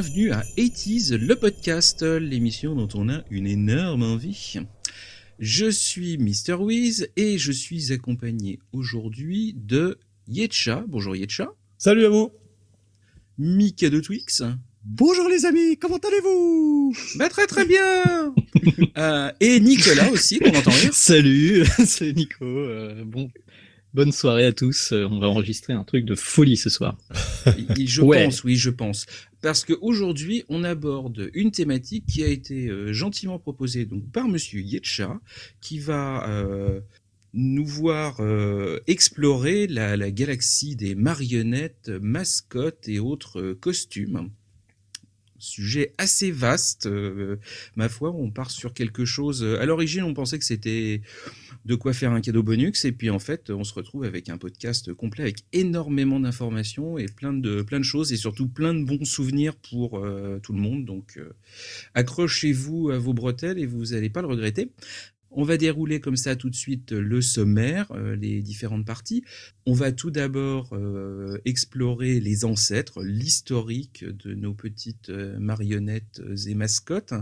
Bienvenue à 80 le podcast, l'émission dont on a une énorme envie. Je suis Mr. Wiz et je suis accompagné aujourd'hui de Yetcha. Bonjour Yetcha. Salut à vous. Mika de Twix. Bonjour les amis, comment allez-vous? Bah très très bien. Euh, et Nicolas aussi qu'on entend rire. Salut, c'est Nico. Euh, bon, bonne soirée à tous. Euh, on va enregistrer un truc de folie ce soir. je pense, oui, je pense. Parce qu'aujourd'hui, on aborde une thématique qui a été gentiment proposée donc par Monsieur Yetcha, qui va nous voir explorer la, la, galaxie des marionnettes, mascottes et autres costumes sujet assez vaste. Euh, ma foi, on part sur quelque chose. À l'origine, on pensait que c'était de quoi faire un cadeau bonus, et puis en fait, on se retrouve avec un podcast complet avec énormément d'informations et plein de plein de choses, et surtout plein de bons souvenirs pour euh, tout le monde. Donc, euh, accrochez-vous à vos bretelles et vous n'allez pas le regretter. On va dérouler comme ça tout de suite le sommaire, euh, les différentes parties. On va tout d'abord explorer les ancêtres, l'historique de nos petites marionnettes et mascottes.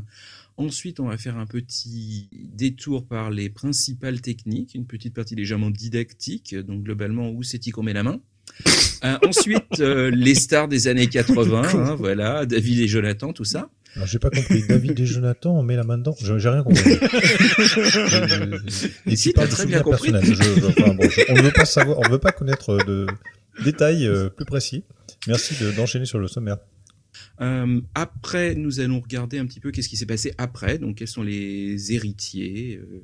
Ensuite, on va faire un petit détour par les principales techniques, une petite partie légèrement didactique, donc globalement où c'est-il qu'on met la main. ensuite, les stars des années 80, hein, voilà, David et Jonathan, tout ça. J'ai pas compris. David et Jonathan, on met la main dedans. J'ai rien compris. Et si, t'as très bien compris. on ne veut pas savoir, on veut pas connaître de détails euh, plus précis. Merci d'enchaîner sur le sommaire. Euh, après, nous allons regarder un petit peu qu'est-ce qui s'est passé après. Donc, quels sont les héritiers euh,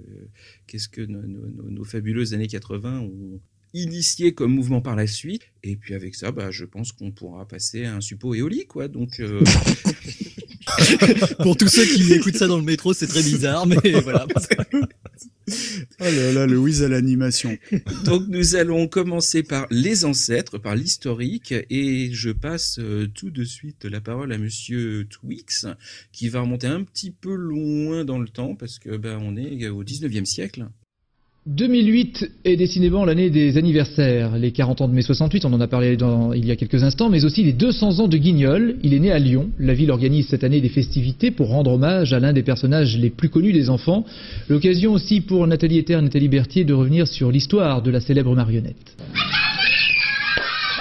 Qu'est-ce que nos, fabuleuses années 80 ont initié comme mouvement par la suite Et puis avec ça, bah, je pense qu'on pourra passer à un suppôt éolique, quoi. Donc, Pour tous ceux qui écoutent ça dans le métro, c'est très bizarre, mais voilà. Oh là là, le whiz à l'animation. Donc nous allons commencer par les ancêtres, par l'historique, et je passe euh, tout de suite la parole à Monsieur Twix, qui va remonter un petit peu loin dans le temps, parce que ben on est au 19e siècle. 2008 est décidément l'année des anniversaires. Les 40 ans de mai 68, on en a parlé il y a quelques instants, mais aussi les 200 ans de Guignol. Il est né à Lyon. La ville organise cette année des festivités pour rendre hommage à l'un des personnages les plus connus des enfants. L'occasion aussi pour Nathalie Ether, Nathalie Berthier de revenir sur l'histoire de la célèbre marionnette.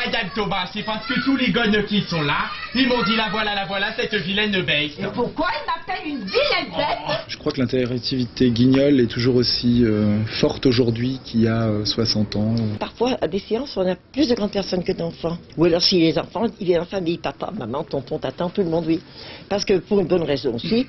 Madame Thomas, c'est parce que tous les gonnes qui sont là, ils m'ont dit la voilà, la voilà, cette vilaine bête. Et pourquoi il m'appelle une vilaine bête? Je crois que l'interactivité guignol est toujours aussi euh, forte aujourd'hui qu'il y a 60 euh, ans. Parfois, à des séances, on a plus de grandes personnes que d'enfants. Ou alors, si les enfants, ils viennent en famille, papa, maman, tonton, tata, tout le monde, oui. Parce que pour une bonne raison aussi,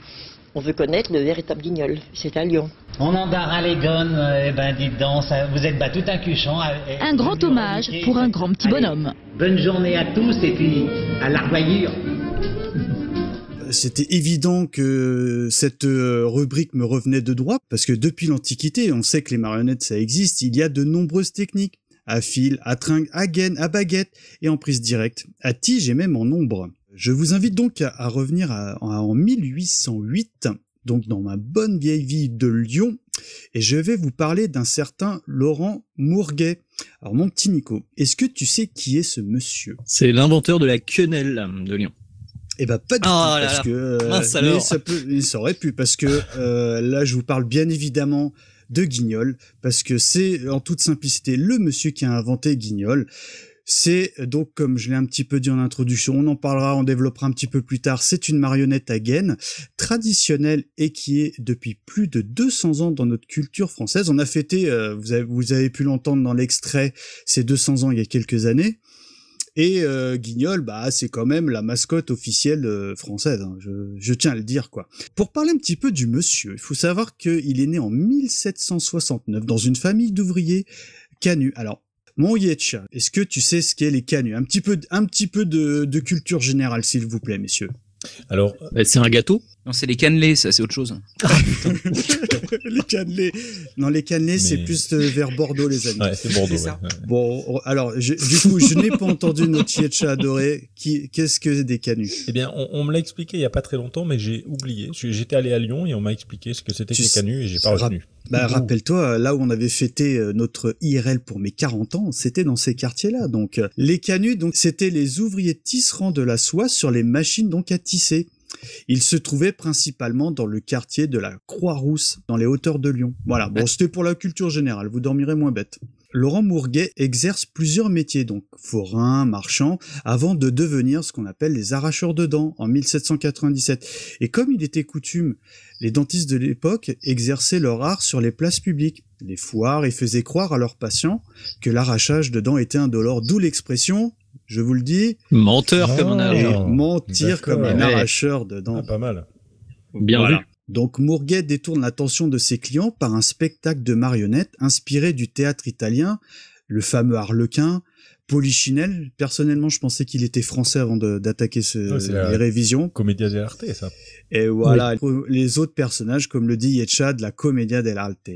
on veut connaître le véritable guignol. C'est à Lyon. On en les gonnes, euh, eh ben dites donc, vous êtes battu un cuchon. Euh, un grand hommage pour un grand petit bonhomme. bonne journée à tous et puis à l'arboyure. C'était évident que cette euh, rubrique me revenait de droit, parce que depuis l'Antiquité, on sait que les marionnettes, ça existe, il y a de nombreuses techniques à fil, à tringle, à gaine, à baguette et en prise directe, à tige et même en ombre. Je vous invite donc à, revenir en 1808, donc dans ma bonne vieille ville de Lyon, et je vais vous parler d'un certain Laurent Mourguet. Alors mon petit Nico, est-ce que tu sais qui est ce monsieur? C'est l'inventeur de la quenelle de Lyon. Eh ben pas du ah tout, parce que euh, ça, peut, ça aurait pu, parce que euh, là je vous parle bien évidemment de Guignol, parce que c'est en toute simplicité le monsieur qui a inventé Guignol. C'est donc, comme je l'ai un petit peu dit en introduction, on en parlera, on développera un petit peu plus tard, c'est une marionnette à gaine traditionnelle et qui est depuis plus de 200 ans dans notre culture française. On a fêté, euh, vous, avez, vous avez pu l'entendre dans l'extrait, ces 200 ans il y a quelques années. Et euh, Guignol, bah c'est quand même la mascotte officielle euh, française. Hein. Je, je, tiens à le dire quoi. Pour parler un petit peu du monsieur, il faut savoir qu'il est né en 1769 dans une famille d'ouvriers canus. Alors mon Yetcha, est-ce que tu sais ce qu'est les canuts? Un petit peu, un petit peu de, culture générale, s'il vous plaît, messieurs. Alors, bah, c'est un gâteau Non, c'est les cannelés, ça, c'est autre chose. les cannelés. Non, les cannelés, c'est plus euh, vers Bordeaux, les amis. Ouais, c'est Bordeaux. ça. ouais, ouais. Bon, alors, je- du coup, je n'ai pas entendu notre Chietcha adoré. Qui, qu'est-ce que des canus Eh bien, on, on me l'a expliqué il y a pas très longtemps, mais j'ai oublié. J'étais allé à Lyon et on m'a expliqué ce que c'était que les canuts et j'ai pas retenu. Bah, rappelle-toi, là où on avait fêté euh, notre IRL pour mes 40 ans, c'était dans ces quartiers-là. Donc, euh, les canuts, donc, c'était les ouvriers tisserands de la soie sur les machines donc à tisser. Ils se trouvaient principalement dans le quartier de la Croix-Rousse, dans les hauteurs de Lyon. Voilà, bon, c'était pour la culture générale, vous dormirez moins bête. Laurent Mourguet exerce plusieurs métiers, donc forain, marchand, avant de devenir ce qu'on appelle les arracheurs de dents en 1797. Et comme il était coutume, les dentistes de l'époque exerçaient leur art sur les places publiques, les foires, et faisaient croire à leurs patients que l'arrachage de dents était indolore, d'où l'expression, je vous le dis, Menteur comme un Ah. et argent. mentir comme un Ouais. arracheur de dents. Ah, pas mal. Bien Voilà. vu. Donc Mourguet détourne l'attention de ses clients par un spectacle de marionnettes inspiré du théâtre italien, le fameux Harlequin, Polichinelle. Personnellement, je pensais qu'il était français avant d'attaquer ce, Ouais, la- les révisions. Comédia dell'arte, ça. Et voilà, les autres personnages, comme le dit Yetcha, de la Commedia dell'arte.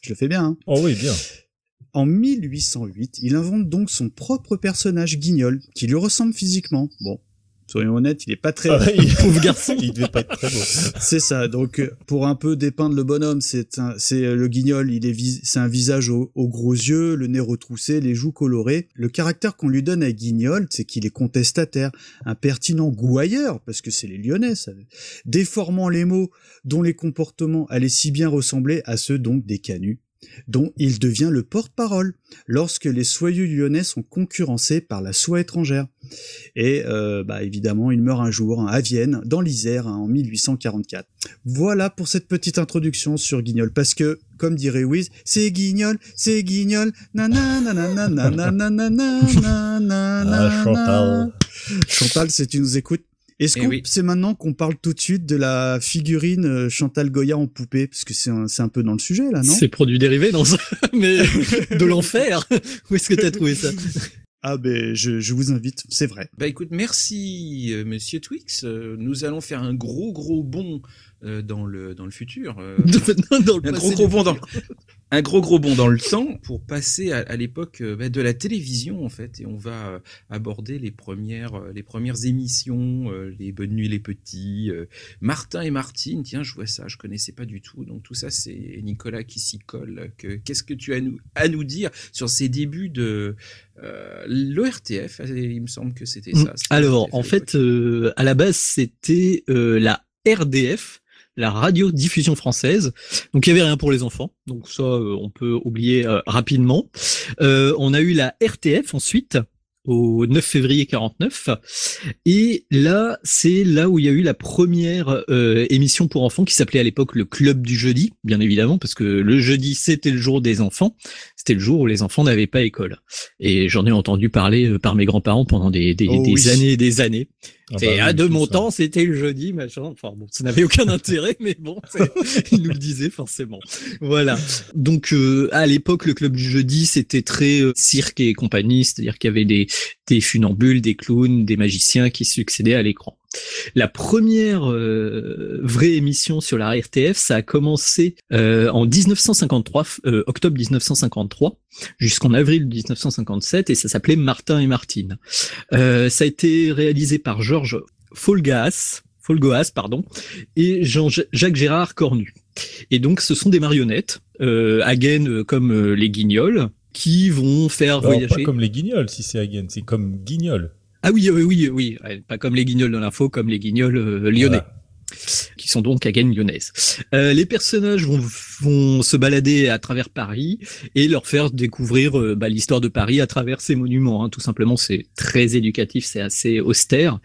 Je le fais bien, hein Oh oui, bien. En 1808, il invente donc son propre personnage, Guignol, qui lui ressemble physiquement. Bon, soyons honnêtes, il est pas très... Ah, il- Pauvre garçon. Il devait pas être très beau. C'est ça. Donc, euh, pour un peu dépeindre le bonhomme, c'est euh, le guignol. Il est vis- c'est un visage aux, aux gros yeux, le nez retroussé, les joues colorées. Le caractère qu'on lui donne à Guignol, c'est qu'il est contestataire, un pertinent gouailleur, parce que c'est les Lyonnais, ça. déformant les mots dont les comportements allaient si bien ressembler à ceux donc des canuts dont il devient le porte-parole lorsque les soyeux lyonnais sont concurrencés par la soie étrangère. Et euh, bah, évidemment, il meurt un jour hein, à Vienne, dans l'Isère, hein, en 1844. Voilà pour cette petite introduction sur Guignol, parce que, comme dirait Wiz, c'est Guignol, c'est Guignol, nanana, nanana, nanana, nanana, Ah, Chantal. Chantal, si tu nous écoutes. Est-ce Eh qu'on oui. c'est maintenant qu'on parle tout de suite de la figurine euh, Chantal Goya en poupée? Parce que c'est un, c'est un peu dans le sujet là, non? C'est produit dérivé dans ça, mais de l'enfer. Où est-ce que t'as trouvé ça? Ah ben je, je vous invite, c'est vrai. Bah écoute, merci euh, Monsieur Twix. Euh, nous allons faire un gros gros bond euh, dans le dans le futur. Dans le un passé gros gros bond dans futur. Un gros gros bond dans le temps pour passer à, à l'époque euh, bah, de la télévision en fait. Et on va euh, aborder les premières euh, les premières émissions euh, les bonnes nuits les petits Martin et Martine. Tiens je vois ça je connaissais pas du tout. Donc tout ça c'est Nicolas qui s'y colle. Que qu'est-ce que tu as à nous à nous dire sur ces débuts de l'ORTF il me semble que c'était ça c'était Mm. Alors, en fait, à la base, c'était la RDF, la radiodiffusion française. Donc, il y avait rien pour les enfants. Donc, ça, euh, on peut oublier euh, rapidement. Euh, on a eu la RTF ensuite au 9 février 49 et là c'est là où il y a eu la première émission pour enfants qui s'appelait à l'époque le club du jeudi bien évidemment parce que le jeudi c'était le jour des enfants c'était le jour où les enfants n'avaient pas école et j'en ai entendu parler euh, par mes grands-parents pendant des, des, Oh des oui. années et des années Ah bah oui, à de tout mon ça. temps, c'était le jeudi, machin. Enfin bon, ça n'avait aucun intérêt, mais bon, c'est- il nous le disait forcément. Voilà. Donc euh, à l'époque, le club du jeudi, c'était très euh, cirque et compagnie, c'est-à-dire qu'il y avait des des funambules, des clowns, des magiciens qui succédaient à l'écran. La première euh, vraie émission sur la RTF, ça a commencé euh, en 1953, euh, octobre 1953, jusqu'en avril 1957, et ça s'appelait Martin et Martine. Euh, ça a été réalisé par Georges Folgas, Folgoas, pardon, et Jean-Jacques Gérard Cornu. Et donc, ce sont des marionnettes, euh, again euh, comme euh, les guignols, qui vont faire Alors, voyager. pas comme les guignols, si c'est Hagen, c'est comme guignol. Ah oui, oui, oui, oui, pas comme les guignols dans l'info, comme les guignols euh, lyonnais, Voilà. qui sont donc à Gaine lyonnaise. Euh, les personnages vont, vont se balader à travers Paris et leur faire découvrir euh, bah, l'histoire de Paris à travers ces monuments. hein. Tout simplement, c'est très éducatif, c'est assez austère.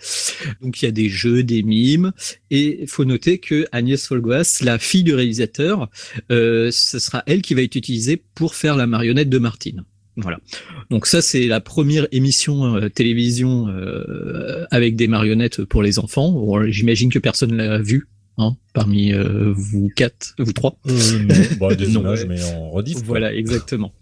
Donc il y a des jeux, des mimes, et il faut noter que Agnès Folgoas, la fille du réalisateur, euh, ce sera elle qui va être utilisée pour faire la marionnette de Martine. Voilà. Donc ça c'est la première émission euh, télévision euh, avec des marionnettes pour les enfants. J'imagine que personne l'a vu Hein, parmi euh, vous quatre, vous trois. Euh, non, bah, images, mais en rediff. quoi. Voilà, exactement.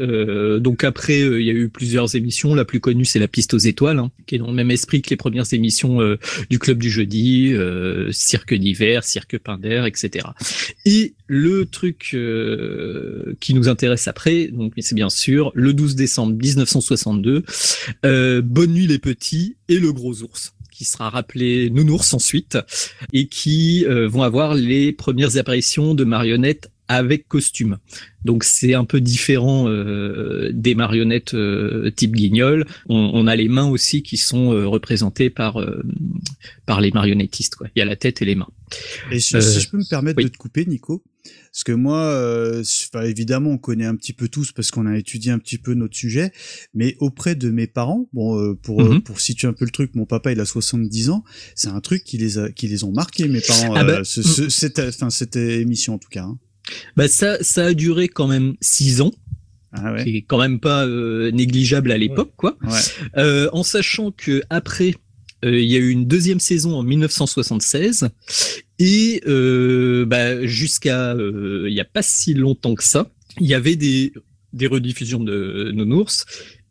Euh, donc après, euh, il y a eu plusieurs émissions. La plus connue, c'est la piste aux étoiles, hein, qui est dans le même esprit que les premières émissions euh, du club du jeudi, euh, cirque d'hiver, cirque Pinder, etc. Et le truc euh, qui nous intéresse après, donc c'est bien sûr le 12 décembre 1962, euh, Bonne nuit les petits et le gros ours qui sera rappelé Nounours ensuite, et qui euh, vont avoir les premières apparitions de marionnettes avec costume. Donc c'est un peu différent euh, des marionnettes euh, type guignol. On, on, a les mains aussi qui sont euh, représentées par euh, par les marionnettistes. Quoi. Il y a la tête et les mains. Et si, si je peux me permettre oui. de te couper, Nico, parce que moi, euh, enfin, évidemment, on connaît un petit peu tous parce qu'on a étudié un petit peu notre sujet, mais auprès de mes parents, bon, euh, pour Mhm. pour situer un peu le truc, mon papa il a 70 ans, c'est un truc qui les a qui les ont marqués, mes parents, Ah bah, euh, ce- ce- cette émission en tout cas. hein. Bah ça, ça a duré quand même six ans. Ah ouais. qui est quand même pas euh, négligeable à l'époque, quoi. Ouais. Euh, en sachant que après, euh, il y a eu une deuxième saison en 1976 et euh, bah, jusqu'à euh, il y a pas si longtemps que ça, il y avait des des rediffusions de Nounours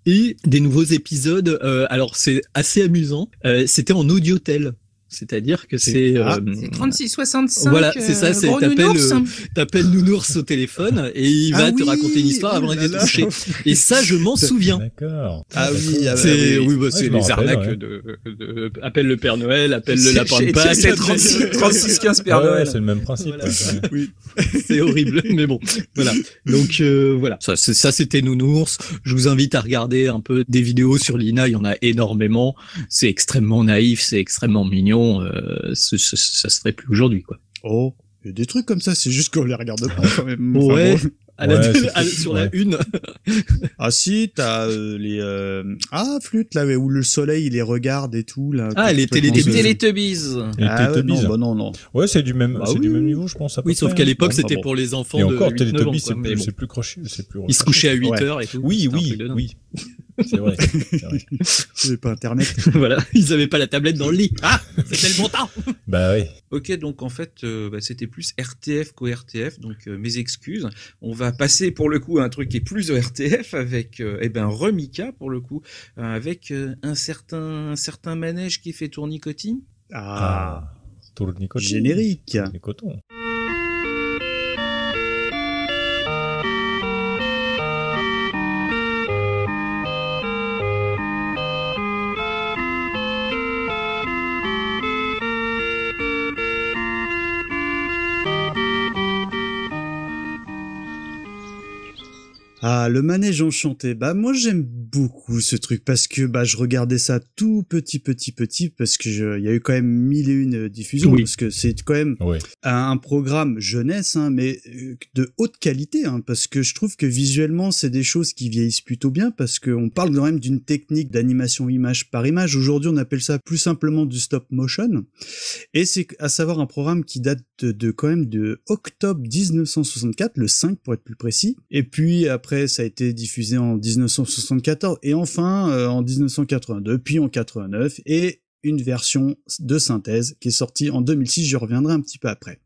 et des nouveaux épisodes. euh, alors c'est assez amusant. Euh, C'était en audiotel. C'est-à-dire que c'est Ah, euh, C'est 3665. voilà, c'est ça, c'est t'appelles nounours. euh, t'appelles Nounours au téléphone et il va Ah te oui, raconter une histoire avant oh là d'être là. couché. Et ça, je m'en souviens. D'accord. Ah oui, ah bah C'est oui. bah, Ouais, c'est les arnaques ouais. de, de, appelle le Père Noël, appelle le C'est- lapin de c'est- Pâques. c'est appelle- 36 3615 Père Ouais, Noël. c'est le même principe. Voilà. ouais. Oui. c'est horrible, mais bon, voilà. Donc euh, voilà, ça, c'est- ça c'était Nounours. Je vous invite à regarder un peu des vidéos sur Lina, il y en a énormément. C'est extrêmement naïf, c'est extrêmement mignon. Euh, ce- ce- ça se ferait plus aujourd'hui, quoi. Oh, il y a des trucs comme ça, c'est juste qu'on les regarde pas quand même. Enfin, Ouais. bon. À la- Ouais, c'est- à- sur la une. Ah si, t'as euh, les euh, ah flûte là où le soleil il les regarde et tout là. Ah, les. Teletubbies. Et Ah ouais, non, bah non non. Ouais, c'est du même, Bah c'est oui, du même niveau, je pense. À peu Oui, sauf qu'à l'époque, Bon, c'était bon. pour les enfants Et de encore, 8-9 ans, Teletubbies, quoi, c'est plus, bon. c'est plus crochu, c'est plus. Ils se couchaient à 8 Ouais. heures et tout. Oui, oui, oui. C'est vrai. c'est pas internet. voilà, ils avaient pas la tablette dans le lit. Ah, c'était le bon temps. Bah oui. Ok, donc en fait, euh, bah, c'était plus RTF qu'au RTF, donc euh, mes excuses. On va passer pour le coup à un truc qui est plus au RTF avec, euh, eh ben, Remika pour le coup, euh, avec euh, un certain, un certain manège qui fait tournicotis. Ah, Ah. Tournicoton. générique. Tournicoton. Ah, le manège enchanté. Bah, moi, j'aime beaucoup ce truc parce que, bah, je regardais ça tout petit, petit, petit parce que je- il y a eu quand même mille et une diffusions Oui. parce que c'est quand même un programme jeunesse, hein, mais euh, de haute qualité, hein, parce que je trouve que visuellement, c'est des choses qui vieillissent plutôt bien parce qu'on parle quand même d'une technique d'animation image par image. Aujourd'hui, on appelle ça plus simplement du stop motion. Et c'est à savoir un programme qui date de, de quand même de octobre 1964, le 5 pour être plus précis. Et puis après, ça a été diffusé en 1974 et enfin euh, en 1982, puis en 89 et une version de synthèse qui est sortie en 2006. Je reviendrai un petit peu après.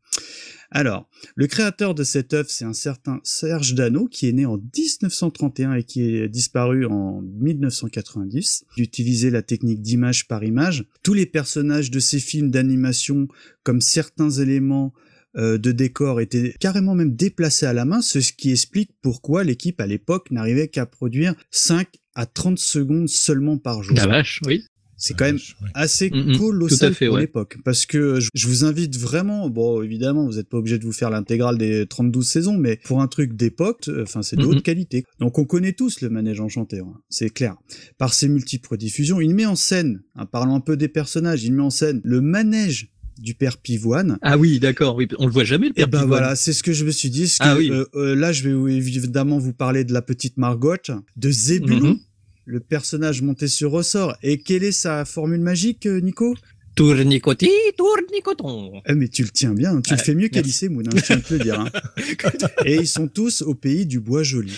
Alors, le créateur de cette œuvre, c'est un certain Serge Dano, qui est né en 1931 et qui est disparu en 1990. Il utilisait la technique d'image par image. Tous les personnages de ces films d'animation, comme certains éléments euh, de décor étaient carrément même déplacés à la main, ce qui explique pourquoi l'équipe à l'époque n'arrivait qu'à produire 5 à 30 secondes seulement par jour. La vache, oui. C'est quand même assez Mm, mm, colossal fait, pour ouais. l'époque. Parce que je- vous invite vraiment, bon, évidemment, vous n'êtes pas obligé de vous faire l'intégrale des 32 saisons, mais pour un truc d'époque, euh, enfin, c'est de Mhm. haute qualité. Donc, on connaît tous le manège enchanté, hein, c'est clair. Par ses multiples diffusions, il met en scène, en parlant un peu des personnages, il met en scène le manège du père Pivoine. Ah oui, d'accord, oui. On le voit jamais, le Et père ben Pivoine. voilà, c'est ce que je me suis dit. que, Ah oui. euh, euh, là, je vais évidemment vous parler de la petite Margot, de Zébulon, Mhm. le personnage monté sur ressort. Et quelle est sa formule magique, euh, Nico? Tournicoti, tournicoton. Eh, mais tu le tiens bien, tu le fais mieux qu'Alice Moon, hein, je tiens à te le dire. hein. Et ils sont tous au pays du Bois Joli.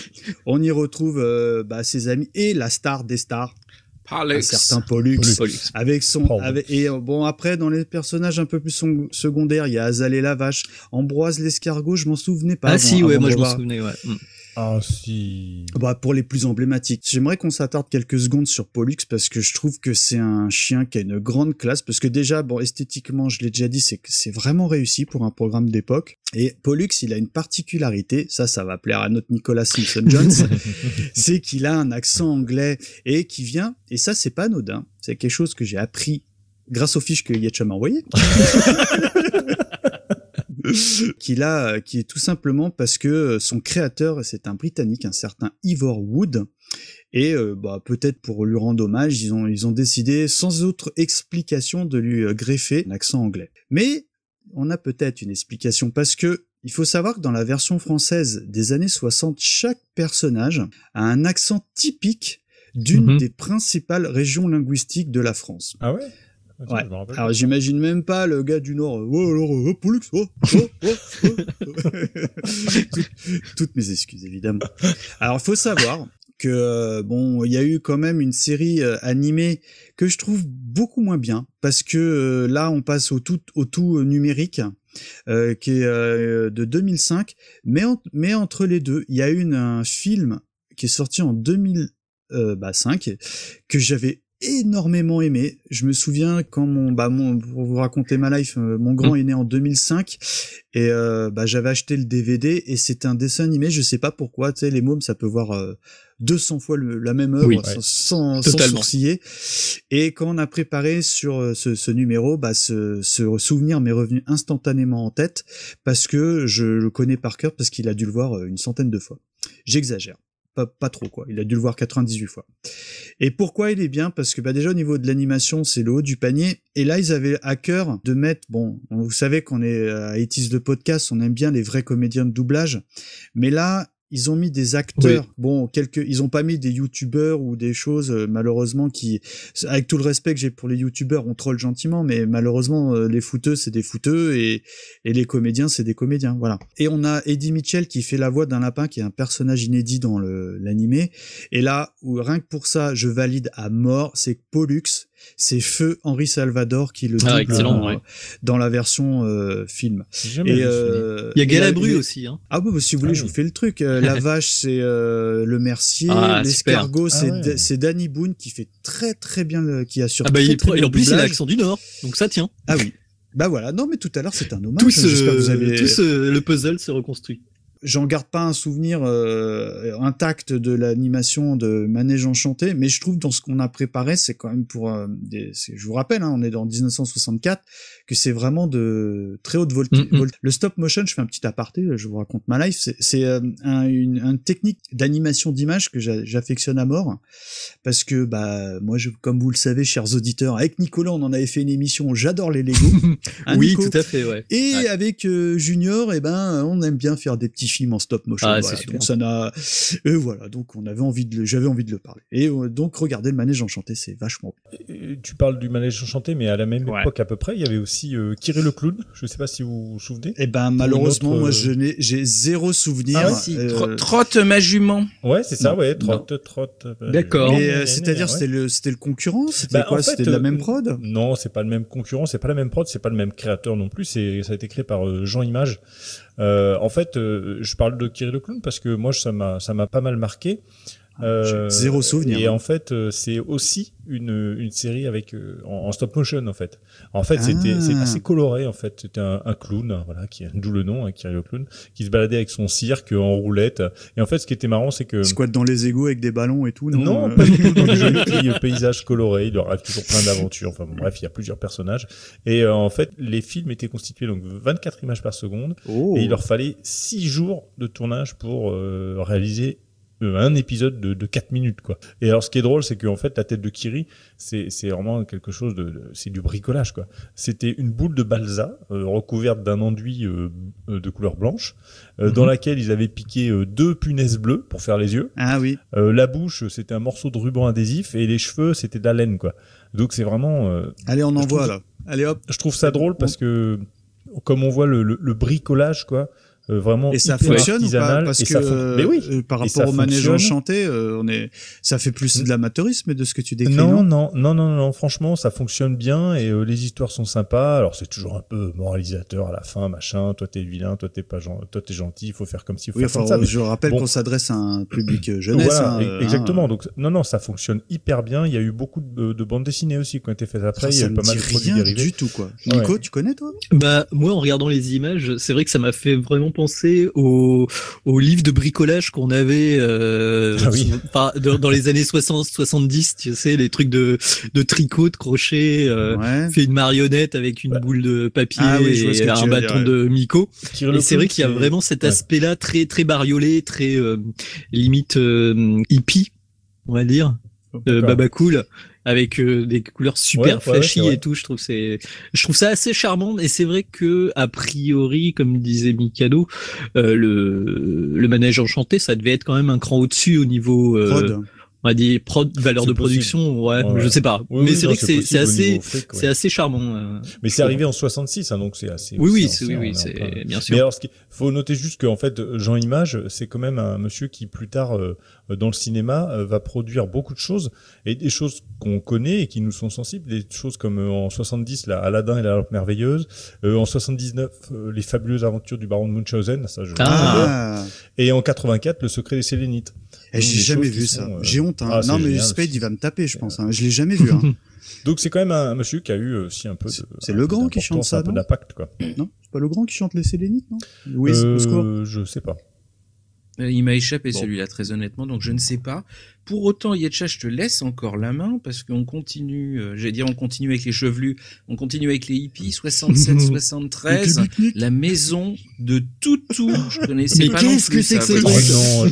On y retrouve euh, bah, ses amis et la star des stars, un certain Pollux, avec son avec, et euh, bon après dans les personnages un peu plus son- secondaires il y a Azalée la vache Ambroise l'escargot je m'en souvenais pas Ah avant- si, ouais, avant moi je m'en souvenais, ouais. Ah si. Bah, pour les plus emblématiques. J'aimerais qu'on s'attarde quelques secondes sur Pollux parce que je trouve que c'est un chien qui a une grande classe parce que déjà, bon, esthétiquement, je l'ai déjà dit, c'est que c'est vraiment réussi pour un programme d'époque. Et Pollux, il a une particularité, ça, ça va plaire à notre Nicolas Simpson Jones, c'est qu'il a un accent anglais et qui vient, et ça, c'est pas anodin, c'est quelque chose que j'ai appris grâce aux fiches que Yetcha m'a envoyées. qu'il a, qui est tout simplement parce que son créateur, c'est un Britannique, un certain Ivor Wood. Et euh, bah, peut-être pour lui rendre hommage, ils ont, ils ont décidé, sans autre explication, de lui euh, greffer un accent anglais. Mais on a peut-être une explication parce que il faut savoir que dans la version française des années 60, chaque personnage a un accent typique d'une Mhm. des principales régions linguistiques de la France. Ah ouais? Ouais. je rappelle Alors j'imagine même pas le gars du Nord. euh, Oh alors, euh, Pollux, oh, oh, oh, oh. Toutes- Toutes mes excuses évidemment. Alors il faut savoir que euh, bon, il y a eu quand même une série euh, animée que je trouve beaucoup moins bien parce que euh, là on passe au tout au tout euh, numérique. euh, qui est euh, de 2005, mais, en- mais entre les deux, il y a eu une- un film qui est sorti en 2005 que j'avais énormément aimé. Je me souviens quand mon, bah mon, pour vous raconter ma life, euh, mon grand est né en 2005 et euh, bah j'avais acheté le DVD et c'est un dessin animé. Je sais pas pourquoi, tu sais, les mômes ça peut voir euh, 200 fois le- la même œuvre Oui, sans, ouais. sans, sans sourciller. Et quand on a préparé sur euh, ce, ce numéro, bah ce, ce souvenir m'est revenu instantanément en tête parce que je le connais par cœur parce qu'il a dû le voir euh, une centaine de fois. J'exagère. Pas, trop quoi, il a dû le voir 98 fois. Et pourquoi il est bien? Parce que bah déjà au niveau de l'animation, c'est le haut du panier. Et là, ils avaient à cœur de mettre, bon, vous savez qu'on est à Etis de podcast, on aime bien les vrais comédiens de doublage, mais là, ils ont mis des acteurs. Bon, quelques, ils ont pas mis des youtubeurs ou des choses euh, malheureusement qui, avec tout le respect que j'ai pour les youtubeurs, on troll gentiment, mais malheureusement euh, les fouteux c'est des fouteux et et les comédiens c'est des comédiens, voilà. Et on a Eddie Mitchell qui fait la voix d'un lapin qui est un personnage inédit dans le l'animé. Et là, où rien que pour ça, je valide à mort, c'est Pollux, c'est Feu Henri Salvador qui le Ah, double excellent, dans, ouais. dans la version euh, film. Ce euh, Il y a et Galabru la- aussi, hein. Ah bah, bah, si vous voulez, Ah je oui. vous fais le truc. Euh, la vache, c'est euh, le mercier. Ah, L'escargot, super. c'est Ah ouais. Danny Boone qui fait très très bien, le, qui assure Ah bah, très, il, très et en plus, il a l'accent du Nord, donc ça tient. Ah oui. Bah voilà. Non, mais tout à l'heure, c'est un hommage. Tout, J'espère que vous ce, avez- tout ce- le puzzle se reconstruit. J'en garde pas un souvenir euh, intact de l'animation de Manège Enchanté, mais je trouve dans ce qu'on a préparé, c'est quand même pour euh, des, je vous rappelle, hein, on est dans 1964, que c'est vraiment de très haute voltige. Mm, mm. Le stop motion, je fais un petit aparté, je vous raconte ma life, c'est, euh, un- une, une technique d'animation d'image que j'a- j'affectionne à mort, parce que bah moi, je, comme vous le savez, chers auditeurs, avec Nicolas, on en avait fait une émission, j'adore les Lego. Hein, oui, Nico tout à fait, ouais. et Ouais. avec euh, Junior, eh ben, on aime bien faire des petits films en stop motion. Ah, voilà. Donc ça n'a, et voilà. Donc on avait envie de, le... j'avais envie de le parler. Et euh, donc regardez le manège enchanté, c'est vachement. Euh, Tu parles du manège enchanté, mais à la même Ouais. époque à peu près, il y avait aussi euh, Kiri le clown. Je sais pas si vous vous souvenez. Eh ben malheureusement, autre, moi euh, je n'ai, j'ai zéro souvenir. Ah ouais, Si, euh, tro- trotte ma jument. Ouais, c'est ça, Non, ouais, trotte, trotte. euh, D'accord. euh, c'est-à-dire ouais. c'était le, c'était le concurrent, c'était Bah, quoi en fait, C'était de la euh, même prod? Non, c'est pas le même concurrent, c'est pas la même prod, c'est pas le même créateur non plus. C'est ça a été créé par euh, Jean Image. Euh, en fait, euh, je parle de Kiri le clown parce que moi ça m'a pas mal marqué. Euh, J'ai zéro souvenir. Et en fait, euh, c'est aussi une, une série avec euh, en, en stop motion en fait. En fait, c'était Ah. c'est assez coloré en fait. C'était un, un clown, voilà, qui d'où le nom, hein, Kiri le clown, qui se baladait avec son cirque en roulette. Et en fait, ce qui était marrant, c'est que Squat dans les égouts avec des ballons et tout. Non, non, Euh, pas du tout. Dans les jolis petits euh, paysages colorés, il leur arrive toujours plein d'aventures. Enfin bon, bref, il y a plusieurs personnages. Et euh, en fait, les films étaient constitués donc 24 images par seconde. Oh. Et il leur fallait 6 jours de tournage pour euh, réaliser euh, un épisode de, de 4 minutes quoi. Et alors ce qui est drôle c'est qu'en fait la tête de Kiri c'est vraiment quelque chose de, de- c'est du bricolage quoi. C'était une boule de balsa euh, recouverte d'un enduit euh, euh, de couleur blanche euh, dans laquelle ils avaient piqué euh, deux punaises bleues pour faire les yeux. Ah oui. Euh, la bouche, c'était un morceau de ruban adhésif et les cheveux, c'était de la laine, quoi. Donc c'est vraiment. euh, Allez, on envoie là. Allez hop. Je trouve ça drôle parce que, comme on voit le, le- le bricolage, quoi, euh, vraiment Et ça hyper fonctionne ou pas Parce que ça fon- mais oui, euh, par rapport au manège enchanté, euh, on est, ça fait plus de l'amateurisme de ce que tu décris. Non, non, non, non, non, franchement, ça fonctionne bien et euh, les histoires sont sympas. Alors c'est toujours un peu moralisateur à la fin, machin. Toi t'es vilain, toi t'es pas gen- toi t'es gentil, il faut faire comme il faut Oui, faire enfin, comme ça. mais je rappelle bon. qu'on s'adresse à un public euh, jeunesse. Voilà, hein, e- euh, exactement. hein. Donc non, non, ça fonctionne hyper bien. Il y a eu beaucoup de, de bandes dessinées aussi qui ont été faites après. Ça, il y a eu pas mal de produits dérivés. du tout, quoi. Ouais. Nico, tu connais, toi? Bah moi en regardant les images, c'est vrai que ça m'a fait vraiment penser au, au livre de bricolage qu'on avait euh, Ah oui. dans, dans les années 60 70, tu sais les trucs de de tricot, de crochet, euh, Ouais. fait une marionnette avec une boule de papier Ah oui, et un bâton dire, de Miko. Et c'est vrai qu'il y a vraiment cet aspect-là très très bariolé, très euh, limite euh, hippie, on va dire, euh, D'accord. baba cool avec euh, des couleurs super Ouais, ouais, ouais, flashy et tout. Je trouve c'est, je trouve ça assez charmant. Et c'est vrai que a priori, comme disait Mikado, euh, le le manège enchanté, ça devait être quand même un cran au-dessus au niveau. euh, on va dire prod, valeur de possible. production, ouais, Ouais. je sais pas. Oui, Mais oui, c'est vrai que c'est assez, ouais. c'est assez charmant. euh. Mais c'est arrivé en 66, hein, donc c'est assez. Oui, oui, c'est oui, oui, c'est bien sûr. Mais alors, ce qu'il faut noter juste qu'en fait, Jean Image, c'est quand même un monsieur qui plus tard, euh, dans le cinéma, euh, va produire beaucoup de choses et des choses qu'on connaît et qui nous sont sensibles, des choses comme euh, en 70, là, Aladdin et la lampe merveilleuse, euh, en 79, euh, les fabuleuses aventures du baron de Munchausen, ça je Ah. et en 84, le secret des Sélénites. Eh, Donc, J'ai jamais vu sont, ça. euh, J'ai honte. Hein. ah, non, mais génial Spade, il va me taper, je pense. Hein. Je l'ai jamais vu. Hein. Donc c'est quand même un monsieur qui a eu aussi un peu de. C'est un le grand qui chante ça, un peu non d'impact, quoi. non C'est pas le grand qui chante les Sélénites, non? Oui, Euh. Je sais pas. Euh, Il m'a échappé Bon. celui-là, très honnêtement, donc je ne sais pas. Pour autant, Yetcha, je te laisse encore la main parce qu'on continue, euh, j'allais dire on continue avec les chevelus, on continue avec les hippies, 67, 73, la maison de Toutou. Je connaissais Mais pas non qu'est-ce plus que c'est ça, que ce vous.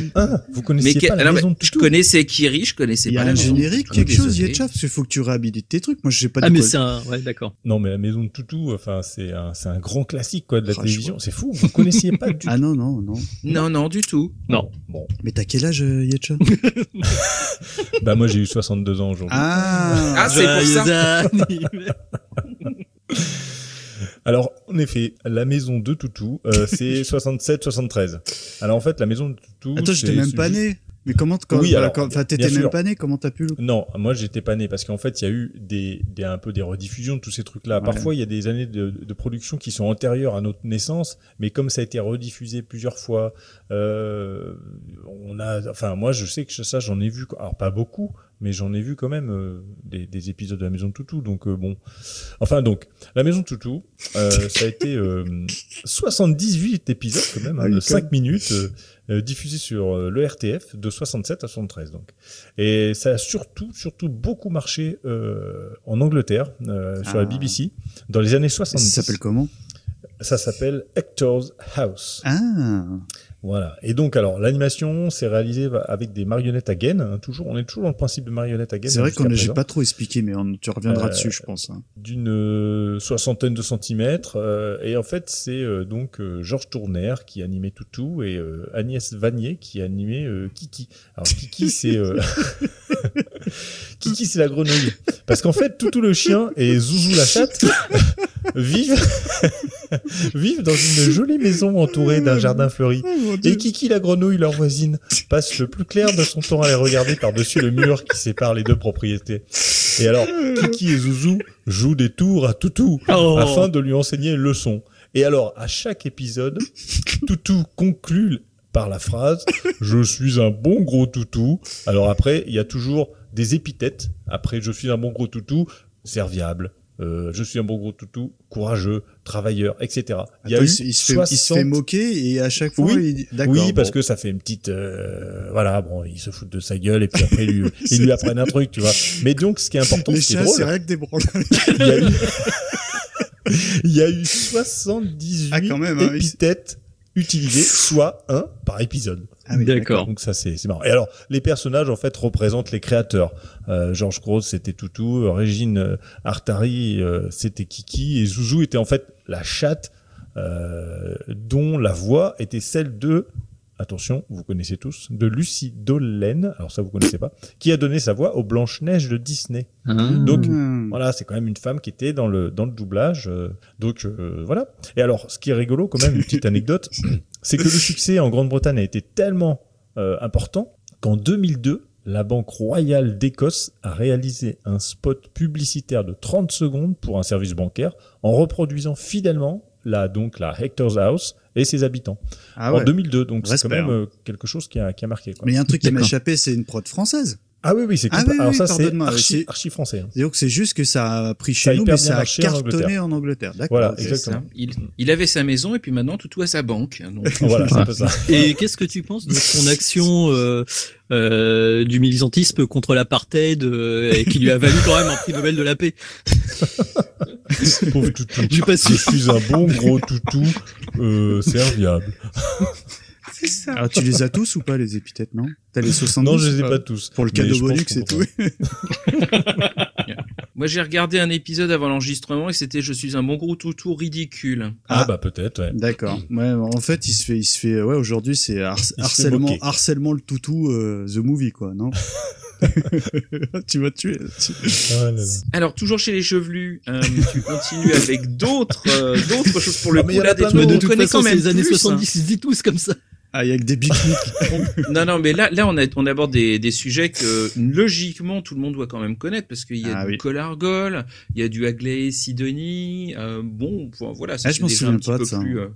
Oh connaissez Mais que- pas la alors, maison mais de je Toutou connaissais Kiri, je connaissais Il y pas a la un maison générique, quelque chose. Yetcha, parce qu'il faut que tu réhabilites tes trucs. Moi, je sais pas Ah mais quoi- c'est un, ouais d'accord. Non, mais la maison de Toutou, enfin, c'est un, c'est un grand classique, quoi, de la Ah, je télévision. C'est fou, vous connaissiez pas du tout. Ah non, non, non. Non, non, du tout. Non. Bon, Mais t'as quel âge, euh, Yetcha? bah moi j'ai eu 62 ans aujourd'hui. Ah, Ah, c'est pour ça. Alors, en effet, la maison de Toutou, euh, c'est 67-73. Alors en fait, la maison de Toutou. Attends, j'étais même pas juste- né. Mais comment, quand, Oui, alors, quand- t'étais même pas né, comment t'as pu le... Non, moi j'étais pas né parce qu'en fait il y a eu des, des un peu des rediffusions de tous ces trucs-là. Ouais. Parfois il y a des années de, de production qui sont antérieures à notre naissance, mais comme ça a été rediffusé plusieurs fois, euh, on a, enfin moi je sais que ça j'en ai vu, alors pas beaucoup, mais j'en ai vu quand même euh, des, des épisodes de la Maison de Toutou. Donc euh, bon, enfin donc la Maison de Toutou, ça a été euh, 78 épisodes quand même, hein, de est quand 5 minutes. Euh, diffusé sur euh, le RTF de 67 à 73 donc. Et ça a surtout, surtout beaucoup marché euh, en Angleterre, sur Ah. la BBC, dans les années Ça 70. s'appelle comment? Ça s'appelle Hector's House. Ah, Voilà. Et donc, alors, l'animation, c'est réalisé avec des marionnettes à gaines. hein, toujours, on est toujours dans le principe de marionnettes à gaines. c'est vrai qu'on j'ai pas trop expliqué, mais on, tu reviendras Euh, dessus, je pense. hein. D'une euh, soixantaine de centimètres. euh, et en fait, c'est euh, donc euh, Georges Tourner qui animait Toutou et euh, Agnès Vanier qui animait euh, Kiki. Alors, Kiki, c'est. Kiki, c'est la grenouille. Parce qu'en fait, Toutou le chien et Zouzou la chatte vivent, vivent dans une jolie maison entourée d'un jardin fleuri. Et Kiki la grenouille, leur voisine, passe le plus clair de son temps à les regarder par-dessus le mur qui sépare les deux propriétés. Et alors, Kiki et Zouzou jouent des tours à Toutou Oh. afin de lui enseigner une leçon. Et alors, à chaque épisode, Toutou conclut par la phrase « Je suis un bon gros toutou ». Alors après, il y a toujours des épithètes. Après « Je suis un bon gros toutou », serviable. Euh, je suis un bon gros toutou, courageux, travailleur, etc. Il y a Attends, eu il, se- il fait, il se 60 fait moquer et à chaque fois, Oui. il d'accord. oui, parce bon. que ça fait une petite, euh, voilà, bon, ils se foutent de sa gueule et puis après ils lui, ils lui apprennent un truc, tu vois. Mais donc, ce qui est important, les ce qui est chiens, drôle, c'est rien que des il y a eu, il y a eu 78 Ah, quand même, hein, oui. épithètes utilisées, soit un par épisode. Ah oui, D'accord. Donc ça c'est c'est marrant. Et alors les personnages en fait représentent les créateurs. Euh, Georges Grosse c'était Toutou, Régine euh, Artari euh, c'était Kiki et Zouzou était en fait la chatte euh, dont la voix était celle de attention vous connaissez tous de Lucie Dollen alors ça vous connaissez pas qui a donné sa voix aux Blanche Neige de Disney. Hein Donc voilà, c'est quand même une femme qui était dans le dans le doublage. euh, donc euh, voilà. Et alors, ce qui est rigolo, quand même, une petite anecdote, c'est que le succès en Grande-Bretagne a été tellement euh, important qu'en 2002, la Banque royale d'Écosse a réalisé un spot publicitaire de 30 secondes pour un service bancaire en reproduisant fidèlement la, donc, la Hector's House et ses habitants. Ah en ouais. 2002, donc c'est quand même hein. euh, quelque chose qui a, qui a marqué. quoi. Mais il y a un truc qui m'a échappé, c'est une prod française. Ah oui, oui, c'est Ah tout- oui, Alors oui, ça, c'est archi, archi français. hein. Donc c'est juste que ça a pris Ça chez nous, mais ça a en cartonné Angleterre. en Angleterre. D'accord. Voilà, exactement. Il, il avait sa maison et puis maintenant tout à sa banque. Donc, Voilà, c'est un peu ça. Et qu'est-ce que tu penses de son action euh, euh, du militantisme contre l'apartheid euh, et qui lui a valu quand même un prix Nobel de la paix? Pauvre toutou. Je suis pas sûr. Je suis un bon gros toutou euh, serviable. ça. Alors tu les as tous ou pas les épithètes, non? T'as les 70 Non, je les ai pas tous. Pour le cadeau bonus, c'est tout. Moi, j'ai regardé un épisode avant l'enregistrement et c'était Je suis un bon gros toutou ridicule. Ah, Ah. bah peut-être, ouais. D'accord. Ouais, en fait, il se fait, il se fait, ouais, aujourd'hui, c'est har- harcèlement, harcèlement le toutou, euh, the movie, quoi, non Tu vas tuer. tu- Ah là là. Alors, toujours chez les chevelus, euh, tu continues avec d'autres euh, d'autres choses pour le Ah, coup. là, des de toute façon, quand c'est même les années plus, hein. 70, ils se disent tous comme ça. Ah, il y a que des pique-niques. Non, non, mais là, là, on, a, on aborde des, des sujets que logiquement tout le monde doit quand même connaître parce qu'il y a Ah du oui. Colargol, il y a du Aglaé Sidonie. Euh, bon, voilà, ça Ah, je c'est m'en souviens un petit pas de peu ça. plus. euh,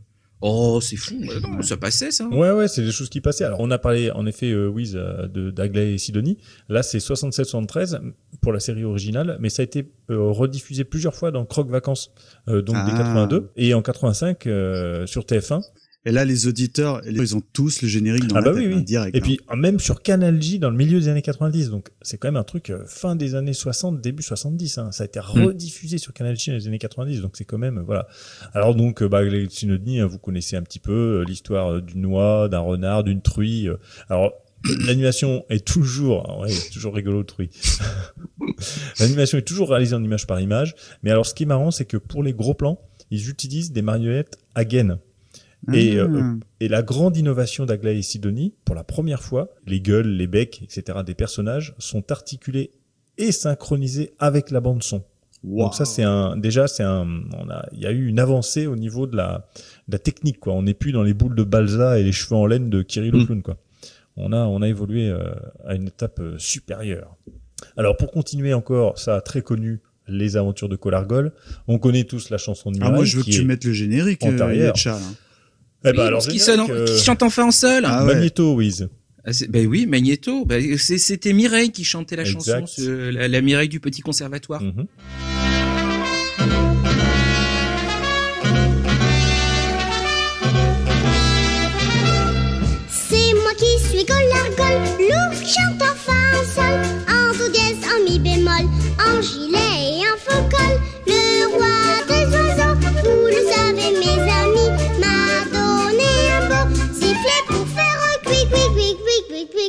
Oh, c'est fou. ça passait ça. Ouais, ouais, c'est des choses qui passaient. Alors, on a parlé, en effet, euh, Wiz, euh, de d'Aglaé et Sidonie. Là, c'est 67-73 pour la série originale, mais ça a été euh, rediffusé plusieurs fois dans Croque Vacances, euh, donc dès Ah. 82, et en 85 euh, sur TF1. Et là, les auditeurs, ils ont tous le générique dans Ah la bah tête, oui, hein, oui. direct. Et hein. puis, même sur Canal J dans le milieu des années 90. Donc, c'est quand même un truc euh, fin des années 60, début 70. Hein. Ça a été rediffusé sur Canal J dans les années 90. Donc, c'est quand même, euh, voilà. Alors, donc, euh, bah, les Synodie, hein, vous connaissez un petit peu euh, l'histoire d'une noix, d'un renard, d'une truie. euh. Alors, l'animation est toujours, ouais, c'est toujours rigolo, truie. l'animation est toujours réalisée en image par image. Mais alors, ce qui est marrant, c'est que pour les gros plans, ils utilisent des marionnettes à Et, Ah. euh, et la grande innovation d'Aglaé et Sidonie, pour la première fois, les gueules, les becs, etc. des personnages sont articulés et synchronisés avec la bande son. Wow. Donc ça c'est un déjà c'est un on a il y a eu une avancée au niveau de la de la technique quoi. On n'est plus dans les boules de balsa et les cheveux en laine de Kirill Mm. clown quoi. On a on a évolué euh, à une étape euh, supérieure. Alors pour continuer encore ça très connu les aventures de Colargol, on connaît tous la chanson de Ah, Mireille moi, je veux que qui tu est- mettes le générique, euh. Eh ben Oui, alors euh, qui chante enfin en sol. Ah ouais. Magneto Wiz. Ah, Ben oui, Magneto. Ben, C'était Mireille qui chantait la Exact. chanson, ce- la, la Mireille du petit conservatoire. Mhm. C'est moi qui suis Golargol, l'ours qui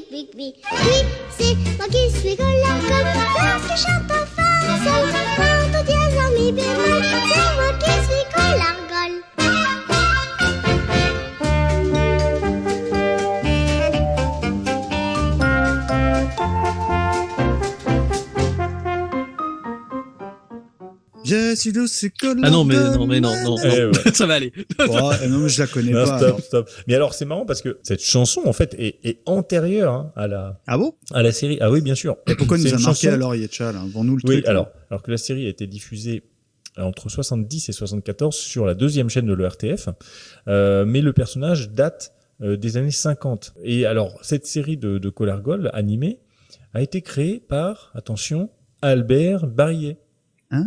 qui, qui, qui. Qui, c'est moi qui suis collard comme parce fa, chante en face. Partout des amis bien mal, c'est moi qui suis collard. Ah non, mais non, mais non, non, Eh non. ouais. ça va aller. Oh, non, mais je la connais Non, pas. stop, alors. stop. Mais alors c'est marrant parce que cette chanson en fait est, est antérieure hein, à la Ah bon? à la série. Ah oui, bien sûr. Et pourquoi nous a marqué chanson- alors Yetcha, là Vends-nous le Oui, truc. là. alors alors que la série a été diffusée entre 70 et 74 sur la deuxième chaîne de l'ERTF, euh, mais le personnage date euh, des années 50. Et alors cette série de, de Colargol animée a été créée par attention Albert Barillet. Ah,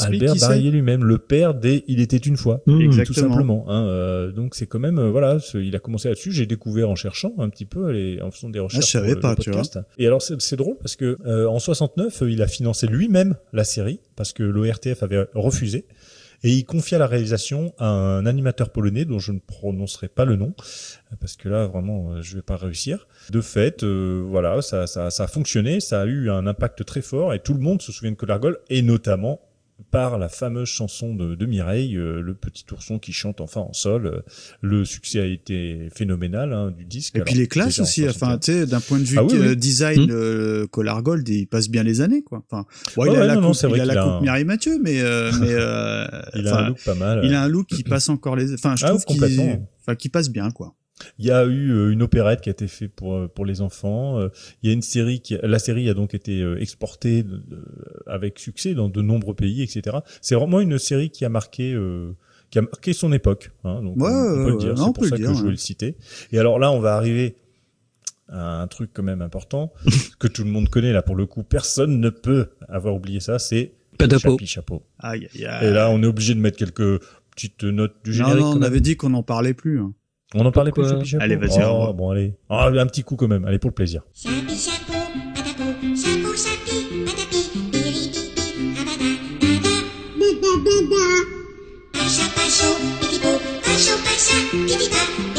Albert qui lui-même, le père des Il était une fois, Mmh. tout Exactement. simplement. Hein, euh, donc c'est quand même euh, voilà, ce- il a commencé là-dessus. J'ai découvert en cherchant un petit peu, les, en faisant des recherches. Ah, je savais pas, tu podcast. Et alors c'est c'est drôle parce que euh, en 69, euh, il a financé lui-même la série parce que l'ORTF avait refusé. Et il confia la réalisation à un animateur polonais dont je ne prononcerai pas le nom parce que là vraiment euh, je vais pas réussir. De fait, euh, voilà, ça, ça, ça a fonctionné, ça a eu un impact très fort et tout le monde se souvient de Colargol et notamment par la fameuse chanson de, de Mireille, euh, le petit ourson qui chante enfin en sol. Euh, Le succès a été phénoménal hein, du disque. Et puis Alors, les classes aussi, enfin, 61. tu sais, d'un point de vue Ah oui, euh, oui. design, Hmm. euh, Collar Gold, il passe bien les années, quoi. Enfin, bon, il a ouais, la non, coupe, vrai il a la coupe un- Mireille Mathieu, mais, euh, mais euh, Il a un look pas mal. Il a un look qui passe encore les, enfin, je Ah, trouve qu'il, enfin, qui passe bien, quoi. Il y a eu euh, une opérette qui a été faite pour euh, pour les enfants. Euh, Il y a une série qui, la série a donc été euh, exportée avec succès dans de nombreux pays, etc. C'est vraiment une série qui a marqué. euh, qui a marqué son époque, hein, donc Ouais, on, on peut le dire. non, C'est pour ça que dire, je voulais ouais. le citer. Et alors là, on va arriver à un truc quand même important que tout le monde connaît là pour le coup. Personne ne peut avoir oublié ça. C'est. Chapi Chapeau. Aïe, aïe, aïe. Et là, on est obligé de mettre quelques petites notes du non, générique. non, quand on même. avait dit qu'on n'en parlait plus. hein. On en parlait plus Pourquoi Chapi Chapeau Allez, vas-y, Oh, bon, allez. Ah, un petit coup quand même. Allez, pour le plaisir. Chapi chapeau, patapo, chapeau chapi, patapi, piripipi, rabada, dada. Pacha pacho, pipipo, pacho pacha, pipipa,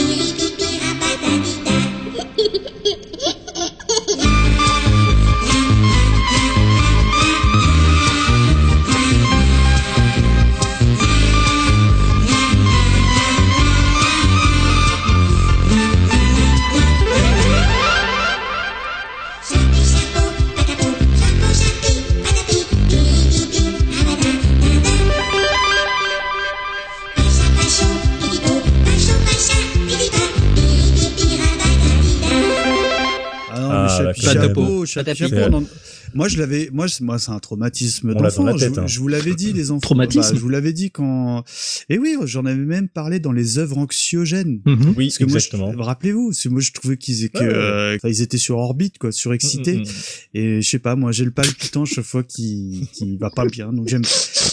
Ah, mais la Chapi Patapo. Chapeau, Chapi Moi, je l'avais, moi, c'est- moi, c'est un traumatisme d'enfant. la Je, hein. je vous l'avais dit, les enfants. Traumatisme. Bah, je vous l'avais dit quand. Et oui, j'en avais même parlé dans les œuvres anxiogènes. Mhm. Oui, Parce que exactement. rappelez-vous, que moi, je trouvais qu'ils étaient, Ouais, ouais. euh, ils étaient sur orbite, quoi, surexcités. Mm, mm, mm. Et je sais pas, moi, j'ai le palpitant chaque fois qui, qui va pas bien. Donc j'aime,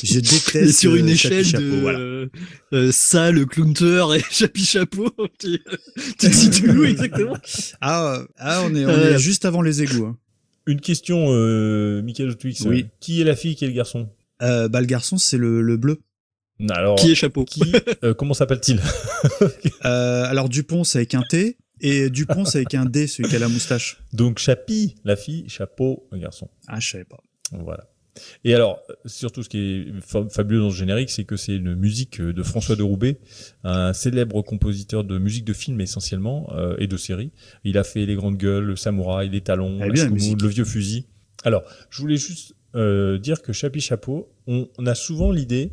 je déteste. Et sur une euh, échelle Chapeau, de voilà. euh, euh, ça, le clownter et Chapi Chapeau, tu, tu te situes où exactement? Ah, ah, on est, on Euh, est juste avant les égouts. Hein. Une question, euh, Michael Twix. Oui. Qui est la fille, qui est le garçon? Euh, bah, le garçon, c'est le, le bleu. Alors, Qui est Chapeau qui, euh, comment s'appelle-t-il? Euh, alors Dupont, c'est avec un T. Et Dupont, c'est avec un D, celui qui a la moustache. Donc Chapi, la fille, chapeau, le garçon. Ah, je savais pas. Voilà. Et alors, surtout ce qui est fa- fabuleux dans ce générique, c'est que c'est une musique euh, de François de Roubaix, un célèbre compositeur de musique de film essentiellement euh, et de séries. Il a fait Les Grandes Gueules, Le Samouraï, Les Talons, bien. Le Vieux Fusil. Alors, je voulais juste euh, dire que Chapi Chapeau, on, on a souvent l'idée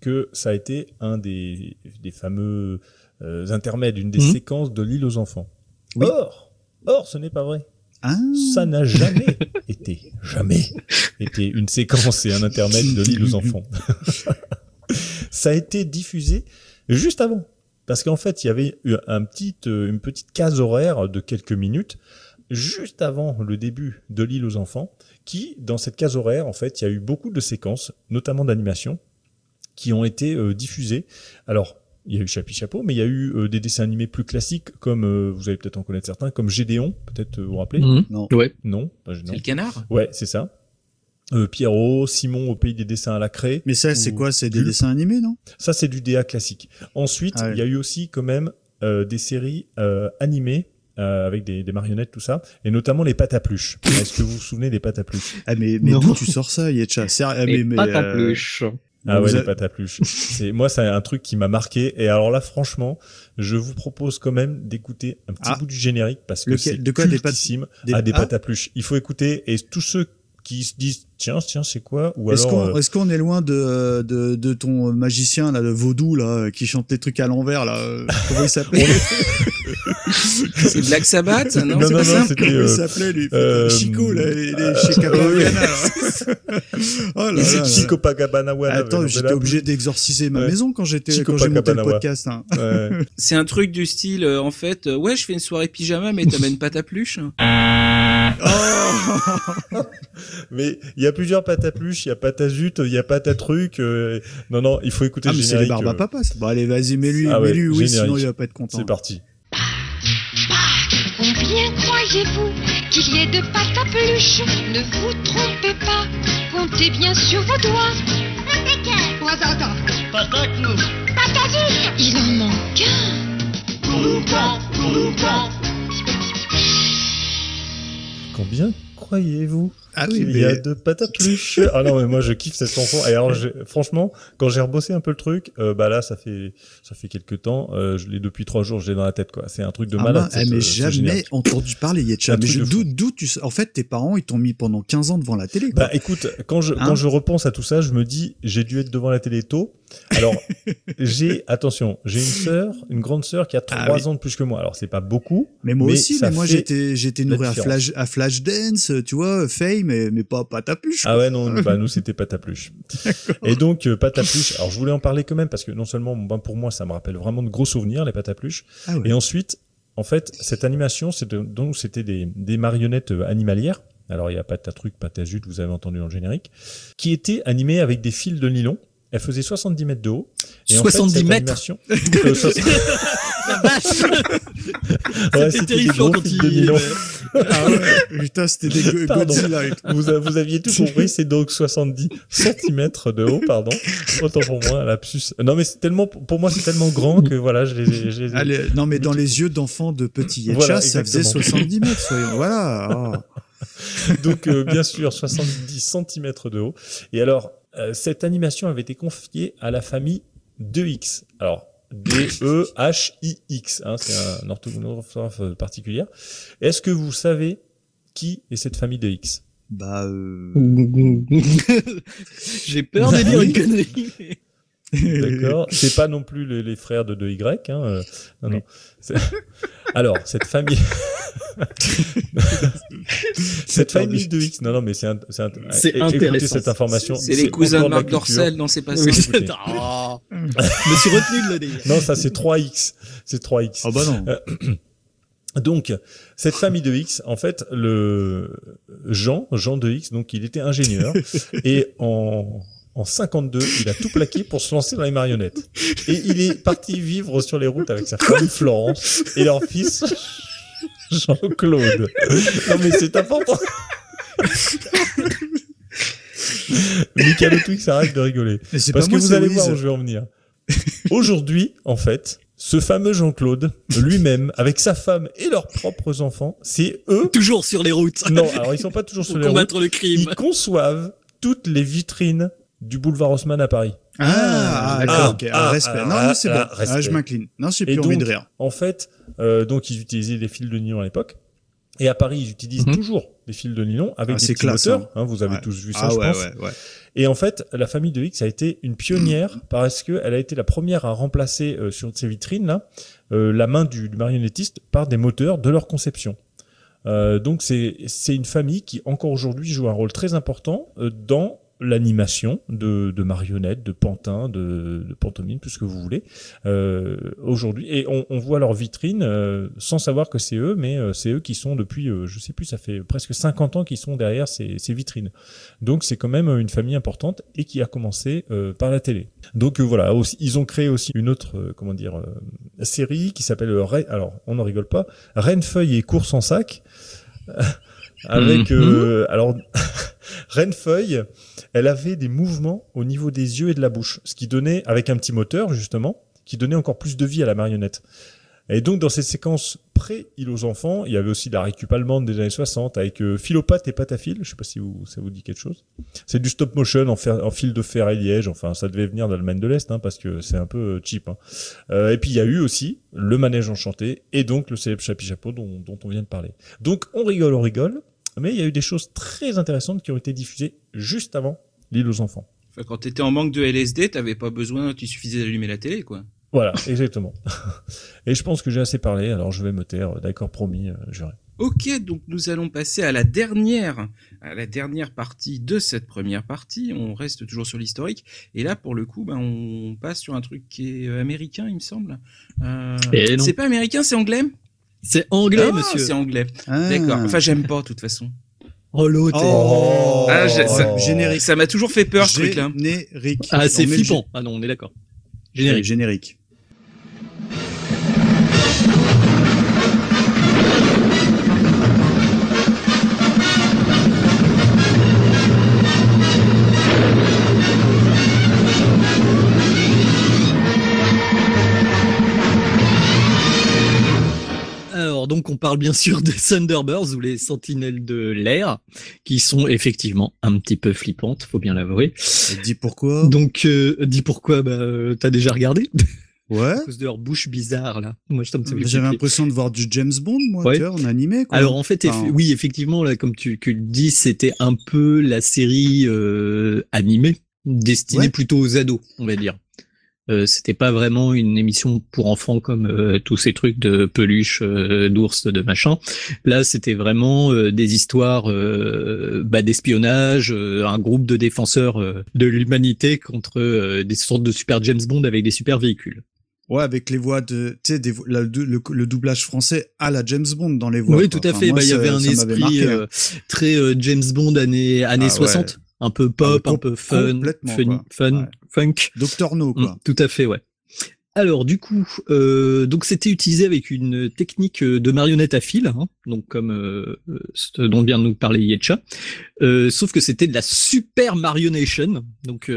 que ça a été un des, des fameux euh, intermèdes, une des Mhm. séquences de l'île aux enfants. Oui. Or, or, ce n'est pas vrai. Ah. Ça n'a jamais été, jamais été une séquence et un intermède de l'île aux enfants. ça a été diffusé juste avant. Parce qu'en fait, il y avait eu un petit, euh, une petite case horaire de quelques minutes juste avant le début de l'île aux enfants, qui, dans cette case horaire, en fait, il y a eu beaucoup de séquences, notamment d'animation, qui ont été euh, diffusées. Alors, il y a eu Chapi Chapeau, mais il y a eu euh, des dessins animés plus classiques, comme euh, vous allez peut-être en connaître certains, comme Gédéon, peut-être euh, vous vous rappelez? Mhm. Non. Ouais. Non, pas Gédéon. C'est le canard? Ouais, c'est ça. Euh, Pierrot, Simon au pays des dessins à la craie. Mais ça, c'est quoi? C'est des dessins animés, non? Ça, c'est du DA classique. Ensuite, il Ah ouais. y a eu aussi quand même euh, des séries euh, animées euh, avec des, des marionnettes, tout ça, et notamment les pâtes à pluche. Est-ce que vous vous souvenez des pâtes à pluche? Ah, mais, mais Non. d'où tu sors ça, Yetcha? C'est- ah, mais, Et mais, pas ta euh, peluche. Ah ouais, a- les pâtes à pluche. C'est moi, c'est un truc qui m'a marqué. Et alors là, franchement, je vous propose quand même d'écouter un petit Ah. bout du générique parce que c'est de quoi, des pâtes- des- ah, des ah. pâtes à pluche. Il faut écouter et tous ceux qui se disent tiens, tiens, c'est quoi? Ou Est-ce alors qu'on euh, est-ce qu'on est loin de, de, de ton magicien, là, de vaudou, là, qui chante des trucs à l'envers, là euh, Comment il s'appelait C'est Black Sabbath Non, Non, c'est non, pas non, ça c'était, Comment euh, il s'appelait, lui euh, Chico, là, il est euh, chez Capariana, là. oh là là. Chico Pagabanawa. Attends, j'étais obligé d'exorciser ma Ouais. maison quand j'étais Chico quand j'ai monté le podcast. Hein. Ouais. C'est un truc du style, euh, en fait, euh, ouais, je fais une soirée pyjama, mais t'amènes pas ta pluche. Mais il y a plusieurs pâtes à pluche, il y a pâte à zut, il y a pâte à truc. euh, Non, non, il faut écouter Ah, le mais c'est les générique. barbes à euh, papa. Bon, allez, vas-y, mets-lui, Ah ouais, mets-lui, oui, générique. sinon il va pas être content. C'est parti. Combien croyez-vous qu'il y ait de pâte à peluche? Ne vous trompez pas, comptez bien sur vos doigts. Il en manque un. Combien croyez-vous Ah oui, Il y a de patapluche. ah non, mais moi je kiffe cette chanson. Et alors, j'ai- franchement, quand j'ai rebossé un peu le truc, euh, bah là, ça fait ça fait quelques temps. euh, je l'ai depuis trois jours, je l'ai dans la tête quoi. C'est un truc de Ah malade. bah, cette, mais euh, jamais entendu parler Yetcha. Mais je doute, d'où tu sais- En fait, tes parents, ils t'ont mis pendant 15 ans devant la télé. quoi. Bah écoute, quand je Hein quand je repense à tout ça, je me dis j'ai dû être devant la télé tôt. Alors j'ai attention, j'ai une sœur, une grande sœur qui a trois Ah oui. ans de plus que moi. Alors c'est pas beaucoup, mais moi aussi, mais moi j'étais j'étais nourri à. Flash à Flashdance, tu vois, Mais, mais pas Patapluche. Ah ouais non, nous, bah nous c'était Patapluche. Et donc euh, Patapluche. Alors je voulais en parler quand même parce que non seulement ben, pour moi ça me rappelle vraiment de gros souvenirs les Patapluches. Ah ouais. Et ensuite, en fait, cette animation, c'était donc c'était des, des marionnettes euh, animalières. Alors il y a Patatruc, Patazut, vous avez entendu dans le générique, qui étaient animées avec des fils de nylon. Elle faisait 70 mètres de haut. Et en fait, 70 mètres animation- Euh, soix- La vache Ouais, C'était terrifiant quand il. Ah ouais, putain, c'était des. Godzilla et tout. Vous, a- vous aviez tout compris, c'est donc 70 cm de haut, pardon. Autant pour moi, lapsus. Non, mais c'est tellement, pour moi, c'est tellement grand que voilà, je les ai, je les ai- Allez, non, mais dans les yeux d'enfants de petits Yetcha, Voilà, ça faisait exactement. 70 mètres, soyons. Voilà. Donc, euh, bien sûr, 70 cm de haut. Et alors, euh, cette animation avait été confiée à la famille 2X. Alors, D-E-H-I-X, hein, c'est un orthographe particulière. Est-ce que vous savez qui est cette famille 2X Bah, euh... J'ai peur de dire une connerie. D'accord. C'est pas non plus les, les frères de 2Y. Hein. euh, non, non. Alors, cette famille. cette famille de X. Non, non, mais c'est un, c'est un- intéressant. cette information. C'est les cousins de la Marc. Dorcel, non, c'est pas ça. Oui, Ah. Je me suis retenu de le dire. Non, ça c'est 3X. C'est 3X. Ah bah non. Euh, Donc, cette famille de X, en fait, le Jean, Jean de X, donc il était ingénieur et en en 52, il a tout plaqué pour se lancer dans les marionnettes. Et il est parti vivre sur les routes avec sa femme Florence et leur fils Jean-Claude. Non mais c'est important. Michael Twix arrête de rigoler. Parce que vous allez voir où je vais en venir. Aujourd'hui, en fait, ce fameux Jean-Claude, lui-même, avec sa femme et leurs propres enfants, c'est eux. Toujours sur les routes. Non, alors ils sont pas toujours sur les routes. combattre le crime. Ils conçoivent toutes les vitrines du boulevard Haussmann à Paris. Ah, Ah, d'accord, ok. ah, Ah, respect. ah, non, ah, non, c'est bon. ah, Ah, je m'incline. Non, j'ai Et plus envie donc, de rire. En fait, euh, donc ils utilisaient des fils de nylon à l'époque. Et à Paris, ils utilisent Mhm. toujours des fils de nylon avec Ah, des c'est petits classe, moteurs. hein. hein, vous avez Ouais. tous vu ça, Ah je ouais, pense. ouais, ouais. Et en fait, la famille de X a été une pionnière parce qu'elle a été la première à remplacer euh, sur ces vitrines là euh, la main du, du marionnettiste par des moteurs de leur conception. Euh, donc c'est c'est une famille qui encore aujourd'hui joue un rôle très important euh, dans l'animation de, de marionnettes, de pantins, de, de pantomimes, tout ce que vous voulez euh, aujourd'hui. Et on, on voit leur vitrine euh, sans savoir que c'est eux, mais euh, c'est eux qui sont depuis, euh, je sais plus, ça fait presque 50 ans qu'ils sont derrière ces, ces vitrines. Donc c'est quand même une famille importante et qui a commencé euh, par la télé. Donc voilà, aussi, ils ont créé aussi une autre, euh, comment dire, euh, série qui s'appelle, alors on n'en rigole pas, Renfeuille et course en sac. Avec euh, alors Renfeuille, elle avait des mouvements au niveau des yeux et de la bouche, ce qui donnait avec un petit moteur justement, qui donnait encore plus de vie à la marionnette. Et donc dans ces séquences pré-île aux enfants, il y avait aussi la récup allemande des années 60 avec euh, Philopathe et Patafil, je sais pas si vous, ça vous dit quelque chose. C'est du stop motion en, fil de fer et liège, enfin ça devait venir d'Allemagne de l'Est hein, parce que c'est un peu euh, cheap. hein. Euh, et puis il y a eu aussi le manège enchanté et donc le célèbre Chapi Chapeau dont, dont on vient de parler. Donc on rigole, on rigole, mais il y a eu des choses très intéressantes qui ont été diffusées juste avant l'île aux enfants. Enfin, quand t'étais en manque de LSD, t'avais pas besoin, il suffisait d'allumer la télé, quoi. Voilà, exactement. et je pense que j'ai assez parlé, alors je vais me taire, d'accord, promis, euh, juré. Ok, donc nous allons passer à la dernière, à la dernière partie de cette première partie. On reste toujours sur l'historique, et là pour le coup, ben, on passe sur un truc qui est euh, américain, il me semble. Euh, Eh c'est pas américain, c'est anglais? C'est anglais, Ah, monsieur. C'est anglais. Ah. D'accord. Enfin, j'aime pas de toute façon. Oh l'autre. Oh, Ah, ça- générique. Ça m'a toujours fait peur ce truc-là. Générique. Ah, c'est flippant. Ah non, on est d'accord. gé- Générique. Générique. Alors, donc on parle bien sûr des Thunderbirds ou les Sentinelles de l'air, qui sont effectivement un petit peu flippantes, faut bien l'avouer. Dis pourquoi? Donc euh, dis pourquoi Bah euh, t'as déjà regardé? Ouais. À cause de leur bouche bizarre là. Moi J'avais l'impression de voir du James Bond, moi, Ouais. en animé. Quoi. Alors en fait, Enfin, eff- oui, effectivement, là, comme tu, tu le dis, c'était un peu la série euh, animée, destinée Ouais. plutôt aux ados, on va dire. Euh, c'était pas vraiment une émission pour enfants comme euh, tous ces trucs de peluche, euh, d'ours, de machin. Là, c'était vraiment euh, des histoires euh, bah, d'espionnage, euh, un groupe de défenseurs euh, de l'humanité contre euh, des sortes de super James Bond avec des super véhicules. Ouais, avec les voix de, tu sais, le, le doublage français à la James Bond dans les voix. Oui, quoi. tout à Enfin, fait. moi, Bah, il y avait un esprit marqué, hein. euh, très euh, James Bond années années Ah ouais. 60, un peu pop, Ah, un peu fun, fun, fun, Ouais. funk. Docteur No, quoi. Mm, tout à fait, ouais. Alors du coup, euh, donc c'était utilisé avec une technique euh, de marionnette à fil, hein, donc comme euh, euh, ce dont vient de nous parler Yetcha, euh, sauf que c'était de la super marionation, donc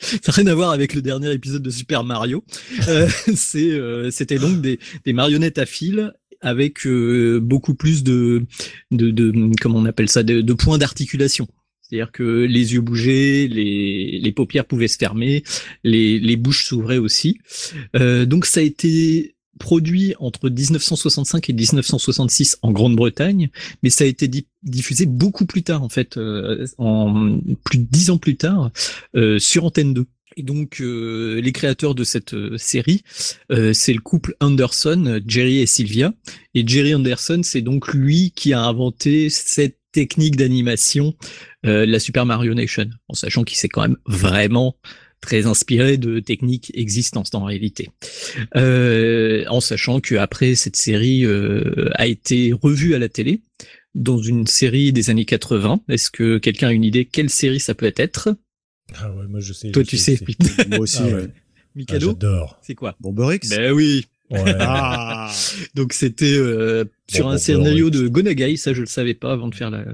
ça n'a rien à voir avec le dernier épisode de Super Mario. C'était donc des, des marionnettes à fil avec beaucoup plus de, de, de comment on appelle ça de, de points d'articulation. C'est-à-dire que les yeux bougeaient, les, les paupières pouvaient se fermer, les, les bouches s'ouvraient aussi. Euh, donc ça a été produit entre 1965 et 1966 en Grande-Bretagne, mais ça a été di- diffusé beaucoup plus tard en fait, euh, en plus de dix ans plus tard, euh, sur Antenne 2. Et donc euh, les créateurs de cette série, c'est le couple Anderson, Jerry et Sylvia. Et Jerry Anderson, c'est donc lui qui a inventé cette technique d'animation, euh, la Super Mario Nation, en sachant qu'il s'est quand même vraiment très inspiré de techniques existantes en réalité. Euh, en sachant que après cette série euh, a été revue à la télé dans une série des années 80. Est-ce que quelqu'un a une idée quelle série ça peut être? Ah ouais, moi je sais. Toi je tu sais, sais. Moi aussi, Ah ouais. ouais. Mikado? Ah, J'adore. C'est quoi? Bomberix Ben oui. Ouais. Ah Donc c'était euh, sur Bon, un bon, scénario bon, de Gonagai, ça je le savais pas avant de faire la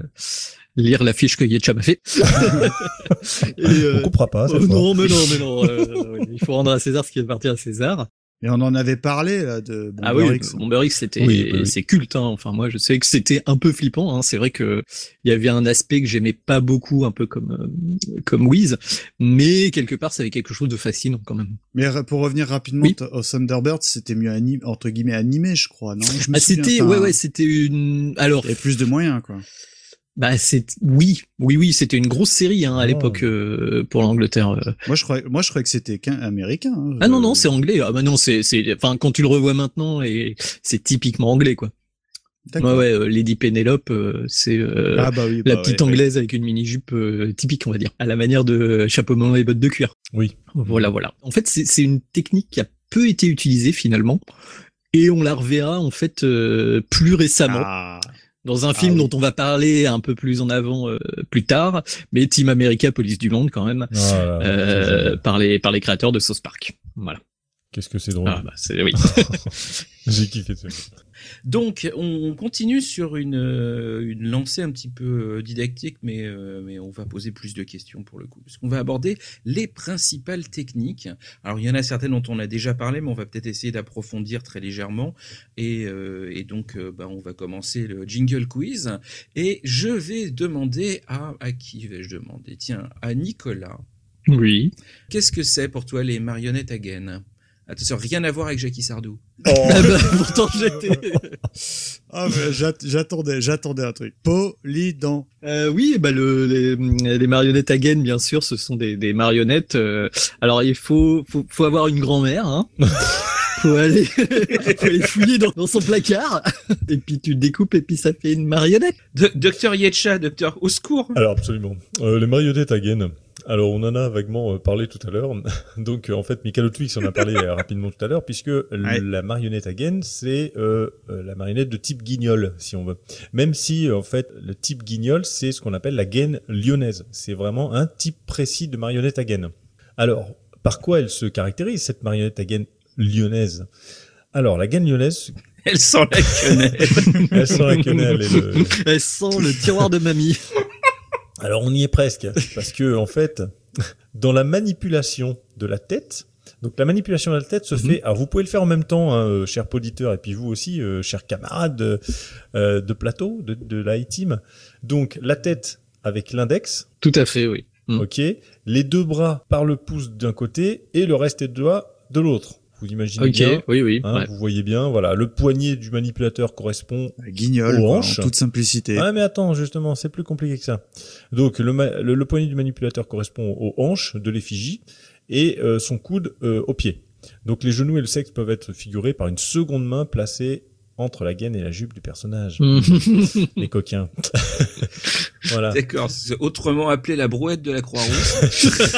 lire la fiche que Yetcha m'a fait. Et, euh, On comprend pas. cette oh fois. non, mais non, mais non. euh, il faut rendre à César ce qui appartient à César. Et on en avait parlé, là, de Ah oui, Bomberix. Bomberix, c'était, Oui, oui, oui. c'est culte. Hein. Enfin, moi, je sais que c'était un peu flippant. Hein. C'est vrai que il y avait un aspect que j'aimais pas beaucoup, un peu comme euh, comme Wiz, mais quelque part, ça avait quelque chose de fascinant quand même. Mais pour revenir rapidement Oui. au Thunderbird, c'était mieux animé, entre guillemets animé, je crois, non? Je me Ah, souviens, c'était, enfin, ouais, ouais, c'était une. Alors, Il y avait plus de moyens, quoi. Bah, c'est, oui, oui, oui, c'était une grosse série hein, à Oh. l'époque euh, pour l'Angleterre. euh. Moi, je croyais, moi, je croyais que c'était qu'un américain. hein. Ah non, non, c'est anglais. Ah bah non, c'est, c'est, enfin, quand tu le revois maintenant, et c'est typiquement anglais, quoi. Ouais, euh, Lady Penelope, euh, c'est euh, Ah bah oui. la bah petite ouais, ouais. anglaise avec une mini jupe typique, on va dire, à la manière de chapeau melon et bottes de cuir. Oui. Voilà, voilà. En fait, c'est, c'est une technique qui a peu été utilisée finalement, et on la reverra en fait euh, plus récemment. Ah. Dans un film oui. dont on va parler un peu plus en avant euh, plus tard, mais Team America, Police du Monde quand même, Ah, euh, par les par les créateurs de South Park. Voilà. Qu'est-ce que c'est drôle. Ah, bah, c'est oui. J'ai kiffé ça. Donc, on continue sur une, euh, une lancée un petit peu euh, didactique, mais, euh, mais on va poser plus de questions pour le coup. Parce qu'on va aborder les principales techniques. Alors, il y en a certaines dont on a déjà parlé, mais on va peut-être essayer d'approfondir très légèrement. Et, euh, et donc, euh, bah, on va commencer le jingle quiz. Et je vais demander à... À qui vais-je demander? Tiens, à Nicolas. Oui. Qu'est-ce que c'est pour toi les marionnettes à gaines? Attention, rien à voir avec Jackie Sardou. Ah bah, pourtant j'étais. Ah, j'attendais, j'attendais un truc. Polydent. Euh, oui, bah le, les, les marionnettes à gaines, bien sûr, ce sont des, des marionnettes. euh, alors il faut, faut, faut avoir une grand-mère, hein. faut aller, faut aller fouiller dans, dans son placard, et puis tu découpes et puis ça fait une marionnette. De- Docteur Yetcha, docteur au secours. Alors absolument. Euh, les marionnettes à gaines. Alors on en a vaguement euh, parlé tout à l'heure. Donc euh, en fait, Michael Twix en a parlé euh, rapidement tout à l'heure, puisque la marionnette à gaines, c'est euh, la marionnette de type guignol, si on veut. Même si en fait le type guignol, c'est ce qu'on appelle la gaine lyonnaise. C'est vraiment un type précis de marionnette à gaines. Alors, par quoi elle se caractérise cette marionnette à gaine lyonnaise? Alors la gaine lyonnaise, Elle sent la quenelle. elle sent la quenelle et le, Elle sent le tiroir de mamie. Alors on y est presque, parce que en fait, dans la manipulation de la tête, Donc la manipulation de la tête se Mhm. fait. Alors vous pouvez le faire en même temps, hein, euh, cher auditeur, et puis vous aussi, euh, chers camarades euh, euh, de plateau, de, de la team. Donc la tête avec l'index. Tout à fait, oui. Mm. Ok. Les deux bras par le pouce d'un côté et le reste des doigts de l'autre. Vous imaginez Ok, bien. oui, oui, hein, ouais. Vous voyez bien. Voilà. Le poignet du manipulateur correspond Guignol, aux hanches. en toute simplicité. Ah mais attends, justement, c'est plus compliqué que ça. Donc le, ma- le, le poignet du manipulateur correspond aux hanches de l'effigie et euh, son coude euh, au pied. Donc les genoux et le sexe peuvent être figurés par une seconde main placée entre la gaine et la jupe du personnage. Mhm. les coquins. voilà. D'accord, c'est autrement appelé la brouette de la Croix-Rousse.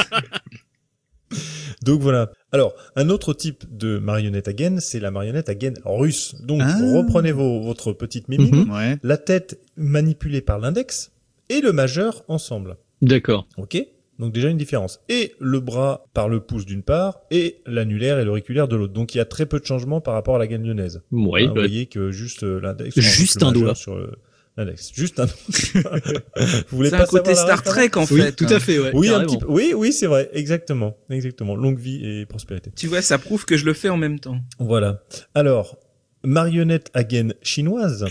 Donc voilà. Alors, un autre type de marionnette à gaine, c'est la marionnette à gaine russe. Donc, Ah. reprenez vos, votre petite mimine, Mhm. Ouais. la tête manipulée par l'index et le majeur ensemble. D'accord. Ok Donc déjà une différence. Et le bras par le pouce d'une part et l'annulaire et l'auriculaire de l'autre. Donc il y a très peu de changements par rapport à la gaine lyonnaise. Oui, Hein, vous bah, voyez que juste euh, l'index. Juste un doigt. Sur le- l'index. Juste un vous voulez pas un côté savoir Star Trek en oui, fait. tout hein. à fait, ouais. Oui, un petit peu. Oui, oui, c'est vrai. Exactement. Exactement. Longue vie et prospérité. Tu vois, ça prouve que je le fais en même temps. Voilà. Alors, marionnette à gaine chinoise.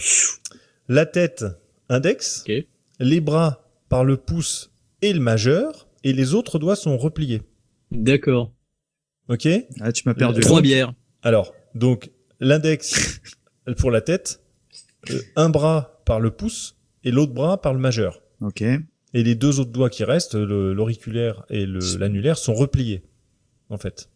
La tête index. Ok. Les bras par le pouce et le majeur. Et les autres doigts sont repliés. D'accord. Ok Ah, tu m'as perdu. Trois bières. Alors, donc, l'index pour la tête, un bras par le pouce et l'autre bras par le majeur. Ok. Et les deux autres doigts qui restent, l'auriculaire et l'annulaire, sont repliés, en fait.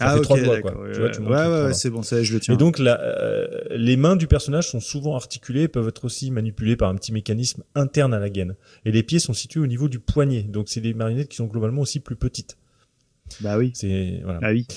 Ça Ah, fait ok, trois doigts, quoi. Ouais, Tu vois, tu ouais, ouais, c'est bon, ça, je le tiens. Et donc, la, euh, les mains du personnage sont souvent articulées et peuvent être aussi manipulées par un petit mécanisme interne à la gaine. Et les pieds sont situés au niveau du poignet. Donc, c'est des marionnettes qui sont globalement aussi plus petites. Bah oui. C'est, voilà. Ah oui.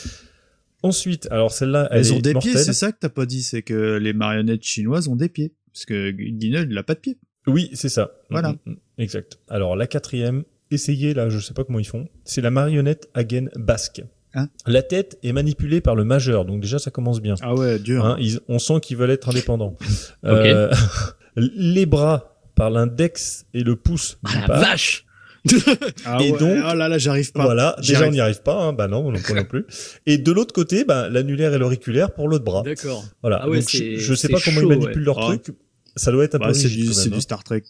Ensuite, alors celle-là, elle Elles ont est des mortelle. pieds, c'est ça que t'as pas dit, c'est que les marionnettes chinoises ont des pieds. Parce que Guignol, il a pas de pieds. Oui, c'est ça. Voilà. Mm, mm, mm. Exact. Alors, la quatrième, essayez, là, je sais pas comment ils font. C'est la marionnette à gaine basque. Hein? La tête est manipulée par le majeur, donc déjà ça commence bien. Ah ouais, dur. Hein, ils- on sent qu'ils veulent être indépendants. Euh, les bras par l'index et le pouce. Ah la part. vache Ah et ouais, donc, oh là là, j'arrive pas. Voilà, déjà on arrive. n'y arrive pas, hein, bah non, non, pas non plus. Et de l'autre côté, bah, l'annulaire et l'auriculaire pour l'autre bras. D'accord. Voilà. Ah ouais, Donc, je, je sais pas comment ils manipulent ouais. leur Ah. truc. Ça doit être un Bah, peu c'est du, même, du hein. Star Trek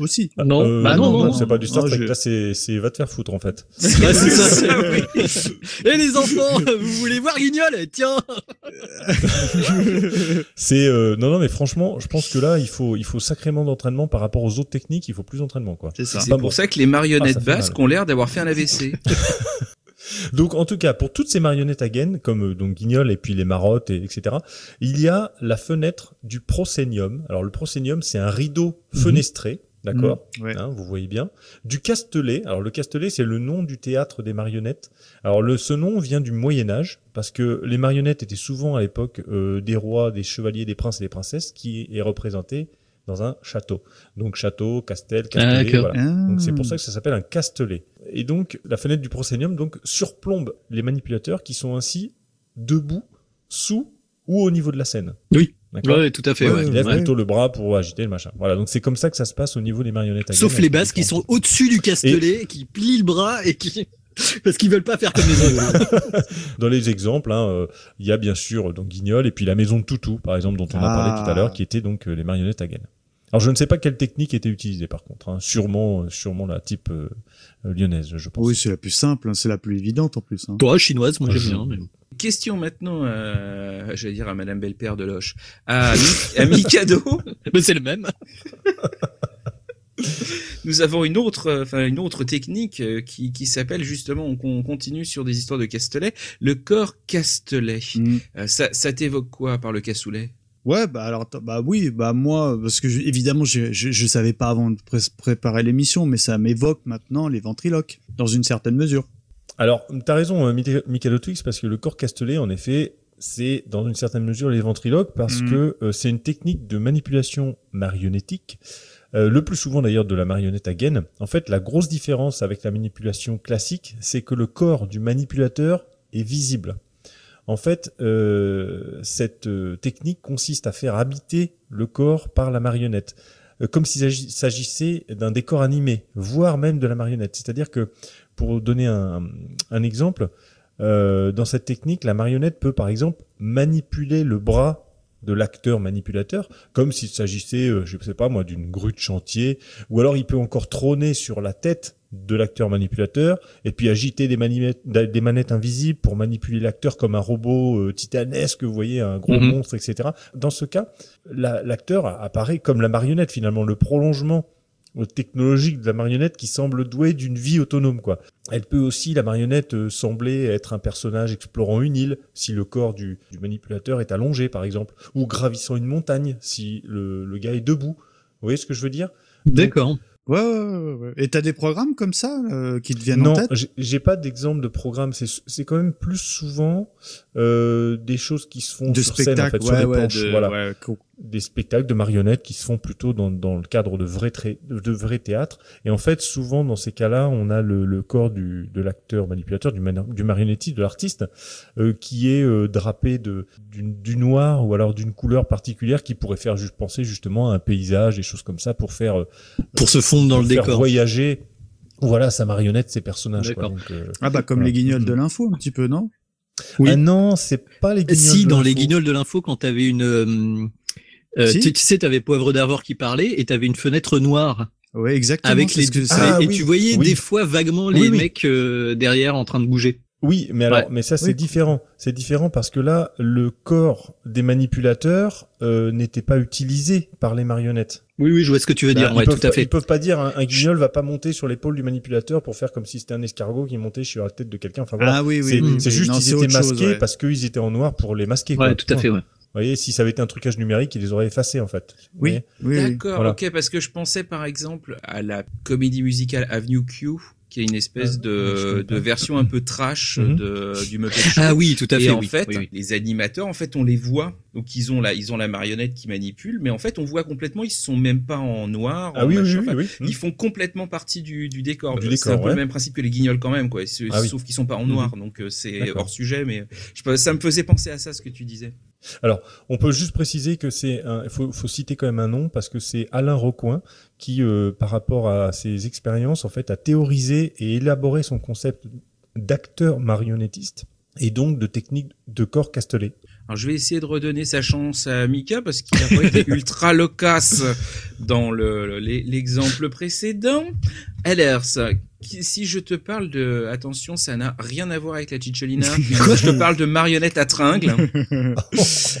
aussi. Non, Euh, bah non, non, c'est pas du Star non, Trek. je- Là, c'est, c'est va te faire foutre en fait. Ouais, c'est ça. Et les enfants, vous voulez voir Guignol? Tiens C'est euh, non, non, mais franchement, je pense que là, il faut, il faut sacrément d'entraînement par rapport aux autres techniques. Il faut plus d'entraînement, quoi. C'est ça. C'est Pas pour bon. ça que les marionnettes Ah, basques mal. ont l'air d'avoir fait un AVC. Donc, en tout cas, pour toutes ces marionnettes à gaine, comme euh, donc Guignol et puis les marottes, et, etc., il y a la fenêtre du proscénium. Alors, le proscénium, c'est un rideau fenestré. D'accord Mhm, ouais. Hein, Vous voyez bien. Du castelet. Alors, le castelet, c'est le nom du théâtre des marionnettes. Alors, le, ce nom vient du Moyen-Âge, parce que les marionnettes étaient souvent, à l'époque, euh, des rois, des chevaliers, des princes et des princesses, qui est représenté dans un château. Donc, château, castel, castelet, d'accord. voilà. Ah. Donc c'est pour ça que ça s'appelle un castelet. Et donc la fenêtre du proscénium donc surplombe les manipulateurs qui sont ainsi debout, sous ou au niveau de la scène. Oui. D'accord Ouais, tout à fait. Ouais, ouais. ils lèvent Ouais. plutôt le bras pour agiter le machin. Voilà, donc c'est comme ça que ça se passe au niveau des marionnettes. à Sauf les basses qui sont au-dessus du castelet, qui plient le bras et qui... Parce qu'ils veulent pas faire comme les autres. Dans les exemples, hein, euh, il y a bien sûr donc Guignol et puis la maison de Toutou, par exemple, dont on a parlé Ah. tout à l'heure, qui était donc euh, les marionnettes à gaine. Alors je ne sais pas quelle technique était utilisée par contre, hein. sûrement, euh, sûrement la type euh, euh, lyonnaise, je pense. Oui, c'est la plus simple, hein, c'est la plus évidente en plus. hein. Toi, chinoise, moi j'aime bien. mais- Question maintenant, euh, j'allais dire à Madame Belle-Père de Loche, à, Mi- à Mikado. Mais c'est le même. Nous avons une autre, euh, enfin une autre technique euh, qui, qui s'appelle justement, on, on continue sur des histoires de Castelet, le corps Castelet. Mm. Euh, ça, ça t'évoque quoi par le cassoulet? Ouais, bah alors, bah oui, bah moi, parce que je- évidemment, je, je, je savais pas avant de pré- préparer l'émission, mais ça m'évoque maintenant les ventriloques, dans une certaine mesure. Alors, tu as raison, euh, Michael Twix, parce que le corps castelet, en effet, c'est dans une certaine mesure les ventriloques, parce Mhm. que euh, c'est une technique de manipulation marionnettique, euh, le plus souvent d'ailleurs de la marionnette à gaine. En fait, la grosse différence avec la manipulation classique, c'est que le corps du manipulateur est visible. En fait, euh, cette euh, technique consiste à faire habiter le corps par la marionnette, comme s'il s'agissait d'un décor animé, voire même de la marionnette. C'est-à-dire que, pour donner un, exemple, dans cette technique, la marionnette peut par exemple manipuler le bras de l'acteur manipulateur, comme s'il s'agissait, euh, je sais pas moi, d'une grue de chantier, ou alors il peut encore trôner sur la tête de l'acteur manipulateur et puis agiter des, manettes, des manettes invisibles pour manipuler l'acteur comme un robot euh, titanesque, vous voyez, un gros Mhm. monstre, etc. Dans ce cas, la- l'acteur apparaît comme la marionnette finalement, le prolongement technologique de la marionnette qui semble douée d'une vie autonome quoi. Elle peut aussi la marionnette euh, sembler être un personnage explorant une île si le corps du, du manipulateur est allongé par exemple ou gravissant une montagne si le, le gars est debout. Vous voyez ce que je veux dire? D'accord. Ouais, ouais, ouais, ouais. Et t'as des programmes comme ça euh, qui te viennent non, en tête? j'ai- j'ai pas d'exemple de programme. C'est c'est quand même plus souvent euh, des choses qui se font De sur scène, en spectacles, fait, sur des ouais, planches, de- voilà. ouais, cool. Des spectacles de marionnettes qui se font plutôt dans, dans le cadre de vrais tra- de, vrais théâtres. Et en fait, souvent dans ces cas-là, on a le, le corps du, de l'acteur manipulateur, du, mani- du marionnettiste, de l'artiste, euh, qui est euh, drapé de d'une- du noir ou alors d'une couleur particulière qui pourrait faire juste penser justement à un paysage, des choses comme ça, pour faire euh, Pour se fondre dans le faire décor. voyager. Voilà, sa marionnette, ses personnages. quoi. Donc, euh, Ah bah comme voilà. les guignols de l'info un petit peu, non? Oui. Ah non, c'est pas les guignols. Si, de dans les guignols de l'info, quand t'avais une... euh, euh, Si. tu, tu sais, t'avais Poivre d'Arvor qui parlait et t'avais une fenêtre noire Ouais, exactement. avec les que. Ah, et oui, tu voyais oui. des fois vaguement les mecs euh, derrière en train de bouger. Oui, mais alors, Ouais. mais ça c'est Oui. différent. C'est différent parce que là, le corps des manipulateurs euh, n'était pas utilisé par les marionnettes. Oui, oui, je vois ce que tu veux Bah, dire. ils Ouais, peuvent tout à pas- fait. Ils peuvent pas dire un, un guignol va pas monter sur l'épaule du manipulateur pour faire comme si c'était un escargot qui montait sur la tête de quelqu'un. Enfin voilà. Ah oui, oui, c'est oui, c'est oui. juste qu'ils étaient autre chose, masqués ouais. parce qu'ils étaient en noir pour les masquer. Ouais, quoi. tout à fait, ouais. Vous voyez, si ça avait été un trucage numérique, ils les auraient effacés en fait. Oui, voyez oui, oui. D'accord, Voilà. ok, parce que je pensais par exemple à la comédie musicale Avenue Q, qui est une espèce Ah, de, version un peu trash Mhm. de, du Muppet Show. Ah oui, tout à Et fait. en oui. fait, Oui, oui. les animateurs, en fait, on les voit. Donc ils ont la, ils ont la marionnette qui manipule, mais en fait, on voit complètement, ils sont même pas en noir. Ah en oui, oui, machin. oui, Enfin, oui. Ils font complètement partie du, du décor. Du c'est un décor, peu ouais. le même principe que les guignols quand même, quoi. Ah oui. Sauf qu'ils sont pas en noir, donc euh, c'est hors sujet. Mais je, ça me faisait penser à ça ce que tu disais. Alors, on peut juste préciser que c'est, un- il faut, faut citer quand même un nom parce que c'est Alain Recoin qui, euh, par rapport à ses expériences, en fait, a théorisé et élaboré son concept d'acteur marionnettiste et donc de technique de corps castellé. Alors je vais essayer de redonner sa chance à Mika parce qu'il a pas été ultra loquace dans le le- l'exemple précédent. Alors, ça, si je te parle de, attention, ça n'a rien à voir avec la Cicciolina. je te parle de marionnette à tringles.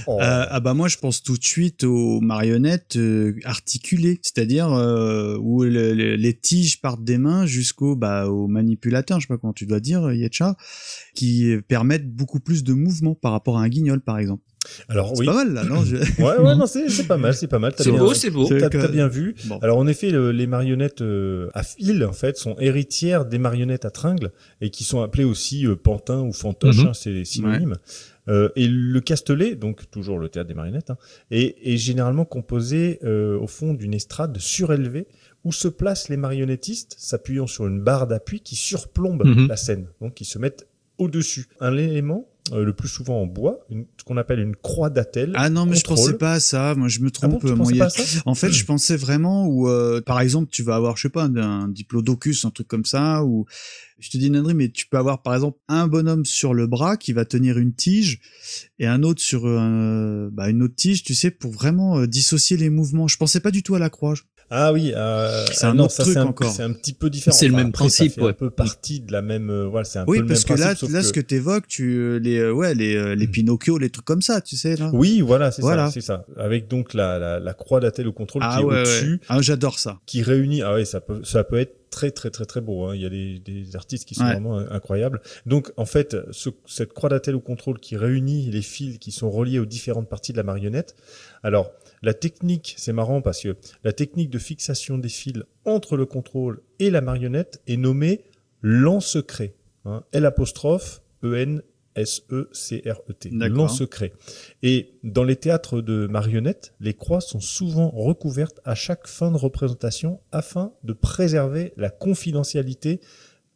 Oh. Euh, ah bah moi je pense tout de suite aux marionnettes euh, articulées, c'est-à-dire euh, où le- le- les tiges partent des mains jusqu'au bah au manipulateur, je sais pas comment tu dois dire Yetcha, qui permettent beaucoup plus de mouvement par rapport à un guignol par exemple. Alors C'est oui. pas mal là, non je- Ouais, ouais, non, c'est c'est pas mal, c'est pas mal. T'as C'est bien- beau, c'est beau. T'as que- bien vu. Bon. Alors en effet, le- les marionnettes euh, à fil, en fait, sont héritières des marionnettes à tringles et qui sont appelées aussi euh, pantins ou fantoches, Mhm. hein, c'est synonyme. Euh, et le castelet, donc toujours le théâtre des marionnettes, hein, est, est généralement composé euh, au fond d'une estrade surélevée où se placent les marionnettistes s'appuyant sur une barre d'appui qui surplombe Mhm. la scène, donc qui se mettent au-dessus. Un élément, euh, le plus souvent en bois, une- ce qu'on appelle une croix d'attelle. Ah non mais je pensais pas à ça, moi je me Ah bon, trompe ça? En fait, je pensais vraiment où, euh, par exemple, tu vas avoir, je sais pas, un, un diplodocus, un truc comme ça, ou je te dis ânerie, mais tu peux avoir, par exemple, un bonhomme sur le bras qui va tenir une tige et un autre sur euh, bah, une autre tige, tu sais, pour vraiment euh, dissocier les mouvements. Je pensais pas du tout à la croix. Ah oui, euh, C'est un non, autre ça, truc un, encore. C'est un petit peu différent. C'est le même après, ça principe, fait ouais. Un peu partie de la même. euh, voilà, c'est un Oui, peu le parce même que là, principe, sauf là, que- ce que t'évoques, tu les, euh, ouais, les, euh, les Pinocchio, les trucs comme ça, tu sais là. Oui, voilà, c'est Voilà. ça, c'est ça. Avec donc la, la, la croix d'attelle au contrôle Ah qui est au-dessus, ouais. Ah, j'adore ça. qui réunit. Ah ouais, ça peut, ça peut être très très très très beau. Hein. Il y a des, des artistes qui sont Ouais. vraiment incroyables. Donc en fait, ce, cette croix d'attelle au contrôle qui réunit les fils qui sont reliés aux différentes parties de la marionnette. Alors la technique, c'est marrant parce que la technique de fixation des fils entre le contrôle et la marionnette est nommée l'en-secret. Hein, L apostrophe E N S E C R E T. D'accord. L'en-secret. Et dans les théâtres de marionnettes, les croix sont souvent recouvertes à chaque fin de représentation afin de préserver la confidentialité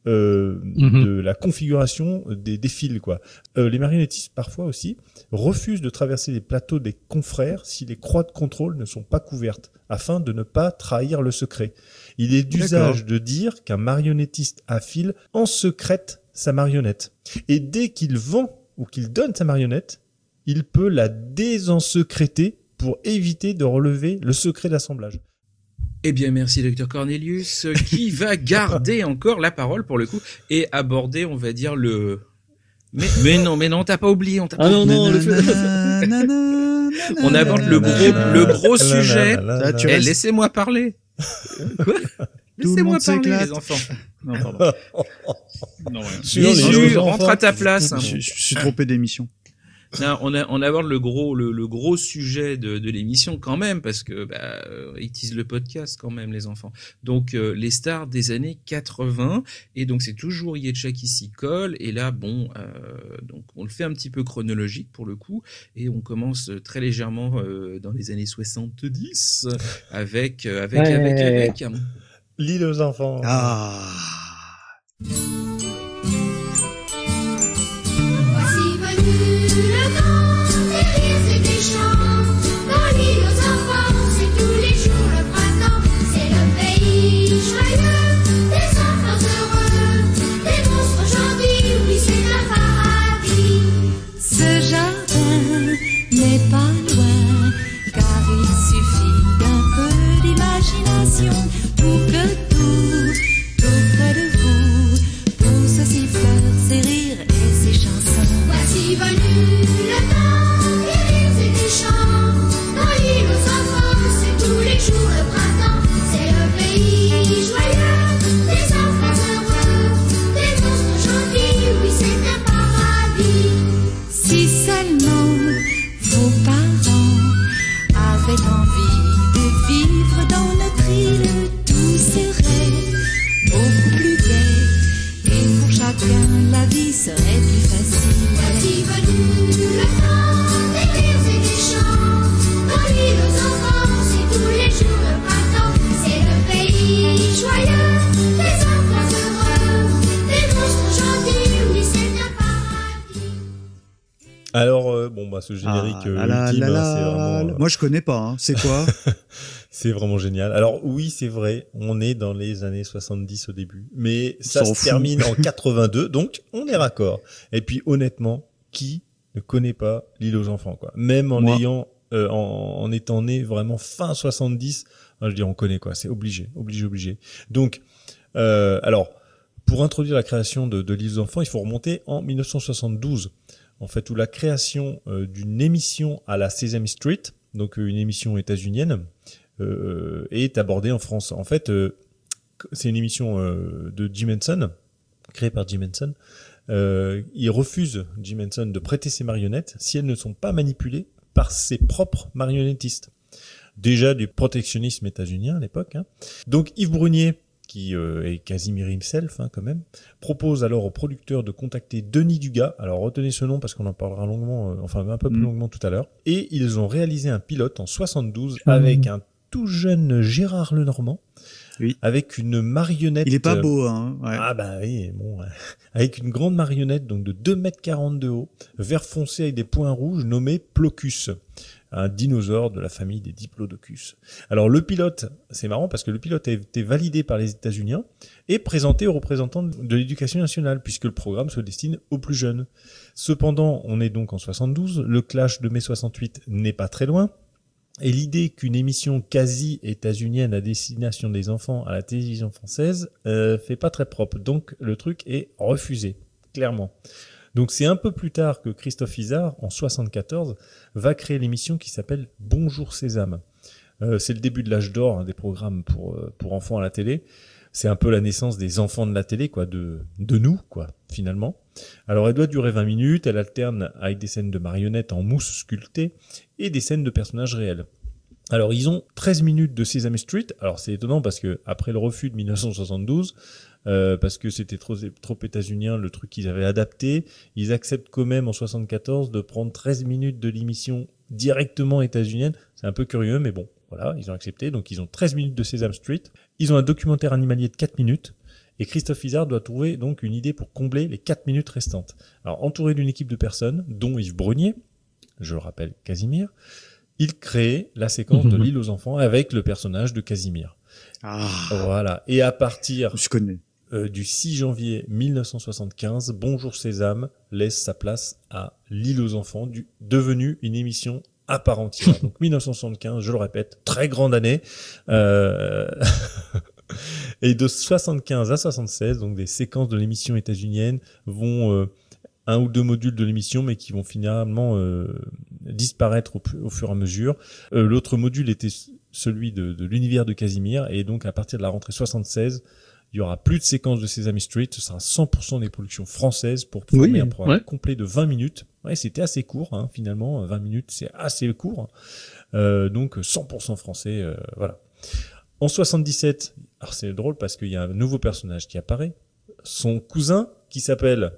euh, Mhm. de la configuration des, des fils. Quoi. Euh, les marionnettistes, parfois aussi, refusent de traverser les plateaux des confrères si les croix de contrôle ne sont pas couvertes, afin de ne pas trahir le secret. Il est d'usage de dire qu'un marionnettiste à fil en secrète sa marionnette. Et dès qu'il vend ou qu'il donne sa marionnette, il peut la désensecréter pour éviter de relever le secret d'assemblage. Eh bien, merci, docteur Cornelius, qui va garder encore la parole pour le coup et aborder, on va dire, le. Mais, mais non, mais non, t'as pas oublié. On t'a Ah pas non, On aborde le gros, le gros sujet. Eh, laissez-moi parler. Quoi Laissez-moi parler, les enfants. Non, pardon. Non. Sur les rentre à ta place. hein. Je, je suis trompé d'émission. Non, on, a, on aborde le gros, le, le gros sujet de, de l'émission quand même, parce que bah, euh, ils teasent le podcast quand même, les enfants. Donc, euh, les stars des années 80, et donc c'est toujours Yetcha qui s'y colle. Et là, bon, euh, donc on le fait un petit peu chronologique pour le coup, et on commence très légèrement euh, dans les années 70 avec, euh, avec, Ouais. avec, avec. L'île aux enfants. Ah. Ah, euh, ultime, hein, vraiment, euh, Moi, je connais pas. hein. C'est quoi c'est vraiment génial. Alors, oui, c'est vrai, on est dans les années 70 au début, mais ça se termine en 82, donc on est raccord. Et puis, honnêtement, qui ne connaît pas l'île aux enfants, quoi? Même en Moi. ayant, euh, en, en étant né vraiment fin 70, hein, je dis, on connaît, quoi. C'est obligé, obligé, obligé. Donc, euh, alors, pour introduire la création de, de l'île aux enfants, il faut remonter en 1972 en fait, où la création euh, d'une émission à la Sesame Street, donc euh, une émission états-unienne, euh, est abordée en France. En fait, c'est une émission de Jim Henson, créée par Jim Henson. Il refuse, Jim Henson, de prêter ses marionnettes si elles ne sont pas manipulées par ses propres marionnettistes. Déjà du protectionnisme états-unien à l'époque. hein. Donc Yves Brunier, qui euh, est Casimir himself hein, quand même, propose alors au producteur de contacter Denis Dugas. Alors retenez ce nom parce qu'on en parlera longuement, euh, enfin un peu plus Mm. longuement tout à l'heure. Et ils ont réalisé un pilote en 72 Mm. avec un tout jeune Gérard Lenormand. Oui. Avec une marionnette. Il est pas euh, beau, hein. ouais. Ah bah oui, bon. Avec une grande marionnette donc de 2,40 m de haut, vert foncé avec des points rouges nommé Plocus, un dinosaure de la famille des Diplodocus. Alors le pilote, c'est marrant parce que le pilote a été validé par les États-Unis et présenté aux représentants de l'éducation nationale puisque le programme se destine aux plus jeunes. Cependant, on est donc en 72, le clash de mai 68 n'est pas très loin. Et l'idée qu'une émission quasi états-unienne à destination des enfants à la télévision française euh, fait pas très propre. Donc le truc est refusé, clairement. Donc c'est un peu plus tard que Christophe Isard, en 74, va créer l'émission qui s'appelle Bonjour Sésame. Euh, c'est le début de l'âge d'or hein, des programmes pour, euh, pour enfants à la télé. C'est un peu la naissance des enfants de la télé, quoi, de, de nous, quoi, finalement. Alors elle doit durer 20 minutes, elle alterne avec des scènes de marionnettes en mousse sculptée et des scènes de personnages réels. Alors ils ont 13 minutes de Sesame Street. Alors c'est étonnant parce que après le refus de 1972, euh, parce que c'était trop trop états-unien le truc qu'ils avaient adapté, ils acceptent quand même en 74 de prendre 13 minutes de l'émission directement états-unienne. C'est un peu curieux mais bon, voilà, ils ont accepté. Donc ils ont 13 minutes de Sesame Street. Ils ont un documentaire animalier de 4 minutes. Et Christophe Isard doit trouver donc une idée pour combler les 4 minutes restantes. Alors entouré d'une équipe de personnes, dont Yves Brunier, je le rappelle Casimir, il crée la séquence de l'île aux enfants avec le personnage de Casimir. Ah. Voilà. Et à partir. Je connais. Euh, du 6 janvier 1975, Bonjour Sésame laisse sa place à L'île aux enfants, du, devenue une émission à part entière. Donc 1975, je le répète, très grande année. Euh... et de 75 à 76, donc des séquences de l'émission états-unienne vont euh, un ou deux modules de l'émission, mais qui vont finalement euh, disparaître au, au, fur et à mesure. Euh, L'autre module était celui de, de l'univers de Casimir, et donc à partir de la rentrée 76, il y aura plus de séquences de Sesame Street, ce sera 100% des productions françaises pour former Oui, un programme ouais. complet de 20 minutes. Ouais, c'était assez court, hein, finalement, 20 minutes, c'est assez court. Euh, donc 100% français, euh, voilà. En 77, alors c'est drôle parce qu'il y a un nouveau personnage qui apparaît, son cousin qui s'appelle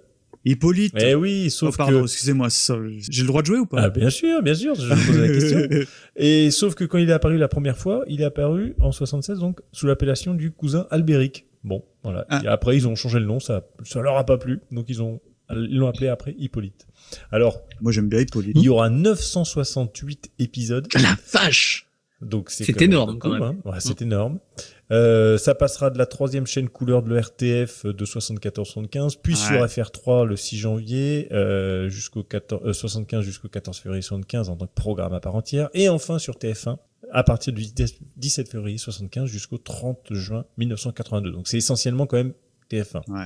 Hippolyte. Eh oui, sauf Oh, pardon, que excusez-moi, j'ai le droit de jouer ou pas? Ah bien sûr, bien sûr, je posais la question. Et sauf que quand il est apparu la première fois, il est apparu en 76 donc sous l'appellation du cousin Albéric. Bon, voilà. Ah. Et après ils ont changé le nom, ça ça leur a pas plu, donc ils ont ils l'ont appelé après Hippolyte. Alors, Moi, j'aime bien Hippolyte. il y aura 968 épisodes. La vache Donc c'est C'est quand même énorme, quand même. hein. Ouais, c'est énorme. Euh, ça passera de la troisième chaîne couleur de l'ERTF de 74-75, puis Ouais. sur FR3 le 6 janvier euh, jusqu'au 14, euh, 75 jusqu'au 14 février 75 en tant que programme à part entière, et enfin sur TF1 à partir du 17 février 75 jusqu'au 30 juin 1982. Donc c'est essentiellement quand même TF1. Ouais.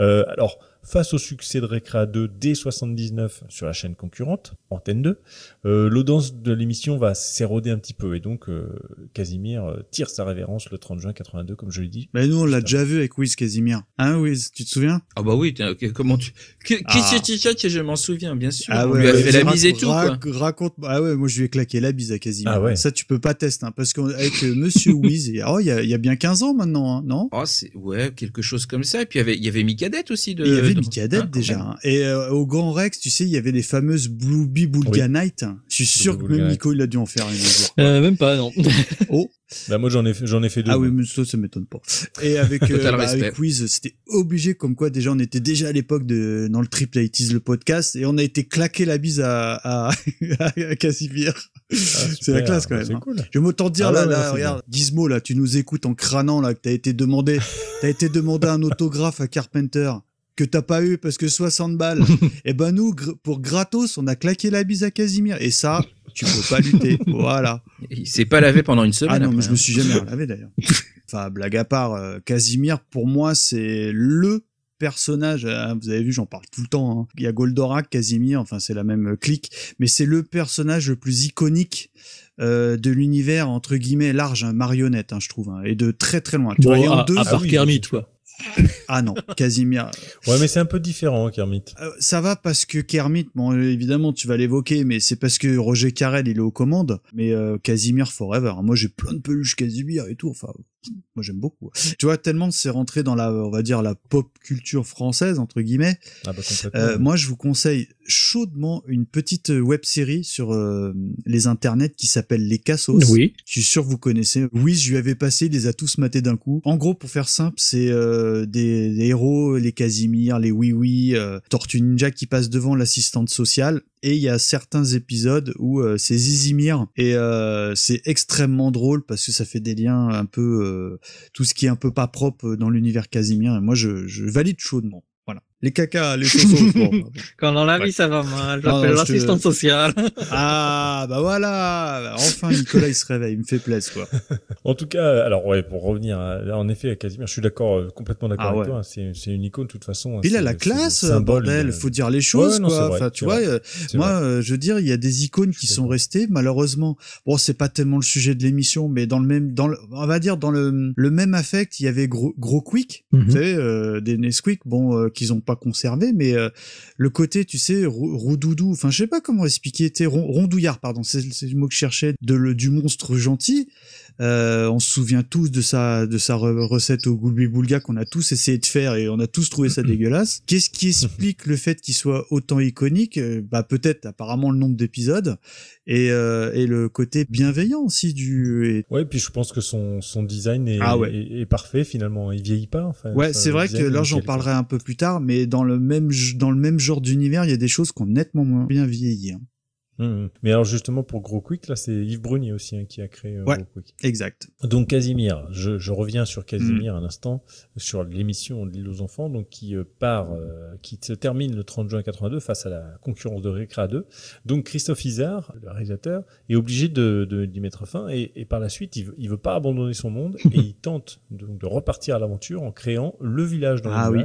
Euh, alors, face au succès de Recrea 2 dès 79 sur la chaîne concurrente, Antenne 2, euh, l'audience de l'émission va s'éroder un petit peu et donc euh, Casimir euh, tire sa révérence le 30 juin 82, comme je l'ai dit. Mais nous, on l'a déjà vu avec Wiz Casimir. Hein, Wiz, tu te souviens? Ah bah oui, que- comment tu... Que- Ah. Qu'est-ce que je m'en souviens, bien sûr. Ah On ouais, lui a fait la bise et tout, quoi. rac- Raconte, ah ouais, moi je lui ai claqué la bise à Casimir. Ah ouais. Ça, tu peux pas tester, hein, parce qu'avec euh, Monsieur Wiz, et- oh, il y a, il y a bien 15 ans maintenant, hein, non? Oh, c'est, ouais, quelque chose comme ça. Et puis, il y avait, il y avait Micadette aussi de. Et Il y avait de- Micadette hein, déjà. hein. Et euh, au Grand Rex, tu sais, il y avait les fameuses Blueby Bulga Night. Je suis sûr que même. Nico, il a dû en faire une un jour. euh, Même pas, non. Oh, Bah moi j'en ai fait, j'en ai fait deux. ah oui, mais ça, ça m'étonne pas. Et avec, euh, bah, avec. Wiz, c'était obligé, comme quoi déjà on était déjà à l'époque de dans le Triple 80s le podcast et on a été claqué la bise à à, à Casimir. C'est la classe quand Bah, même. c'est hein. cool. Je vais m'autant dire Ah là, ouais, regarde, Gizmo là, tu nous écoutes en crânant là, que t'as été demandé, t'as été demandé un autographe à Carpenter que t'as pas eu parce que 60 balles. et ben nous, gr- pour gratos, on a claqué la bise à Casimir et ça, tu peux pas lutter. Voilà. Il s'est pas lavé pendant une semaine. Ah non, après, mais je me hein. suis jamais lavé d'ailleurs. Enfin, blague à part, euh, Casimir, pour moi, c'est le personnage. hein, vous avez vu, j'en parle tout le temps. hein. Il y a Goldorak, Casimir, enfin, c'est la même euh, clique, mais c'est le personnage le plus iconique euh, de l'univers entre guillemets large, hein, marionnette, hein, je trouve, hein, et de très très loin. Tu Bon, vois, à, deux, à part oui, Kermit, quoi. ah non, Casimir. Ouais mais c'est un peu différent Kermit. Euh, ça va parce que Kermit, bon euh, évidemment tu vas l'évoquer, mais c'est parce que Roger Carrel il est aux commandes. Mais euh, Casimir Forever, moi j'ai plein de peluches Casimir et tout. Enfin, moi j'aime beaucoup. Tu vois tellement c'est rentré dans la, on va dire la pop culture française entre guillemets. Ah bah. Euh, moi je vous conseille chaudement une petite web série sur euh, les internets qui s'appelle Les Cassos. Oui. Je suis sûr que vous connaissez. Oui, je lui avais passé, il les a tous matés d'un coup. En gros, pour faire simple, c'est euh, des, des héros, les Casimir, les Oui Oui, euh, Tortue Ninja qui passent devant l'assistante sociale. Et il y a certains épisodes où euh, c'est Zizimir et euh, c'est extrêmement drôle parce que ça fait des liens un peu euh, tout ce qui est un peu pas propre dans l'univers Casimir. Et moi, je, je valide chaudement. Les cacas, les chaussons. bon, Quand dans la Ouais. vie ça va mal, Non, j'appelle te- l'assistante sociale. Ah, bah voilà. Enfin, Nicolas, il se réveille. Il me fait plaisir, quoi. En tout cas, alors ouais, pour revenir, à- là, en effet, à Casimir, je suis d'accord, euh, complètement d'accord Ah avec ouais. toi. hein, C'est, c'est une icône de toute façon. hein, Il a c'est- la classe, symbole bordel. de- Faut dire les choses, Ouais, non, c'est quoi. vrai, enfin, tu vois, vrai, euh, moi, euh, je veux dire, il y a des icônes qui sont restées, malheureusement. Bon, c'est pas tellement le sujet de l'émission, mais dans le même, dans le, on va dire, dans le, le même affect, il y avait Gros, Gros Quick. Mhm. Vous savez, euh, des Nesquik, bon, euh, qu'ils ont pas conservé, mais euh, le côté, tu sais, rou- roudoudou, enfin, je sais pas comment expliquer, rond- rondouillard, pardon, c'est le mot que je cherchais, de le, du monstre gentil. Euh, on se souvient tous de sa de sa re- recette au goulbi boulga qu'on a tous essayé de faire et on a tous trouvé ça dégueulasse. Qu'est-ce qui explique le fait qu'il soit autant iconique? Euh, Bah peut-être apparemment le nombre d'épisodes et euh, et le côté bienveillant aussi du. et- Ouais, puis je pense que son, son design est, Ah ouais. est, est parfait finalement. Il vieillit pas. Enfin, Ouais, c'est vrai que là j'en parlerai un peu plus tard, mais dans le même dans le même genre d'univers, il y a des choses qui ont nettement moins bien vieilli. hein. Hum, hum. Mais alors justement pour Gros Quick, là c'est Yves Brunier aussi hein, qui a créé euh, Ouais. Gros Quick. Exact. Donc Casimir, je, je reviens sur. Casimir un instant, sur l'émission de l'île aux enfants, donc qui euh, part, euh, qui se termine le 30 juin 82 face à la concurrence de Récréa 2. Donc Christophe Isard, le réalisateur, est obligé de, de, d'y mettre fin et, et par la suite il veut, il veut pas abandonner son monde et il tente de, de repartir à l'aventure en créant le village dans Ah le oui.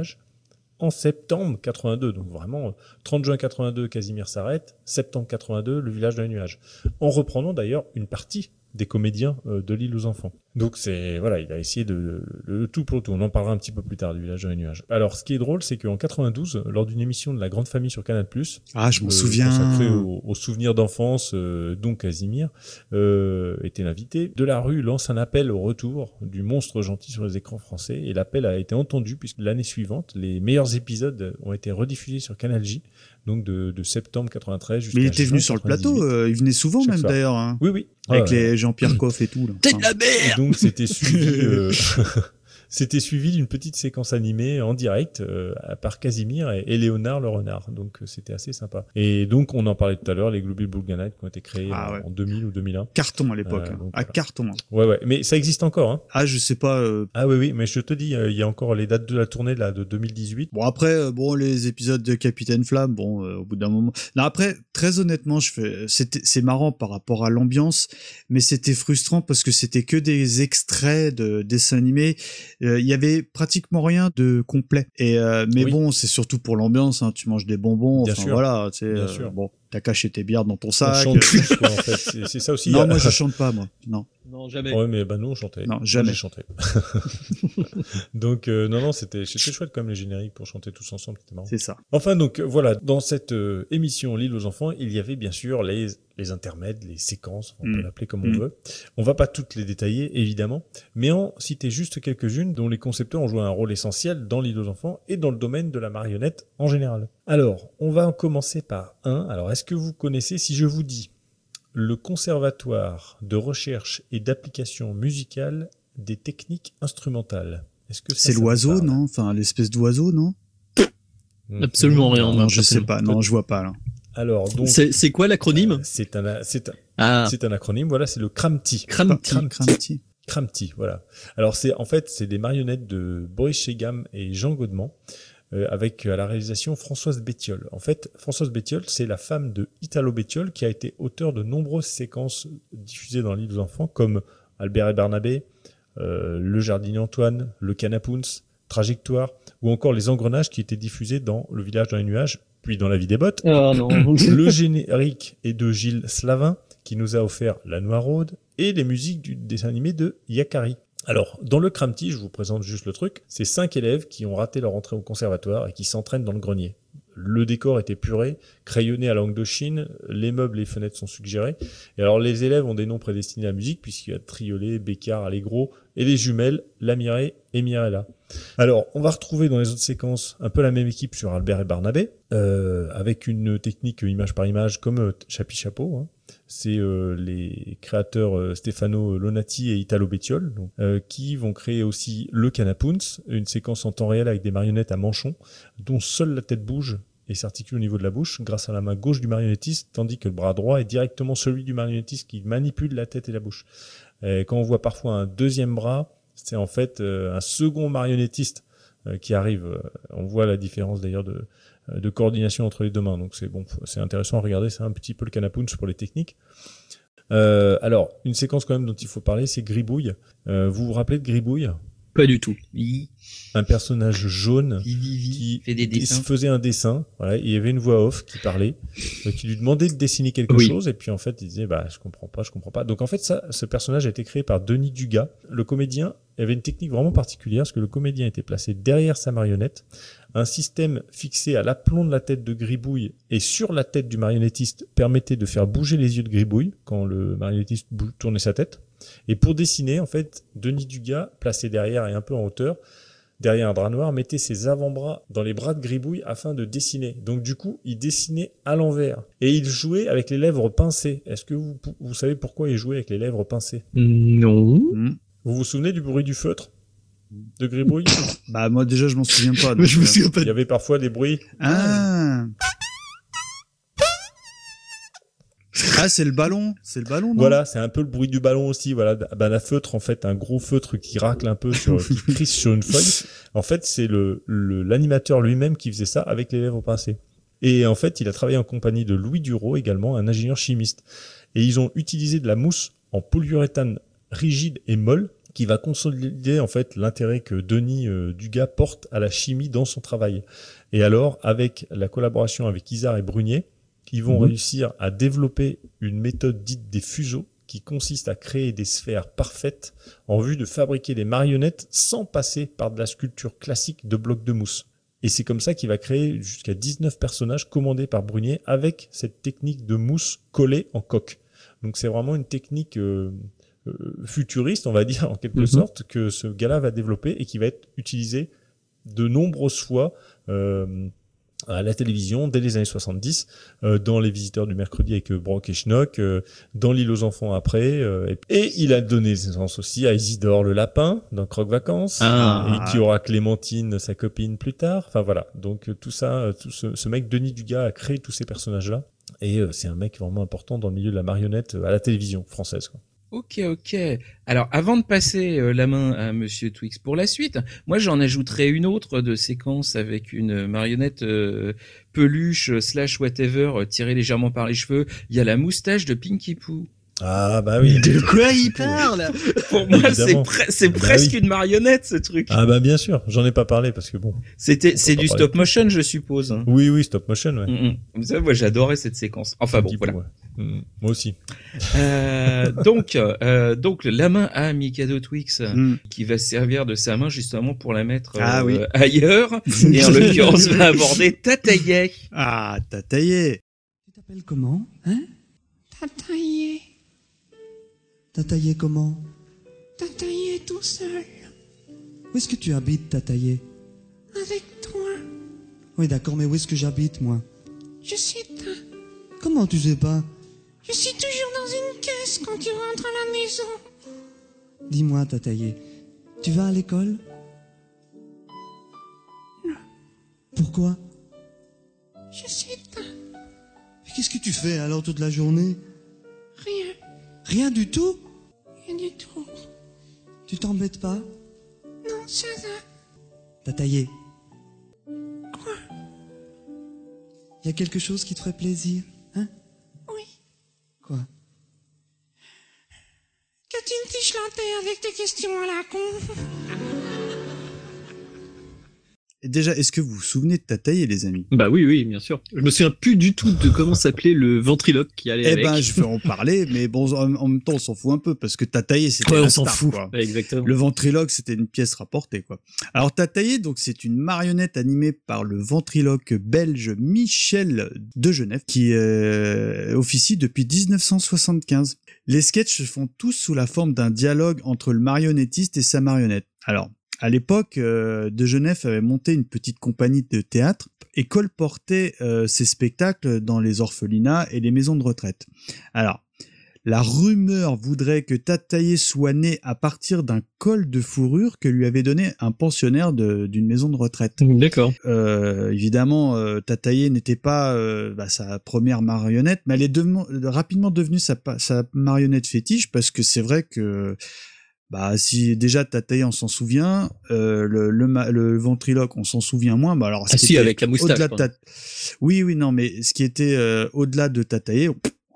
En septembre 82, donc vraiment euh, 30 juin 82, Casimir s'arrête. Septembre 82, le village dans les nuages. En reprenant d'ailleurs une partie des comédiens euh, de l'île aux enfants. Donc c'est voilà, il a essayé de le, tout pour le tout. On en parlera un petit peu plus tard du village dans les nuages. Alors ce qui est drôle, c'est qu'en 92, lors d'une émission de la Grande Famille sur Canal+, Ah, je m'en euh, souviens. consacrée aux, aux souvenirs d'enfance, euh, dont Casimir euh, était l'invité. De la rue lance un appel au retour du monstre gentil sur les écrans français et l'appel a été entendu puisque l'année suivante, les meilleurs épisodes ont été rediffusés sur Canal J, donc de, de septembre 93 jusqu'à Mais il était venu sur le 98. plateau, euh, il venait souvent Chaque même d'ailleurs. hein. Oui, oui. Avec Ah ouais. les Jean-Pierre Coff et tout. là. C'est de la merde Et donc c'était suivi, euh, c'était suivi d'une petite séquence animée en direct euh, par Casimir et, et Léonard le renard. Donc euh, c'était assez sympa. Et donc on en parlait tout à l'heure, les Globule Bulganite qui ont été créés Ah en- ouais. en 2000 ou 2001. Carton à l'époque. Euh, hein. voilà. carton. hein. Ouais ouais, mais ça existe encore. Hein. Ah, je sais pas. euh, Ah oui oui, mais je te dis, il y a encore les dates de la tournée là de 2018. Bon après, bon les épisodes de Capitaine Flamme, bon euh, au bout d'un moment. Non après, très honnêtement, je fais, c'est marrant par rapport à l'ambiance, mais c'était frustrant parce que c'était que des extraits de dessins animés. Euh, Il y avait pratiquement rien de complet. Et euh, mais Oui. bon, c'est surtout pour l'ambiance. Hein, tu manges des bonbons, Bien enfin sûr. voilà. Tu sais, Bien euh, sûr. Bon, t'as caché tes bières dans ton On sac. chante tous, quoi, en fait. C'est- ça aussi. non, euh, moi je chante pas, moi. Non. Non, jamais. Ouais, mais bah nous on chantait. Non, jamais. J'ai chanté. donc euh, non non, c'était c'était chouette comme les génériques pour chanter tous ensemble, c'était marrant. C'est ça. Enfin donc euh, voilà, dans cette euh, émission L'île aux enfants, il y avait bien sûr les les intermèdes, les séquences, on peut Mm. l'appeler comme on Mm. veut. On va pas toutes les détailler évidemment, mais en citer juste quelques-unes dont les concepteurs ont joué un rôle essentiel dans L'île aux enfants et dans le domaine de la marionnette en général. Alors, on va commencer par un. Alors, est-ce que vous connaissez si je vous dis le conservatoire de recherche et d'application musicale des techniques instrumentales Est-ce que ça, C'est l'oiseau, non? Enfin, l'espèce d'oiseau, non? Mhm. Absolument rien. Non, je sais pas. Non, je vois pas là. Alors, donc, C'est quoi l'acronyme? c'est un, c'est un, Ah, c'est un acronyme. Voilà, c'est le CRAMTI. Cramti. Cramti. Cramti, voilà. Alors c'est en fait c'est des marionnettes de Boris Chegam et Jean Godement euh, avec à la réalisation Françoise Bettiol. En fait, Françoise Bettiol, c'est la femme de Italo Bettiol qui a été auteur de nombreuses séquences diffusées dans l'île aux enfants comme Albert et Barnabé, euh, Le jardinier Antoine, Le Canapouns, Trajectoire ou encore Les engrenages qui étaient diffusés dans Le village dans les nuages, puis dans La vie des bottes. Oh non. Le générique est de Gilles Slavin, qui nous a offert La Noiraude, et les musiques du dessin animé de Yakari. Alors, dans le Cramti, je vous présente juste le truc, c'est cinq élèves qui ont raté leur entrée au conservatoire et qui s'entraînent dans le grenier. Le décor est épuré, crayonné à langue de Chine, les meubles et les fenêtres sont suggérés. Et alors, les élèves ont des noms prédestinés à la musique, puisqu'il y a Triolet, Bécard, Allegro, et les jumelles, Lamiré et Mirella. Alors, on va retrouver dans les autres séquences un peu la même équipe sur Albert et Barnabé, euh, avec une technique image par image comme euh, Chapi Chapeau. hein. C'est euh, les créateurs euh, Stefano Lonati et Italo Bettiol, euh, qui vont créer aussi le Canapouns, une séquence en temps réel avec des marionnettes à manchon, dont seule la tête bouge et s'articule au niveau de la bouche grâce à la main gauche du marionnettiste, tandis que le bras droit est directement celui du marionnettiste qui manipule la tête et la bouche. Et quand on voit parfois un deuxième bras, c'est en fait euh, un second marionnettiste euh, qui arrive. Euh, On voit la différence d'ailleurs de, de coordination entre les deux mains. Donc c'est bon, c'est intéressant à regarder. C'est un petit peu le canapouns pour les techniques. Euh, alors, une séquence quand même dont il faut parler, c'est Gribouille. Euh, vous vous rappelez de Gribouille? Pas du tout. Oui, Un personnage jaune oui, oui, oui. qui se faisait un dessin, voilà, il y avait une voix off qui parlait, euh, qui lui demandait de dessiner quelque chose, et puis en fait il disait bah je comprends pas, je comprends pas. Donc en fait ça, ce personnage a été créé par Denis Dugas. Le comédien avait une technique vraiment particulière, parce que le comédien était placé derrière sa marionnette, un système fixé à l'aplomb de la tête de Gribouille et sur la tête du marionnettiste permettait de faire bouger les yeux de Gribouille quand le marionnettiste tournait sa tête. Et pour dessiner, en fait, Denis Dugas, placé derrière et un peu en hauteur, derrière un drap noir, mettait ses avant-bras dans les bras de Gribouille afin de dessiner. Donc du coup, il dessinait à l'envers. Et il jouait avec les lèvres pincées. Est-ce que vous, vous savez pourquoi il jouait avec les lèvres pincées? Non. Hmm. Vous vous souvenez du bruit du feutre? De Gribouille Bah moi déjà je m'en souviens pas. Mais je me donc, euh, souviens pas. Il y avait parfois des bruits. Ah. Ah, c'est le ballon, c'est le ballon. Non? Voilà, c'est un peu le bruit du ballon aussi. Voilà, ben un feutre en fait, un gros feutre qui racle un peu sur, qui crisse sur une feuille. En fait, c'est le le- l'animateur lui-même qui faisait ça avec les lèvres pincées. Et en fait, il a travaillé en compagnie de Louis Duro également, un ingénieur chimiste. Et ils ont utilisé de la mousse en polyuréthane rigide et molle qui va consolider en fait l'intérêt que Denis euh, Dugas porte à la chimie dans son travail. Et alors, avec la collaboration avec Isard et Brunier, ils vont Mhm. réussir à développer une méthode dite des fuseaux qui consiste à créer des sphères parfaites en vue de fabriquer des marionnettes sans passer par de la sculpture classique de blocs de mousse. Et c'est comme ça qu'il va créer jusqu'à 19 personnages commandés par Brunier avec cette technique de mousse collée en coque. Donc c'est vraiment une technique euh, euh, futuriste, on va dire en quelque Mhm. sorte, que ce gars-là va développer et qui va être utilisé de nombreuses fois euh, à la télévision dès les années 70, euh, dans Les Visiteurs du mercredi avec euh, Brock et Schnock, euh, dans L'île aux enfants après, euh, et, et il a donné naissance aussi à Isidore le lapin dans Croque Vacances, Ah. et qui aura Clémentine, sa copine, plus tard. Enfin voilà, donc euh, tout ça, euh, tout ce, ce mec Denis Dugas a créé tous ces personnages-là, et euh, c'est un mec vraiment important dans le milieu de la marionnette euh, à la télévision française. Quoi. Ok, ok. Alors, avant de passer euh, la main à Monsieur Twix pour la suite, moi j'en ajouterai une autre de séquence avec une marionnette euh, peluche euh, slash whatever euh, tirée légèrement par les cheveux. Il y a la moustache de Pinky Poo. Ah bah oui. De quoi il parle? Pour moi, c'est pre- c'est Bah presque oui. une marionnette ce truc. Ah bah bien sûr, j'en ai pas parlé parce que bon. C'était, c'est du stop motion, je suppose. hein. Oui oui, stop motion. Ouais. Mm, mm. Comme ça, moi j'adorais cette séquence. Enfin bon, voilà. peu, ouais. Mm, Moi aussi. Euh, donc, euh, donc la main à Mikado Twix euh, Mm. qui va servir de sa main justement pour la mettre euh, Ah oui. ailleurs et en l'occurrence va aborder Tataye. Ah, taillé. Tu t'appelles comment Hein? T'as taillé comment? Taillé tout seul, Où est-ce que tu habites, taillé avec toi. Oui, d'accord, mais où est-ce que j'habite, moi? Je sais pas. Comment tu sais pas? Je suis toujours dans une caisse quand tu rentres à la maison. Dis-moi, t'as taillé. Tu vas à l'école? Pourquoi? Je sais pas. Mais Qu'est-ce que tu fais alors toute la journée? Rien, Rien du tout? Rien du tout. Tu t'embêtes pas? Non, ça va. T'as taillé. Quoi? Y a quelque chose qui te ferait plaisir Hein Oui. Quoi Que tu me fiches la paix avec tes questions à la con. Déjà, est-ce que vous vous souvenez de Tataye, les amis? Bah oui, oui, bien sûr. Je me souviens plus du tout de comment s'appelait le ventriloque qui allait Eh avec. ben, je vais en parler, mais bon, en, en même temps, on s'en fout un peu parce que Tataye, c'était Ouais, on s'en fout. quoi. Ouais, exactement. Le ventriloque, c'était une pièce rapportée, quoi. Alors, Tataillé, donc, c'est une marionnette animée par le ventriloque belge Michel de Genève, qui euh, officie depuis 1975. Les sketchs se font tous sous la forme d'un dialogue entre le marionnettiste et sa marionnette. Alors, à l'époque, euh, de Genève avait monté une petite compagnie de théâtre et colportait euh, ses spectacles dans les orphelinats et les maisons de retraite. Alors, la rumeur voudrait que Tataillé soit né à partir d'un col de fourrure que lui avait donné un pensionnaire d'une maison de retraite. D'accord. Euh, évidemment, euh, Tataillé n'était pas euh, bah, sa première marionnette, mais elle est rapidement devenue sa, marionnette fétiche parce que c'est vrai que bah si déjà Tataillé on s'en souvient, euh, le, le, ma- le ventriloque on s'en souvient moins. Bah alors ce Ah si, avec la moustache, Oui oui non mais ce qui était euh, au-delà de Tataillé,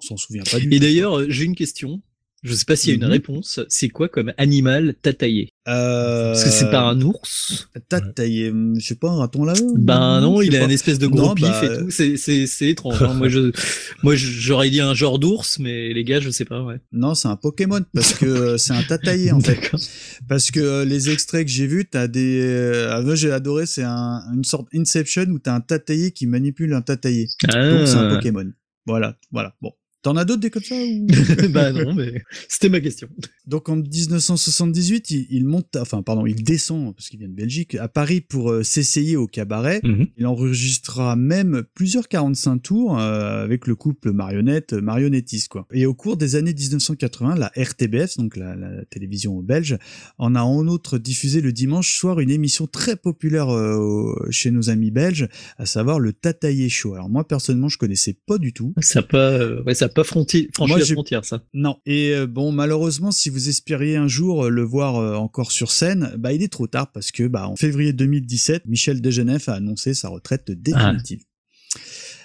s'en souvient pas du Et tout. d'ailleurs, euh, j'ai une question. Je sais pas s'il y a une Mhm. réponse. C'est quoi comme animal tataillé? Euh, Parce que c'est pas un ours. Tataillé, hum, je sais pas un raton laveur. Ben non, il a pas. une espèce de gros Non, pif bah, et tout. C'est c'est c'est étrange. hein. moi je moi j'aurais dit un genre d'ours, mais les gars, je sais pas. Ouais. Non, c'est un Pokémon parce que euh, c'est un tataillé en fait. Parce que euh, les extraits que j'ai vus, t'as des. Euh, ah, moi, j'ai adoré, c'est un, une sorte Inception où t'as un tataillé qui manipule un tataillé. Ah. Donc c'est un Pokémon. Voilà, voilà. Bon. T'en as d'autres des comme ça ou... bah non, mais c'était ma question. Donc en 1978, il, il monte, enfin pardon, il descend parce qu'il vient de Belgique à Paris pour euh, s'essayer au cabaret. Mhm. Il enregistrera même plusieurs 45 tours euh, avec le couple marionnette marionnettiste quoi. Et au cours des années 1980, la RTBF, donc la, la télévision belge, en a en outre diffusé le dimanche soir une émission très populaire euh, chez nos amis belges, à savoir le Tataillé Show. Alors moi personnellement, je connaissais pas du tout. Ça pas, ouais, ça pas franchi Moi, la frontière, ça. Non. Et euh, bon, malheureusement, si vous espériez un jour euh, le voir euh, encore sur scène, bah il est trop tard parce que bah en février 2017, Michel Degenef a annoncé sa retraite définitive.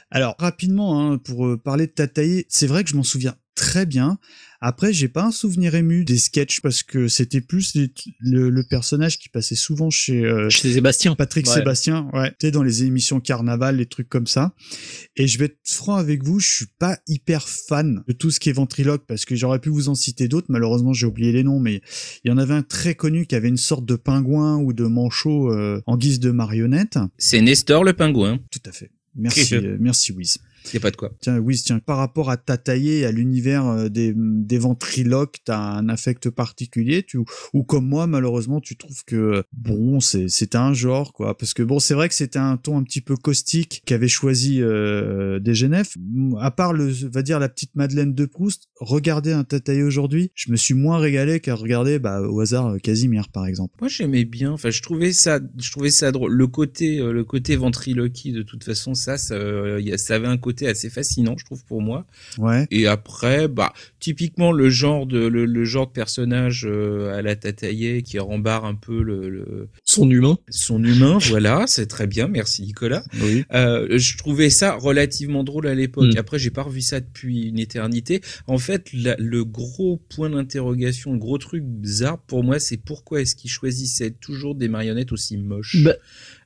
Alors rapidement, hein, pour parler de Tataillé, c'est vrai que je m'en souviens très bien. Après, j'ai pas un souvenir ému des sketchs parce que c'était plus les- le, le personnage qui passait souvent chez, euh, Chez Sébastien. Patrick Ouais. Sébastien, ouais, tu dans les émissions carnaval, les trucs comme ça. Et je vais être franc avec vous, je suis pas hyper fan de tout ce qui est ventriloque parce que j'aurais pu vous en citer d'autres. Malheureusement, j'ai oublié les noms, mais il y en avait un très connu qui avait une sorte de pingouin ou de manchot euh, en guise de marionnette. C'est Nestor le pingouin. Tout à fait. Merci, euh, merci Wiz. Y a pas de quoi. Tiens, Wiz, tiens, par rapport à Tataillé et à l'univers euh, des, des ventriloques, t'as un affect particulier, tu, ou comme moi, malheureusement, tu trouves que, bon, c'est, c'était un genre, quoi. Parce que bon, c'est vrai que c'était un ton un petit peu caustique qu'avait choisi, euh, des Genèves. À part le, va dire la petite Madeleine de Proust, regarder un Tataillé aujourd'hui, je me suis moins régalé qu'à regarder, bah, au hasard, euh, Casimir, par exemple. Moi j'aimais bien, enfin je trouvais ça, je trouvais ça drôle. Le côté, euh, le côté ventriloquie de toute façon, ça, ça, euh, ça avait un côté assez fascinant, je trouve pour moi. Ouais. Et après, bah typiquement le genre de le, le genre de personnage euh, à la tataillée qui rembarre un peu le, le- Son humain. son humain, voilà, c'est très bien, merci Nicolas. Oui. Euh, je trouvais ça relativement drôle à l'époque. Mm. Après, j'ai pas revu ça depuis une éternité. En fait, la- le gros point d'interrogation, le gros truc bizarre pour moi, c'est pourquoi est-ce qu'ils choisissaient toujours des marionnettes aussi moches? Bah,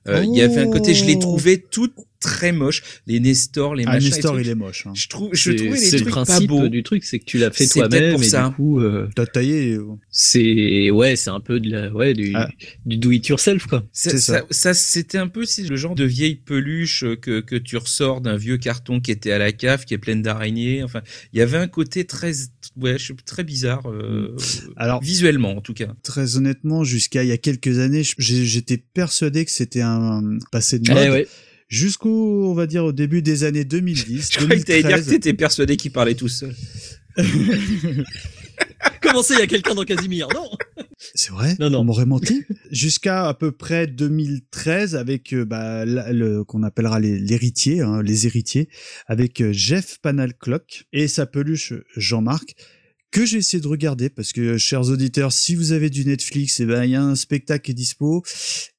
Euh, Il y avait un côté, je les Oh. trouvais toutes très moches, les Nestor, les Ah, machins. et Nestor, il est moche. Hein. Je trouve, je C'est trouvais les c'est le trucs pas principe beaux. du truc, c'est que tu l'as fait toi-même pour et ça. du coup, euh, Tataillé, euh, c'est ouais, c'est un peu de la, ouais, du, Ah. du do it yourself quoi. Ça, C'est ça, ça. ça, c'était un peu c'est le genre de vieille peluche euh, que, que tu ressors d'un vieux carton qui était à la cave, qui est pleine d'araignées. Enfin, il y avait un côté très, ouais, je- très bizarre, euh, Alors, visuellement en tout cas. très honnêtement, jusqu'à il y a quelques années, j'ai- j'étais persuadé que c'était un passé de Eh mode. ouais. Jusqu'au, on va dire, au début des années 2010. Je croyais que t'allais dire que 2013. t'étais persuadé qu'il parlait tout seul. Comment ça, il y a quelqu'un dans Casimir? Non. C'est vrai? Non, non. On m'aurait menti? Jusqu'à à peu près 2013 avec euh, bah, la- le qu'on appellera les l'héritier, hein, les héritiers, avec euh, Jeff Panalclock et sa peluche Jean-Marc que j'ai essayé de regarder parce que chers auditeurs, si vous avez du Netflix, et ben il y a un spectacle qui est dispo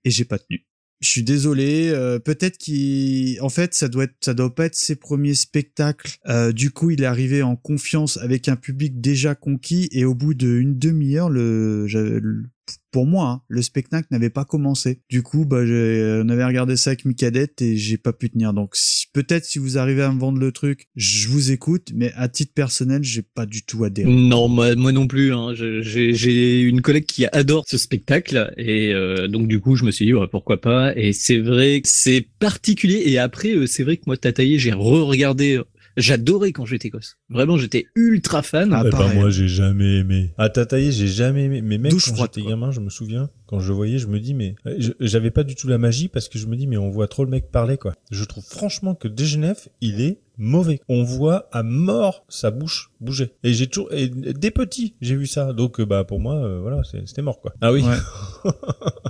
et j'ai pas tenu. Je suis désolé. euh, Peut-être qu'il, en fait, ça doit être, doit pas être ses premiers spectacles. Euh, du coup, il est arrivé en confiance avec un public déjà conquis et au bout d'une demi-heure, le- pour moi, hein, le spectacle n'avait pas commencé. Du coup, bah, j'ai- on avait regardé ça avec Micadette et j'ai pas pu tenir. Donc, peut-être si vous arrivez à me vendre le truc, je vous écoute, mais à titre personnel, j'ai pas du tout adhéré. Non, moi, non plus. Hein. J'ai une collègue qui adore ce spectacle et euh, donc du coup je me suis dit pourquoi pas. Et c'est vrai que c'est particulier. Et après euh, c'est vrai que moi Tataillé j'ai re-regardé. J'adorais quand j'étais gosse. Vraiment j'étais ultra fan. Ah, pareil. moi, j'ai jamais aimé. À Tataillé, j'ai jamais aimé. Mais même Douche quand j'étais gamin, je me souviens, quand je le voyais, je me dis, mais euh, j'avais pas du tout la magie parce que je me dis, mais on voit trop le mec parler, quoi. Je trouve franchement que Degenef, il est mauvais. On voit à mort sa bouche bouger. Et j'ai toujours, et dès petit, j'ai vu ça. Donc, euh, bah, pour moi, euh, voilà, c'était mort, quoi. Ah oui. Ouais.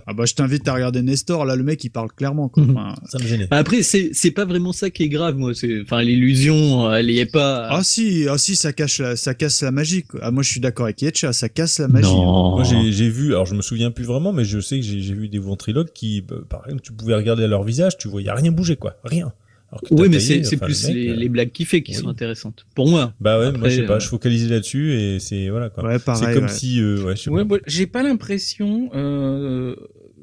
Ah bah je t'invite à regarder Nestor. Là, le mec, il parle clairement. Quoi. Mhm. Enfin, Ça me gênait. Après c'est c'est pas vraiment ça qui est grave moi. C'est enfin l'illusion elle y est pas. Ah si, ah si, ça cache la, ça casse la magie. quoi. Ah moi je suis d'accord avec Yetcha, ça casse la magie. hein. non. Moi, j'ai j'ai vu, alors je me souviens plus vraiment, mais je sais que j'ai j'ai vu des ventriloques qui, bah, par exemple, tu pouvais regarder à leur visage, tu voyais rien bouger, quoi. Rien. Oui mais c'est enfin, plus le mec, les, euh, les blagues qu'il fait qui oui. sont intéressantes. Pour moi. Bah ouais, moi je sais pas, euh, je focalisais là-dessus et c'est voilà quoi. Ouais, pareil. c'est comme ouais. si euh, ouais, je sais Ouais, pas. j'ai pas l'impression. Euh,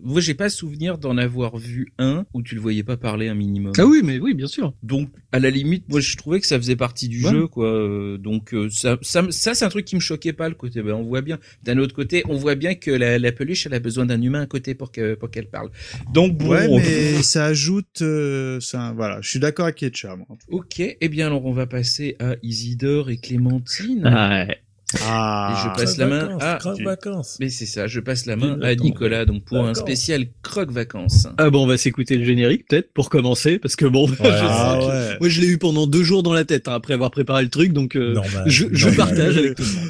moi, j'ai pas souvenir d'en avoir vu un où tu le voyais pas parler un minimum. Ah oui mais oui bien sûr. Donc, à la limite, moi, je trouvais que ça faisait partie du Ouais. jeu, quoi. Euh, Donc, euh, ça, ça, ça c'est un truc qui me choquait pas, le côté. Ben, on voit bien. D'un autre côté, on voit bien que la, la peluche, elle a besoin d'un humain à côté pour que, pour qu'elle parle. Donc, bon. Ouais, mais ça ajoute, euh, ça, voilà, je suis d'accord avec Yetcha. moi. Ok, eh bien, alors, on va passer à Isidore et Clémentine. Ah, ouais. Ah, Et je passe la main à- Croque vacances. Mais c'est ça, je passe la main à. Nicolas, donc pour un spécial croque vacances. Ah bon, on va s'écouter le générique peut-être pour commencer parce que bon, je sais Ah que- ouais. moi je l'ai eu pendant deux jours dans la tête hein, après avoir préparé le truc, donc euh, Normal. je, je Normal. partage avec tout le monde.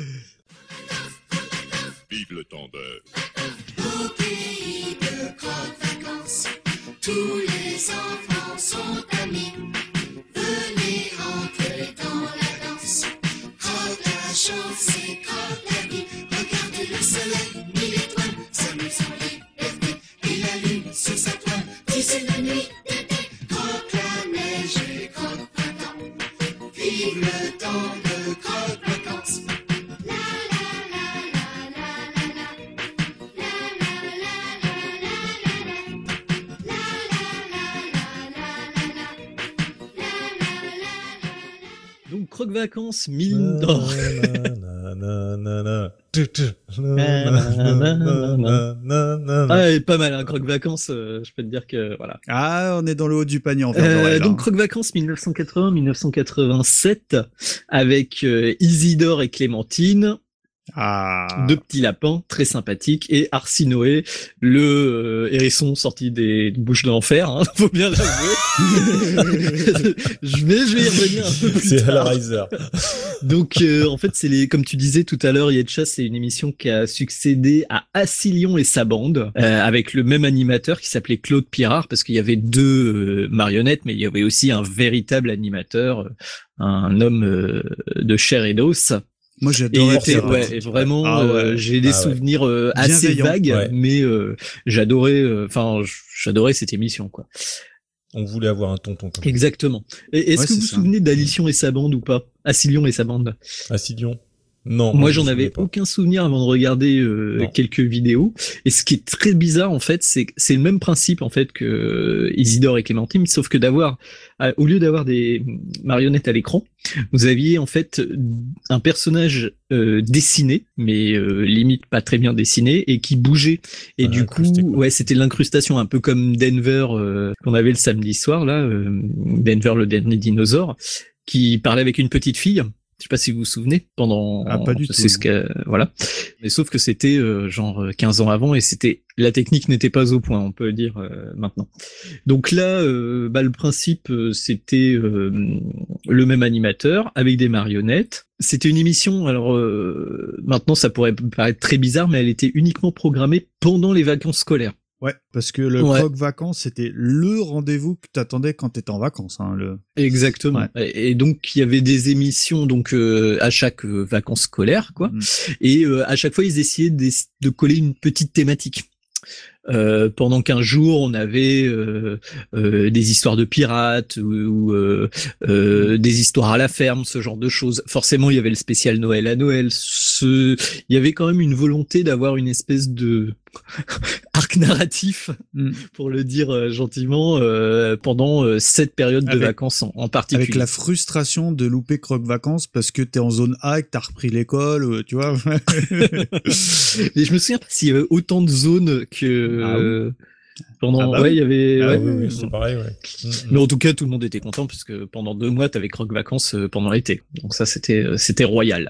Vive le. Au pays de tous les enfants sont amis. chaud, c'est comme la. Regardez le soleil, mille étoiles, s'amusant liberté. Et la lune sur sa toile, disait la nuit. Croque Vacances, mine d'or. Ah, et pas mal, hein, Croque Vacances, euh, je peux te dire que voilà. Ah, on est dans le haut du panier en Euh, Verdorel, donc. Croque Vacances 1980-1987 avec euh, Isidore et Clémentine. Ah. Deux petits lapins très sympathiques et Arsinoé, le euh, hérisson sorti des bouches de l'enfer, hein, faut bien l'avouer. je vais, je vais y revenir un peu plus C'est tard. Hellraiser. Donc euh, en fait, c'est les, comme tu disais tout à l'heure, Yetcha, c'est une émission qui a succédé à Assilion et sa bande, euh, avec le même animateur qui s'appelait Claude Pirard, parce qu'il y avait deux euh, marionnettes, mais il y avait aussi un véritable animateur, euh, un homme euh, de chair et d'os. Moi, j'adorais ouais, et vraiment, Ah ouais. euh, j'ai des Ah souvenirs euh, assez vagues, Ouais. mais euh, j'adorais, euh, enfin, j'adorais cette émission, quoi. On voulait avoir un tonton comme Exactement. Et est-ce Ouais, que vous vous souvenez d'Alition et sa bande ou pas? Assilion et sa bande Assilion. Non. Moi, je j'en avais aucun souvenir avant de regarder euh, quelques vidéos. Et ce qui est très bizarre, en fait, c'est que c'est le même principe en fait que euh, Isidore et Clémentine, sauf que d'avoir, euh, au lieu d'avoir des marionnettes à l'écran, vous aviez en fait un personnage euh, dessiné, mais euh, limite pas très bien dessiné, et qui bougeait. Et Ah, du coup, ouais, c'était l'incrustation, un peu comme Denver euh, qu'on avait le samedi soir là, euh, Denver le dernier dinosaure, qui parlait avec une petite fille. Je sais pas si vous vous souvenez pendant Ah, pas du tout, ce que voilà. Mais sauf que c'était euh, genre euh, 15 ans avant et c'était la technique n'était pas au point on peut le dire euh, maintenant. Donc là euh, bah, le principe euh, c'était euh, le même animateur avec des marionnettes. C'était une émission alors euh, maintenant ça pourrait paraître très bizarre mais elle était uniquement programmée pendant les vacances scolaires Ouais, parce que le Ouais. croque vacances, c'était le rendez-vous que t'attendais quand t'étais en vacances. Hein, le... Exactement. Ouais. Et donc il y avait des émissions donc euh, à chaque euh, vacances scolaires quoi. Mm. Et euh, à chaque fois ils essayaient de, de coller une petite thématique. Euh, pendant 15 jours, on avait euh, euh, des histoires de pirates ou, ou, euh, euh, des histoires à la ferme, ce genre de choses. Forcément, il y avait le spécial Noël à Noël. Ce... Il y avait quand même une volonté d'avoir une espèce de arc narratif, Mm. pour le dire euh, gentiment, euh, pendant euh, cette période de Avec- vacances en, en particulier. Avec la frustration de louper croque vacances parce que t'es en zone A et que t'as repris l'école, tu vois. Et je me souviens pas s'il y avait autant de zones que Ah euh, pendant. Ah bah ouais, oui. il y avait. Ah ouais. oui, oui, c'est pareil, ouais. Mm, mm. Mais en tout cas, tout le monde était content puisque pendant deux mois, t'avais croque vacances euh, pendant l'été. Donc ça, c'était euh, c'était royal.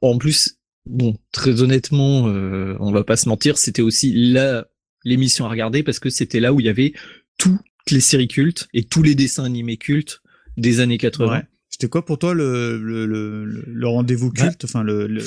En plus, bon, très honnêtement, euh, on va pas se mentir, c'était aussi la l'émission à regarder parce que c'était là où il y avait toutes les séries cultes et tous les dessins animés cultes des années 80. Ouais. C'était quoi pour toi le, le, le, le- rendez-vous Bah, culte Enfin, le, le-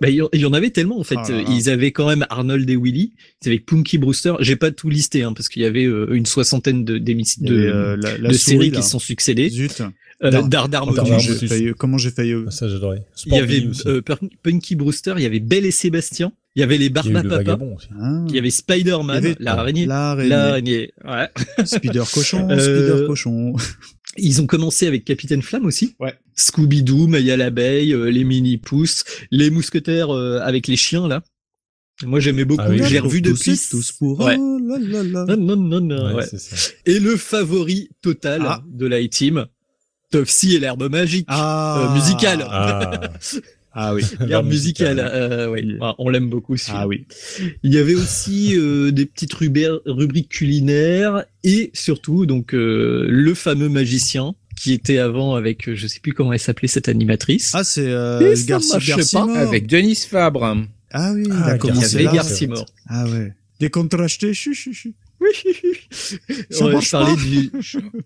Bah, il y en- avait tellement en fait. Ah là là. Ils avaient quand même Arnold et Willy. Ils avaient Punky Brewster. J'ai pas tout listé hein, parce qu'il y avait euh, une soixantaine de, de, euh, la, la de souris, séries là. qui se sont succédées. Zut. Euh, Dar- Dardar Dardar Motus. J'ai Motus. failli- comment j'ai failli euh, Ah, Ça, j'adorais. Il y avait euh, Pun- Punky Brewster. Il y avait Belle et Sébastien. Il y avait les Il y a eu Barba le Papa. vagabond aussi. hein, Il y avait Spider-Man, l'araignée. l'araignée. Ouais. Spider cochon, Euh, Spider cochon. Ils ont commencé avec Capitaine Flamme aussi. Ouais. Scooby-Doo, Maya l'abeille, euh, les mini-pousses, les mousquetaires euh, avec les chiens là. Moi j'aimais beaucoup. Ah oui, J'ai revu depuis. et tous pour Ouais. oh là là là. Non, non, non, non, Ouais, ouais. c'est ça. Et le favori total Ah. de la team, Tofsy et l'herbe magique. Ah. Euh, musicale. Ah, Ah oui. L'herbe musicale, musicale. euh. Il- Ah, on l'aime beaucoup. Ah oui. Il y avait aussi euh, des petites rubriques culinaires et surtout donc euh, le fameux magicien qui était avant avec euh, je sais plus comment elle s'appelait cette animatrice. Ah, c'est euh, Garci, Garcimore. pas Avec Denise Fabre. Ah oui, Ah, il a Garci- il y commencé avait Garcimore. Ah ouais. Décontracté, chu, chu, chu. Oui, On va parler du,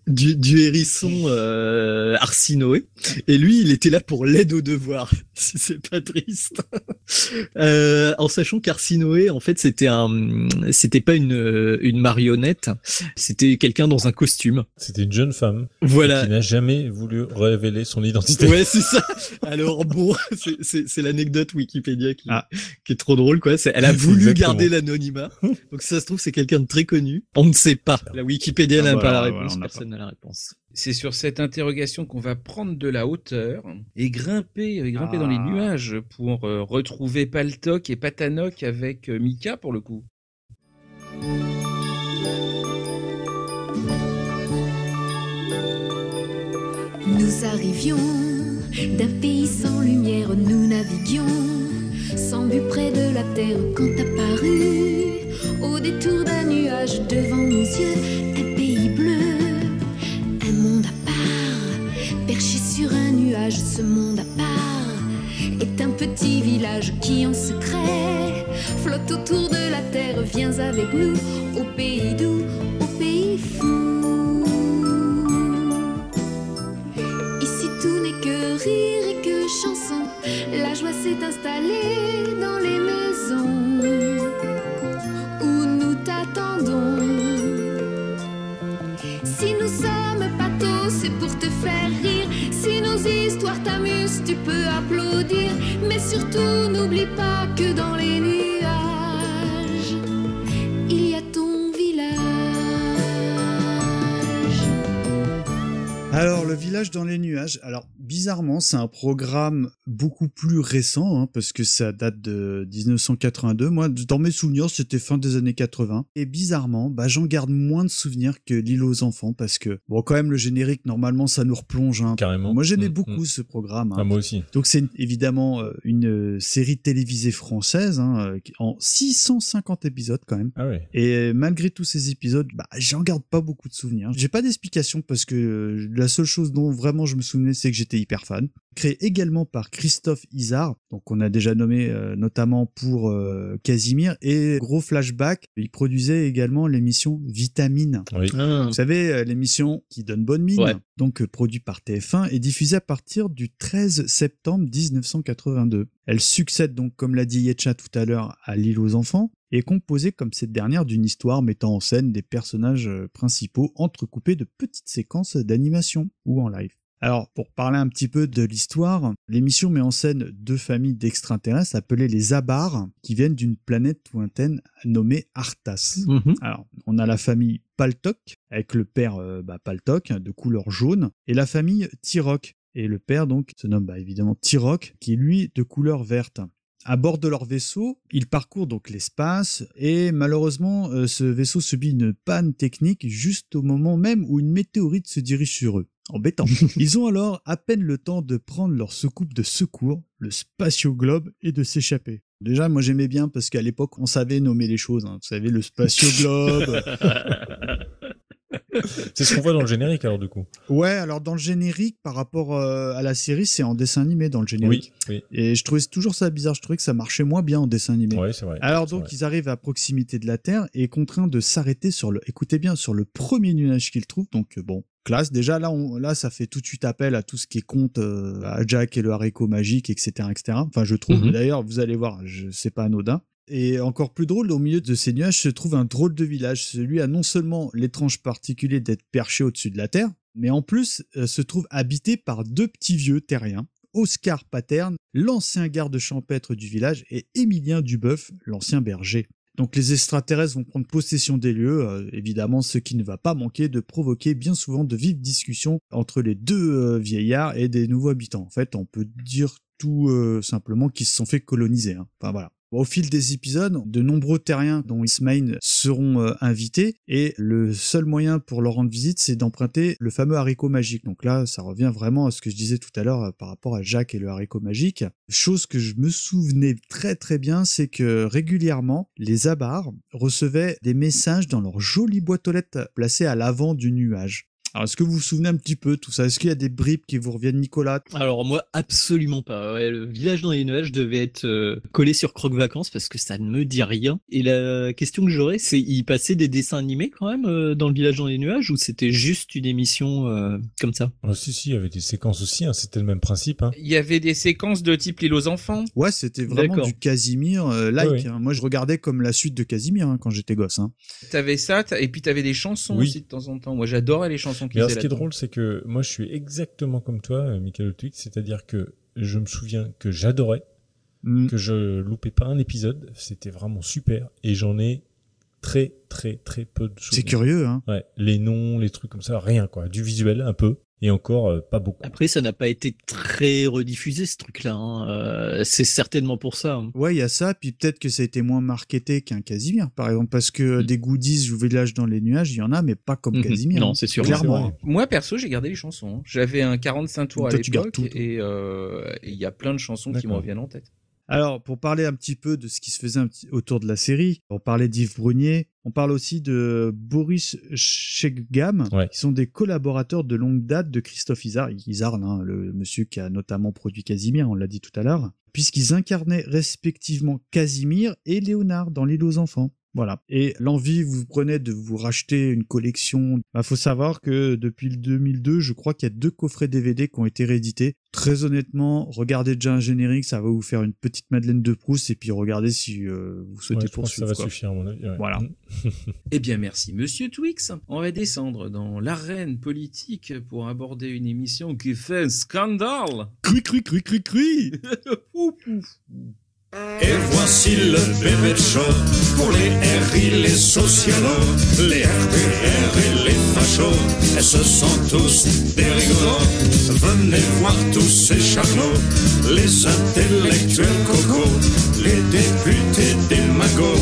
du, du hérisson euh, Arsinoé. Et lui, il était là pour l'aide aux devoirs. Si c'est pas triste. Euh, en sachant qu'Arsinoé, en fait, c'était un, c'était pas une, une marionnette. C'était quelqu'un dans un costume. C'était une jeune femme. Voilà. Qui n'a jamais voulu révéler son identité. Ouais, c'est ça. Alors bon, c'est- l'anecdote Wikipédia qui, qui est trop drôle, quoi. Elle a voulu Exactement. garder l'anonymat. Donc si ça se trouve, c'est quelqu'un de très connu. On ne sait pas. La Wikipédia Ah, n'a pas la réponse. voilà, Personne n'a la réponse. C'est sur cette interrogation qu'on va prendre de la hauteur et grimper, et grimper dans les Ah. nuages pour euh, retrouver Paltok et Patanok avec euh, Mika pour le coup. Nous arrivions d'un pays sans lumière, nous naviguions sans but près de la terre quand apparut au détour d'un nuage devant nos yeux un pays bleu, un monde à part, perché sur un nuage. Ce monde à part est un petit village qui en secret flotte autour de la terre. Viens avec nous au pays doux, La joie s'est installée dans les maisons où nous t'attendons. Si nous sommes pathos, c'est pour te faire rire. Si nos histoires t'amusent, tu peux applaudir. Mais surtout, n'oublie pas que dans les nuages, il y a ton village. Alors, le village dans les nuages. Alors, bizarrement, c'est un programme beaucoup plus récent, hein, parce que ça date de 1982. Moi, dans mes souvenirs, c'était fin des années 80. Et bizarrement, bah, j'en garde moins de souvenirs que l'île aux enfants, parce que, bon, quand même, le générique, normalement, ça nous replonge. Hein. Carrément. Moi, j'aimais Mm, beaucoup mm. ce programme. hein. Ah, moi aussi. Donc, c'est évidemment euh, une euh, série télévisée française, hein, euh, en 650 épisodes quand même. Ah ouais. Et malgré tous ces épisodes, bah, j'en garde pas beaucoup de souvenirs. J'ai pas d'explication parce que la seule chose dont vraiment je me souvenais, c'est que j'étais hyper fan. Créé également par Christophe Isard, donc on a déjà nommé euh, notamment pour euh, Casimir et gros flashback, il produisait également l'émission Vitamine. Oui. Ah. Vous savez, euh, l'émission qui donne bonne mine, Ouais. donc euh, produit par TF1 et diffusée à partir du 13 septembre 1982. Elle succède donc, comme l'a dit Yetcha tout à l'heure, à L'île aux enfants et est composée comme cette dernière d'une histoire mettant en scène des personnages principaux entrecoupés de petites séquences d'animation ou en live. Alors, pour parler un petit peu de l'histoire, l'émission met en scène deux familles d'extraterrestres appelées les Abars, qui viennent d'une planète lointaine nommée Arthas. Mhm. Alors, on a la famille Paltok, avec le père euh, bah, Paltok, de couleur jaune, et la famille Tirok. Et le père, donc, se nomme bah, évidemment Tirok, qui est lui de couleur verte. À bord de leur vaisseau, ils parcourent donc l'espace et malheureusement, euh, ce vaisseau subit une panne technique juste au moment même où une météorite se dirige sur eux. Embêtant. Ils ont alors à peine le temps de prendre leur soucoupe de secours, le spatio-globe, et de s'échapper. Déjà, moi j'aimais bien parce qu'à l'époque, on savait nommer les choses. hein. Vous savez, le spatio-globe. C'est ce qu'on voit dans le générique alors du coup. Ouais, alors dans le générique, par rapport euh, à la série, c'est en dessin animé dans le générique. Oui, oui. Et je trouvais toujours ça bizarre. Je trouvais que ça marchait moins bien en dessin animé. Ouais, c'est vrai. Alors donc, vrai. ils arrivent à proximité de la Terre et contraints de s'arrêter sur le, écoutez bien, sur le premier nuage qu'ils trouvent. Donc euh, bon, classe. Déjà là, on, là, ça fait tout de suite appel à tout ce qui est conte, euh, à Jack et le haricot magique, etc., etc. Enfin, je trouve. Mhm. D'ailleurs, vous allez voir, je c'est pas anodin. Et encore plus drôle, au milieu de ces nuages se trouve un drôle de village. Celui a non seulement l'étrange particulier d'être perché au-dessus de la terre, mais en plus euh, se trouve habité par deux petits vieux terriens. Oscar Paterne, l'ancien garde champêtre du village, et Émilien Duboeuf, l'ancien berger. Donc les extraterrestres vont prendre possession des lieux, euh, évidemment ce qui ne va pas manquer de provoquer bien souvent de vives discussions entre les deux euh, vieillards et des nouveaux habitants. En fait, on peut dire tout simplement qu'ils se sont fait coloniser. hein. Enfin voilà. Au fil des épisodes, de nombreux terriens, dont Ismail, seront euh, invités et le seul moyen pour leur rendre visite, c'est d'emprunter le fameux haricot magique. Donc là, ça revient vraiment à ce que je disais tout à l'heure euh, par rapport à Jacques et le haricot magique. Chose que je me souvenais très très bien, c'est que régulièrement, les abars recevaient des messages dans leur jolie boîte aux lettres placée à l'avant du nuage. Alors, est-ce que vous vous souvenez un petit peu de tout ça? Est-ce qu'il y a des bribes qui vous reviennent, Nicolas? Alors moi, absolument pas. Ouais, le village dans les nuages devait être euh, collé sur Croque Vacances parce que ça ne me dit rien. Et la question que j'aurais, c'est il passait des dessins animés quand même euh, dans le village dans les nuages ou c'était juste une émission euh, comme ça? Ah, si, si, il y avait des séquences aussi, hein, c'était le même principe. Hein. Il y avait des séquences de type l'île aux enfants. Ouais, c'était vraiment D'accord. du Casimir euh, like. Ouais, ouais. hein. Moi, je regardais comme la suite de Casimir hein, quand j'étais gosse. Hein. T'avais ça, et puis t'avais des chansons Oui. aussi de temps en temps. Moi, j'adorais les chansons qu'ils ce qui est drôle, c'est que moi, je suis exactement comme toi, euh, Michael Twix, c'est-à-dire que je me souviens que j'adorais, Mm. que je loupais pas un épisode, c'était vraiment super, et j'en ai très, très, très peu de C'est souvenirs. curieux, hein. Ouais, les noms, les trucs comme ça, rien, quoi. Du visuel, un peu, et encore, euh, pas beaucoup. Après, ça n'a pas été très rediffusé ce truc-là. hein. Euh, c'est certainement pour ça. hein. Ouais, il y a ça, puis peut-être que ça a été moins marketé qu'un Casimir, par exemple, parce que des goodies ou village dans les nuages, il y en a, mais pas comme Mhm. Casimir. Non, hein. c'est sûr. Clairement. C'est Moi, perso, j'ai gardé les chansons. J'avais un 45 tours à l'époque et euh, il y a plein de chansons qui me reviennent en tête. Alors, pour parler un petit peu de ce qui se faisait un petit- autour de la série, on parlait d'Yves Brunier, on parle aussi de Boris Chegam, Ouais. qui sont des collaborateurs de longue date de Christophe Isard, Isard hein, le monsieur qui a notamment produit Casimir, on l'a dit tout à l'heure, puisqu'ils incarnaient respectivement Casimir et Léonard dans L'île aux enfants. Voilà. Et l'envie vous prenait de vous racheter une collection. Il faut savoir que depuis le 2002, je crois qu'il y a deux coffrets DVD qui ont été réédités. Très honnêtement, regardez déjà un générique, ça va vous faire une petite Madeleine de Proust et puis regardez si euh, vous Ouais, souhaitez pense que ça poursuivre. va quoi. suffire, à mon avis. ouais. Voilà. Eh bien, merci, monsieur Twix. On va descendre dans l'arène politique pour aborder une émission qui fait un scandale. Cru, cru, cru, cru, cru. Pouf, pouf. Et voici le bébé show pour les RI, les socialos, les RPR et les fachos. Et ce sont tous des rigolos. Venez voir tous ces charlots, les intellectuels cocos, les députés des magots.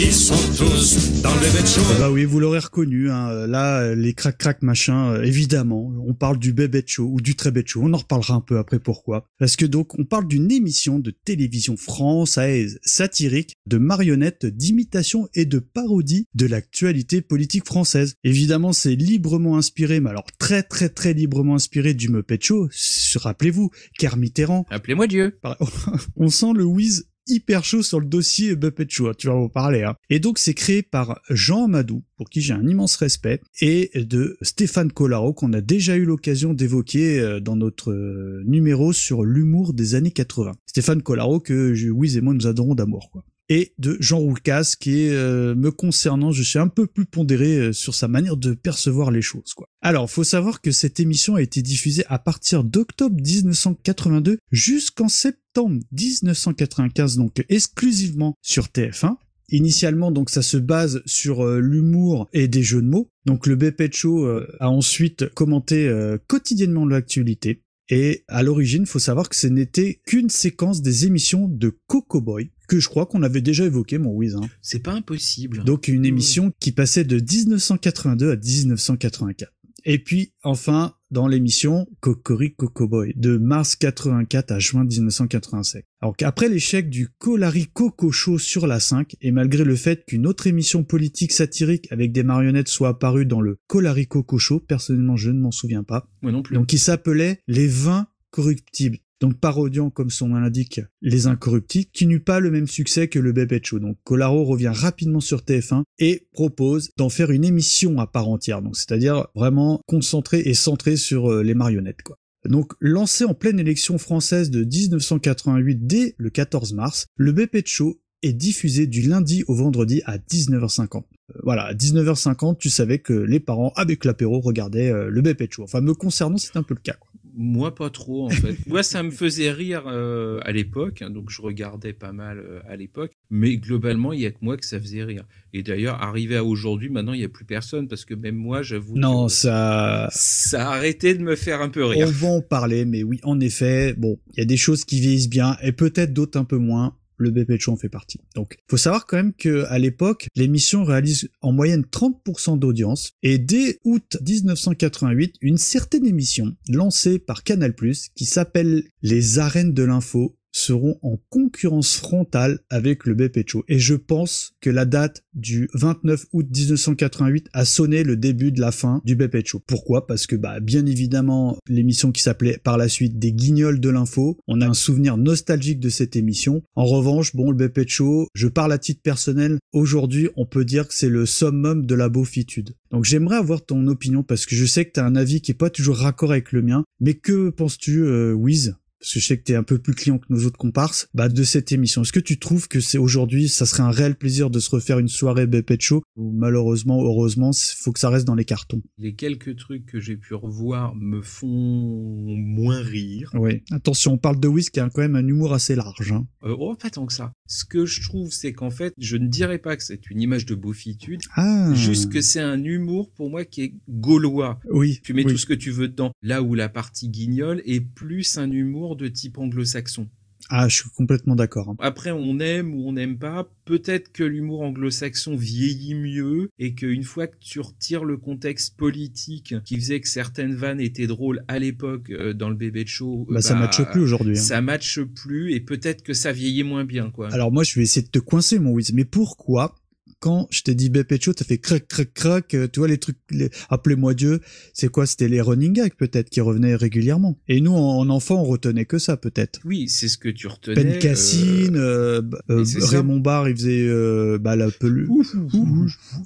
Ils sont tous dans le bébé show. Ah bah oui, vous l'aurez reconnu. Hein. Là, les crac crac machin, euh, évidemment, on parle du bébé show ou du très show. On en reparlera un peu après pourquoi. Parce que donc, on parle d'une émission de télévision française satirique, de marionnettes, d'imitation et de parodie de l'actualité politique française. Évidemment, c'est librement inspiré, mais alors très très très librement inspiré du Muppet Show. Rappelez-vous, Kermitterrand. Appelez-moi Dieu. On sent le whiz hyper chaud sur le dossier Muppet Show, hein, tu vas en parler. Hein. Et donc c'est créé par Jean Amadou, pour qui j'ai un immense respect, et de Stéphane Collaro, qu'on a déjà eu l'occasion d'évoquer euh, dans notre euh, numéro sur l'humour des années 80. Stéphane Collaro que Wiz et moi nous adorons d'amour, quoi. Et de Jean Roucas, qui est, euh, me concernant, je suis un peu plus pondéré euh, sur sa manière de percevoir les choses, quoi. Alors, faut savoir que cette émission a été diffusée à partir d'octobre 1982 jusqu'en septembre 1995, donc exclusivement sur TF1. Initialement, donc, ça se base sur euh, l'humour et des jeux de mots. Donc, le BP Show euh, a ensuite commenté euh, quotidiennement l'actualité. Et à l'origine, faut savoir que ce n'était qu'une séquence des émissions de Coco Boy, que je crois qu'on avait déjà évoqué, mon Wiz. Hein. C'est pas impossible. Donc une émission qui passait de 1982 à 1984. Et puis enfin dans l'émission Cocori Coco Boy de mars 84 à juin 1985. Alors qu'après l'échec du Colari Coco Show sur la 5 et malgré le fait qu'une autre émission politique satirique avec des marionnettes soit apparue dans le Colari Coco Show, personnellement je ne m'en souviens pas. Moi non plus. Donc il s'appelait Les 20 corruptibles. Donc parodiant, comme son nom l'indique, les incorruptibles, qui n'eut pas le même succès que le Bébé Show. Donc Colaro revient rapidement sur TF1 et propose d'en faire une émission à part entière. Donc c'est-à-dire vraiment concentré et centré sur euh, les marionnettes, quoi. Donc, lancé en pleine élection française de 1988 dès le 14 mars, le BP Show est diffusé du lundi au vendredi à 19h50. Euh, voilà, à 19h50, tu savais que les parents, avec l'apéro, regardaient euh, le BP Show. Enfin, me concernant, c'est un peu le cas. Quoi. Moi, pas trop, en fait. Moi, ça me faisait rire euh, à l'époque, hein, donc je regardais pas mal euh, à l'époque, mais globalement, il y a que moi que ça faisait rire. Et d'ailleurs, arrivé à aujourd'hui, maintenant, il n'y a plus personne, parce que même moi, j'avoue. Non, que ça. Ça a arrêté de me faire un peu rire. On va en parler, mais oui, en effet, bon, il y a des choses qui vieillissent bien, et peut-être d'autres un peu moins. Le BP Show en fait partie. Donc, faut savoir quand même que à l'époque, l'émission réalise en moyenne 30% d'audience, et dès août 1988, une certaine émission lancée par Canal+, qui s'appelle Les Arènes de l'info, seront en concurrence frontale avec le Show. Et je pense que la date du 29 août 1988 a sonné le début de la fin du Show. Pourquoi? Parce que bah bien évidemment l'émission qui s'appelait par la suite des Guignols de l'info, on a un souvenir nostalgique de cette émission. En revanche, bon le Show, je parle à titre personnel, aujourd'hui on peut dire que c'est le summum de la beaufitude. Donc j'aimerais avoir ton opinion parce que je sais que tu as un avis qui est pas toujours raccord avec le mien, mais que penses-tu euh, Wiz? Parce que je sais que tu es un peu plus client que nos autres comparses, bah, de cette émission. Est-ce que tu trouves que c'est aujourd'hui, ça serait un réel plaisir de se refaire une soirée BP Show ou malheureusement, heureusement, il faut que ça reste dans les cartons? Les quelques trucs que j'ai pu revoir me font moins rire. Oui. Attention, on parle de Wiz qui a quand même un humour assez large. Hein. Euh, oh, pas tant que ça. Ce que je trouve, c'est qu'en fait, je ne dirais pas que c'est une image de beaufitude, Ah. juste que c'est un humour pour moi qui est gaulois. Oui. Tu mets oui. tout ce que tu veux dedans. Là où la partie guignol est plus un humour de type anglo-saxon. Ah, je suis complètement d'accord. hein. Après, on aime ou on n'aime pas. Peut-être que l'humour anglo-saxon vieillit mieux et qu'une fois que tu retires le contexte politique qui faisait que certaines vannes étaient drôles à l'époque euh, dans le bébé de show, Bah, ça matche plus aujourd'hui, hein. Ça matche plus et peut-être que ça vieillit moins bien, quoi. Alors moi, je vais essayer de te coincer, mon Wiz. Mais pourquoi quand je t'ai dit Show, t'as fait crac, crac, crac, euh, tu vois, les trucs, les... appelez-moi Dieu, c'est quoi, c'était les running gags, peut-être, qui revenaient régulièrement. Et nous, en, en enfant, on retenait que ça, peut-être. Oui, c'est ce que tu retenais. Ben Cassine, euh, euh, ça. Raymond Barre, il faisait euh, bah, la peluche.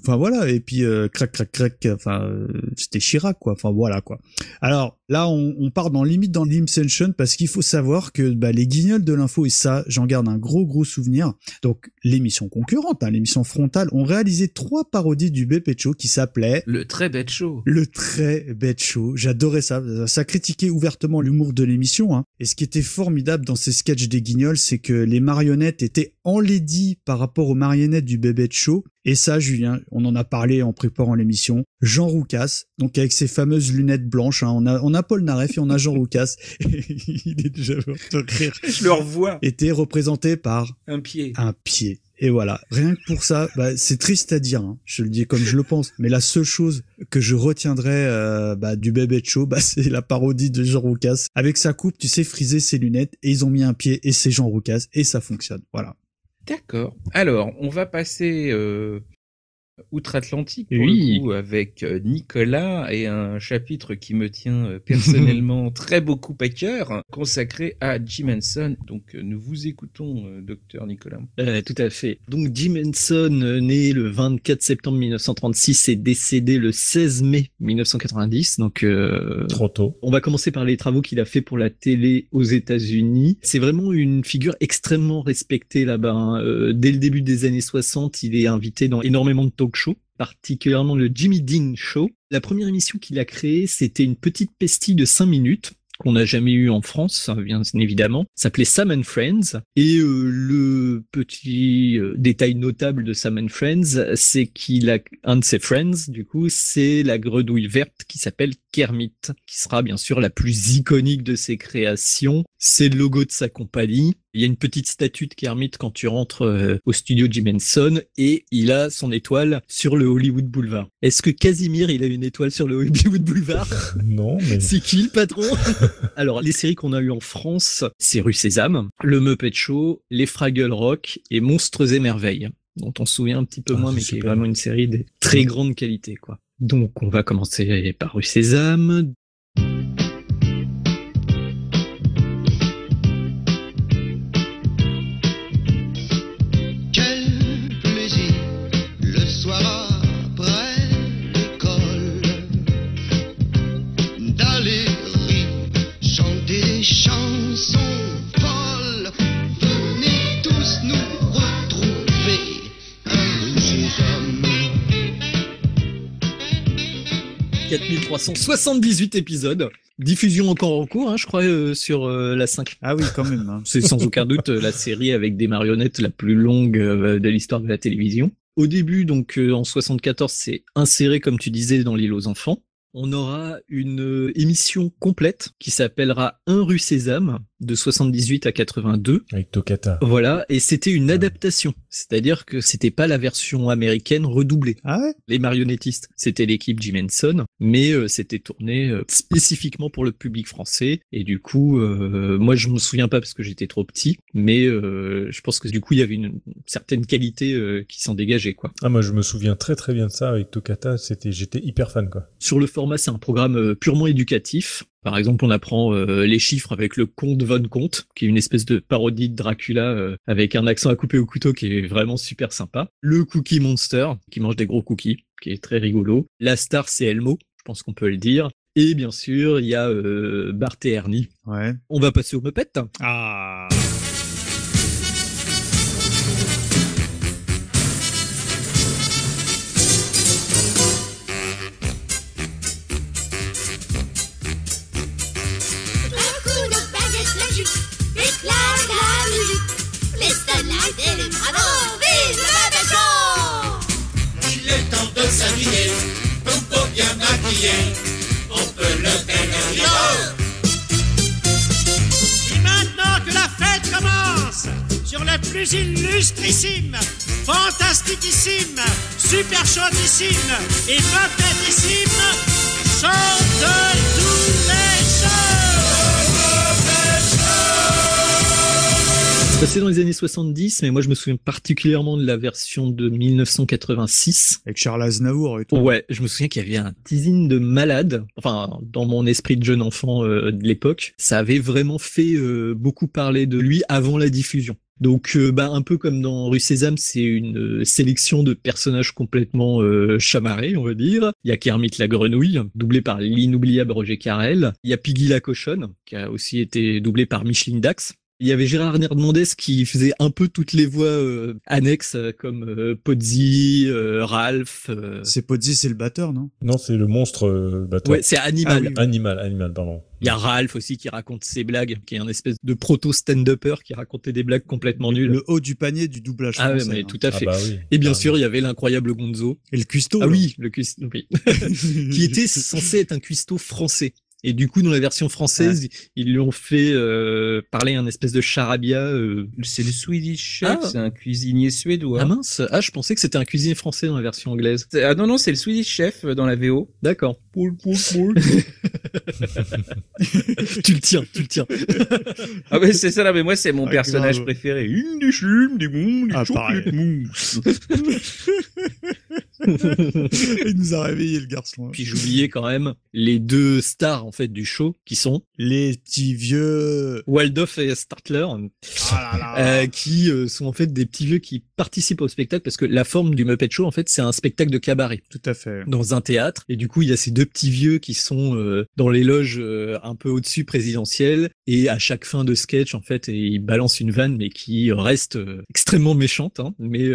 Enfin voilà, et puis euh, crac crac crac, enfin euh, c'était Chirac quoi. Enfin voilà quoi. Alors là, on, on part dans limite dans l'Imsension parce qu'il faut savoir que bah, les Guignols de l'info et ça, j'en garde un gros gros souvenir. Donc l'émission concurrente, hein, l'émission frontale, ont réalisé trois parodies du BP Show qui s'appelaient Le très bête show. le très bête show. J'adorais ça. Ça critiquait ouvertement l'humour de l'émission. Hein. Et ce qui était formidable dans ces sketchs des Guignols, c'est que les marionnettes étaient enlaidies par rapport aux marionnettes du bébé de show. Et ça, Julien, on en a parlé en préparant l'émission. Jean Roucas, donc avec ses fameuses lunettes blanches. hein. On, a, on a Paul Naref et on a Jean Roucas. Il est déjà mort de rire. Je le revois. Était représenté par Un pied. un pied. Et voilà, rien que pour ça, bah, c'est triste à dire, hein. je le dis comme je le pense, mais la seule chose que je retiendrai euh, bah, du bébé de show, bah, c'est la parodie de Jean Roucas. Avec sa coupe, tu sais, friser ses lunettes, et ils ont mis un pied, et c'est Jean Roucas, et ça fonctionne. Voilà. D'accord. Alors, on va passer euh, outre-Atlantique pour Oui. le coup avec euh, Nicolas et un chapitre qui me tient euh, personnellement très beaucoup à cœur, consacré à Jim Henson. Donc, euh, nous vous écoutons, docteur Nicolas. Euh, tout à fait. Donc Jim Henson, né le 24 septembre 1936 et décédé le 16 mai 1990. Donc euh, Trop tôt. on va commencer par les travaux qu'il a fait pour la télé aux États-Unis. C'est vraiment une figure extrêmement respectée là-bas. hein. Euh, dès le début des années 60, il est invité dans énormément de talk shows particulièrement le Jimmy Dean Show. La première émission qu'il a créée, c'était une petite pastille de 5 minutes qu'on n'a jamais eu en France, hein, bien évidemment. S'appelait Sam and Friends. Et euh, le petit euh, détail notable de Sam and Friends, c'est qu'il a un de ses friends, du coup, c'est la grenouille verte qui s'appelle Kermit, qui sera bien sûr la plus iconique de ses créations. C'est le logo de sa compagnie. Il y a une petite statue de Kermit quand tu rentres euh, au studio Jim Henson et il a son étoile sur le Hollywood Boulevard. Est-ce que Casimir, il a une étoile sur le Hollywood Boulevard? Non, mais C'est qui le patron? Alors, les séries qu'on a eues en France, c'est Rue Sésame, Le Muppet Show, Les Fraggle Rock et Monstres et Merveilles, dont on se souvient un petit peu Ah, moins, mais qui est vraiment une série de très grande qualité, quoi. Donc, on va commencer par Rue Sésame. 4378 épisodes. Diffusion encore en cours, hein, je crois, euh, sur euh, la 5. Ah oui, quand même. hein. C'est sans aucun doute euh, la série avec des marionnettes la plus longue euh, de l'histoire de la télévision. Au début, donc en 74, c'est inséré, comme tu disais, dans l'île aux enfants. On aura une émission complète qui s'appellera Un rue Sésame, de 78 à 82. Avec Tokata. Voilà, et c'était une adaptation, c'est-à-dire que c'était pas la version américaine redoublée. Ah ouais? Les marionnettistes, c'était l'équipe Jim Henson, mais euh, c'était tourné euh, spécifiquement pour le public français. Et du coup, euh, moi je me souviens pas parce que j'étais trop petit, mais euh, je pense que du coup il y avait une certaine qualité euh, qui s'en dégageait quoi. Ah, moi, je me souviens très très bien de ça avec Tokata. C'était, j'étais hyper fan, quoi. Sur le format, c'est un programme euh, purement éducatif. Par exemple, on apprend euh, les chiffres avec le Comte von Comte, qui est une espèce de parodie de Dracula euh, avec un accent à couper au couteau qui est vraiment super sympa. Le Cookie Monster, qui mange des gros cookies, qui est très rigolo. La star, c'est Elmo, je pense qu'on peut le dire. Et bien sûr, il y a euh, Bart et Ernie. Ouais. On va passer au Muppet. Ah. Il est temps de s'habiller, pour bien maquiller, on peut le rideau. Et maintenant que la fête commence, sur le plus illustrissime, fantastiquissime, super chaudissime et muppetissime, chante tous les C'est passé dans les années 70, mais moi je me souviens particulièrement de la version de 1986. Avec Charles Aznavour et tout. Ouais, je me souviens qu'il y avait un teasing de malade. Enfin, dans mon esprit de jeune enfant euh, de l'époque, ça avait vraiment fait euh, beaucoup parler de lui avant la diffusion. Donc, euh, bah, un peu comme dans Rue Sésame, c'est une euh, sélection de personnages complètement euh, chamarrés, on va dire. Il y a Kermit la grenouille, doublé par l'inoubliable Roger Carrel. Il y a Piggy la cochonne, qui a aussi été doublé par Micheline Dax. Il y avait Gérard Hernandez qui faisait un peu toutes les voix euh, annexes, euh, comme euh, Pozzi, euh, Ralph. euh, C'est Pozzi, c'est le batteur, non? Non, c'est le monstre euh, batteur. Ouais, c'est Animal. Ah oui. Animal, animal, pardon. Il y a Ralph aussi qui raconte ses blagues, qui est un espèce de proto stand-upper qui racontait des blagues complètement nulles. Le haut du panier du doublage Ah ouais, français. mais hein. tout à fait. Ah bah oui. Et bien Ah sûr, il y avait l'incroyable Gonzo. Et le cuistot. Ah là. oui, le cuistot, oui. qui était censé être un cuistot français. Et du coup, dans la version française, ils lui ont fait euh, parler un espèce de charabia. euh. C'est le Swedish Chef, Ah. c'est un cuisinier suédois. Ah mince, ah je pensais que c'était un cuisinier français dans la version anglaise. Ah non, non, c'est le Swedish Chef euh, dans la VO. D'accord. Tu le tiens, tu le tiens. ah ouais, c'est ça, là, mais moi, c'est mon Ah, personnage grave. préféré. Une des chumes, des bons, des Ah, mousse. Il nous a réveillé le garçon. hein. Puis j'oubliais quand même les deux stars en fait du show qui sont Les petits vieux. Waldorf et Startler, Ah là là. euh, qui euh, sont en fait des petits vieux qui participent au spectacle parce que la forme du Muppet Show en fait c'est un spectacle de cabaret Tout à fait. dans un théâtre et du coup il y a ces deux petits vieux qui sont euh, dans les loges euh, un peu au-dessus présidentielles et à chaque fin de sketch en fait et ils balancent une vanne mais qui reste euh, extrêmement méchante hein, mais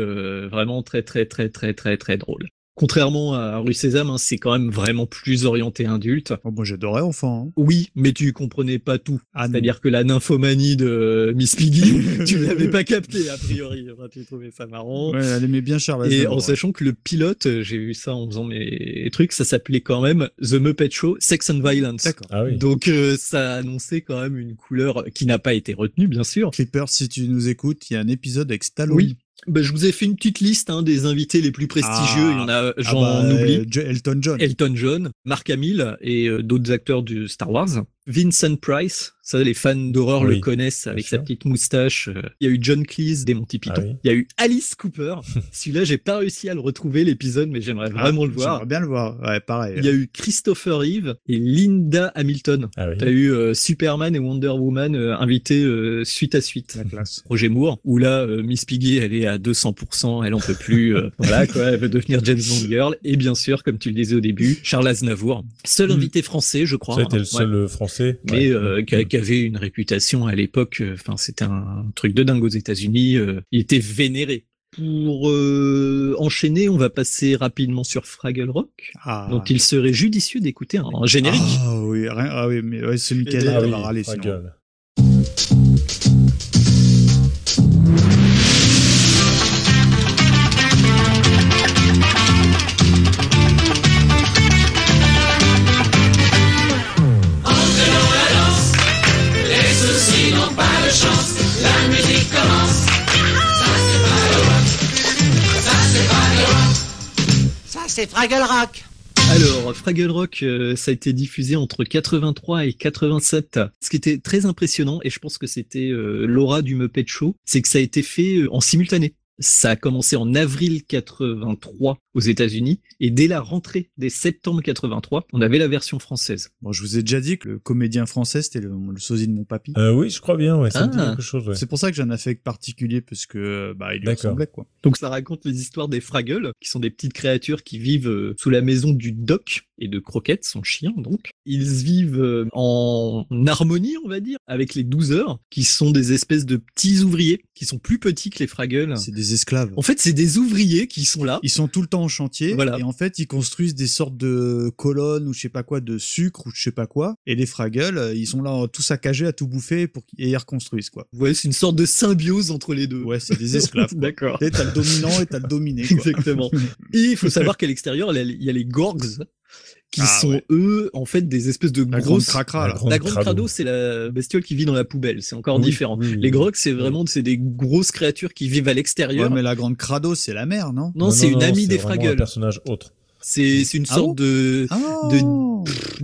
vraiment très très très très très très drôle. Contrairement à Rue Sésame, hein, c'est quand même vraiment plus orienté adulte. Oh, moi j'adorais enfant. hein. Oui, mais tu comprenais pas tout. Ah, non. C'est-à-dire que la nymphomanie de Miss Piggy, tu l'avais pas capté a priori. Enfin, tu trouvais ça marrant. Ouais, elle aimait bien Charles Et en ouais. sachant que le pilote, euh, j'ai vu ça en faisant mes trucs, ça s'appelait quand même The Muppet Show Sex and Violence. D'accord. Ah oui. Donc euh, ça annonçait quand même une couleur qui n'a pas été retenue, bien sûr. Clipper, si tu nous écoutes, il y a un épisode avec Stallone. Oui. Bah, je vous ai fait une petite liste hein, des invités les plus prestigieux. Ah. Il y en a, Ah j'en bah, oublie. euh, Jo- Elton John. Elton John, Mark Hamill et euh, d'autres acteurs du Star Wars. Vincent Price, ça les fans d'horreur Oui, le connaissent avec sa petite moustache. Euh, Il y a eu John Cleese des Monty Python. Ah oui. Il y a eu Alice Cooper. Celui-là, j'ai pas réussi à le retrouver l'épisode, mais j'aimerais Ah, vraiment le voir. J'aimerais bien le voir. Ouais, pareil. Il y a eu Christopher Reeve et Linda Hamilton. Ah oui. T'as eu euh, Superman et Wonder Woman euh, invités euh, suite à suite. La classe. Roger Moore, où là, Miss Piggy, elle est à 200%, elle en peut plus, voilà quoi, elle veut devenir James Bond girl. Et bien sûr, comme tu le disais au début, Charles Aznavour, seul Mm. invité français, je crois. Été le seul français. Mais Ouais. euh, qui, avait une réputation à l'époque, euh, enfin c'était un truc de dingue aux États-Unis. euh, il était vénéré. Pour euh, enchaîner, on va passer rapidement sur Fraggle Rock, Ah. dont il serait judicieux d'écouter un générique. Ah oui, rien- ah oui, mais ouais, c'est Ah va râler sinon. C'est Fraggle Rock. Alors, Fraggle Rock, euh, ça a été diffusé entre 83 et 87. Ce qui était très impressionnant, et je pense que c'était euh, l'aura du Muppet Show, c'est que ça a été fait euh, en simultané. Ça a commencé en avril 83 aux États-Unis, et dès la rentrée des septembre 83, on avait la version française. Bon, je vous ai déjà dit que le comédien français, c'était le, le sosie de mon papy. Euh, oui, je crois bien, ouais, ça me dit Ah. quelque chose, ouais. C'est pour ça que j'ai un affect particulier, parce que bah, il lui ressemblait, quoi. Donc ça raconte les histoires des Fraggles, qui sont des petites créatures qui vivent euh, sous la maison du Doc et de Croquette, son chien donc. Ils vivent euh, en harmonie, on va dire, avec les 12 heures, qui sont des espèces de petits ouvriers, qui sont plus petits que les Fraggles. C'est des esclaves. En fait, c'est des ouvriers qui sont là. Ils sont tout le temps en chantier. Voilà. Et en fait, ils construisent des sortes de colonnes ou je sais pas quoi, de sucre ou je sais pas quoi. Et les Fraggles, euh, ils sont là euh, tout saccagés à tout bouffer pour qu'ils et ils reconstruisent, quoi. Ouais, c'est une sorte de symbiose entre les deux. Ouais, c'est des esclaves. D'accord. T'as le dominant et t'as le dominé. quoi. Exactement. Et il faut savoir qu'à l'extérieur, il y a les Gorgs, qui Ah, sont ouais. eux, en fait, des espèces de La grosses. grande cracra, là. grande La grande crado. c'est la bestiole qui vit dans la poubelle. C'est encore Oui, différent. oui, oui. Les grogs, c'est vraiment c'est des grosses créatures qui vivent à Ouais, l'extérieur. mais la grande crado, c'est la mère, non? Non, c'est une amie des c'est vraiment un Fraggles. personnage autre. C'est c'est une Ah sorte bon de, Ah de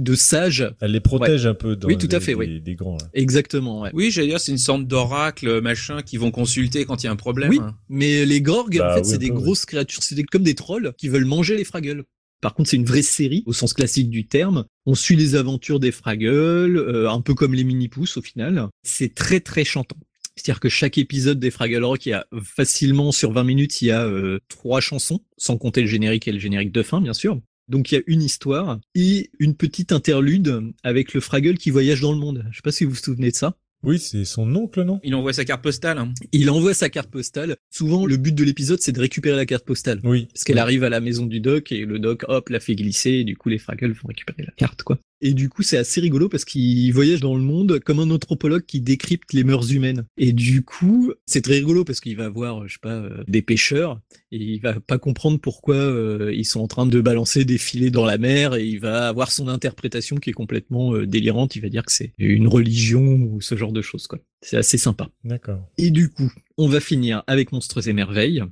de sage. Elle les protège un peu dans Oui, tout à des- fait, des, oui. des grands. là. Exactement. Ouais. Oui, j'allais dire, c'est une sorte d'oracle, machin, qui vont consulter quand il y a un problème. Oui, hein. mais les gorgs, Bah en fait, oui, c'est des peu, oui. grosses créatures, c'est des- comme des trolls qui veulent manger les Fraggles. Par contre, c'est une vraie série au sens classique du terme. On suit les aventures des Fraggles, euh, un peu comme les mini-pousses au final. C'est très très chantant. C'est-à-dire que chaque épisode des Fraggle Rock, il y a facilement sur 20 minutes, il y a euh, trois chansons, sans compter le générique et le générique de fin, bien sûr. Donc il y a une histoire et une petite interlude avec le Fraggle qui voyage dans le monde. Je sais pas si vous vous souvenez de ça. Oui, c'est son oncle, non? Il envoie sa carte postale. hein. Il envoie sa carte postale. Souvent, le but de l'épisode, c'est de récupérer la carte postale. Oui. Parce qu'elle arrive à la maison du doc et le doc, hop, la fait glisser et du coup, les Fraggles vont récupérer la carte, quoi. Et du coup, c'est assez rigolo parce qu'il voyage dans le monde comme un anthropologue qui décrypte les mœurs humaines. Et du coup, c'est très rigolo parce qu'il va voir, je sais pas, euh, des pêcheurs et il va pas comprendre pourquoi euh, ils sont en train de balancer des filets dans la mer et il va avoir son interprétation qui est complètement euh, délirante. Il va dire que c'est une religion ou ce genre de choses, quoi. C'est assez sympa. D'accord. Et du coup, on va finir avec Monstres et Merveilles.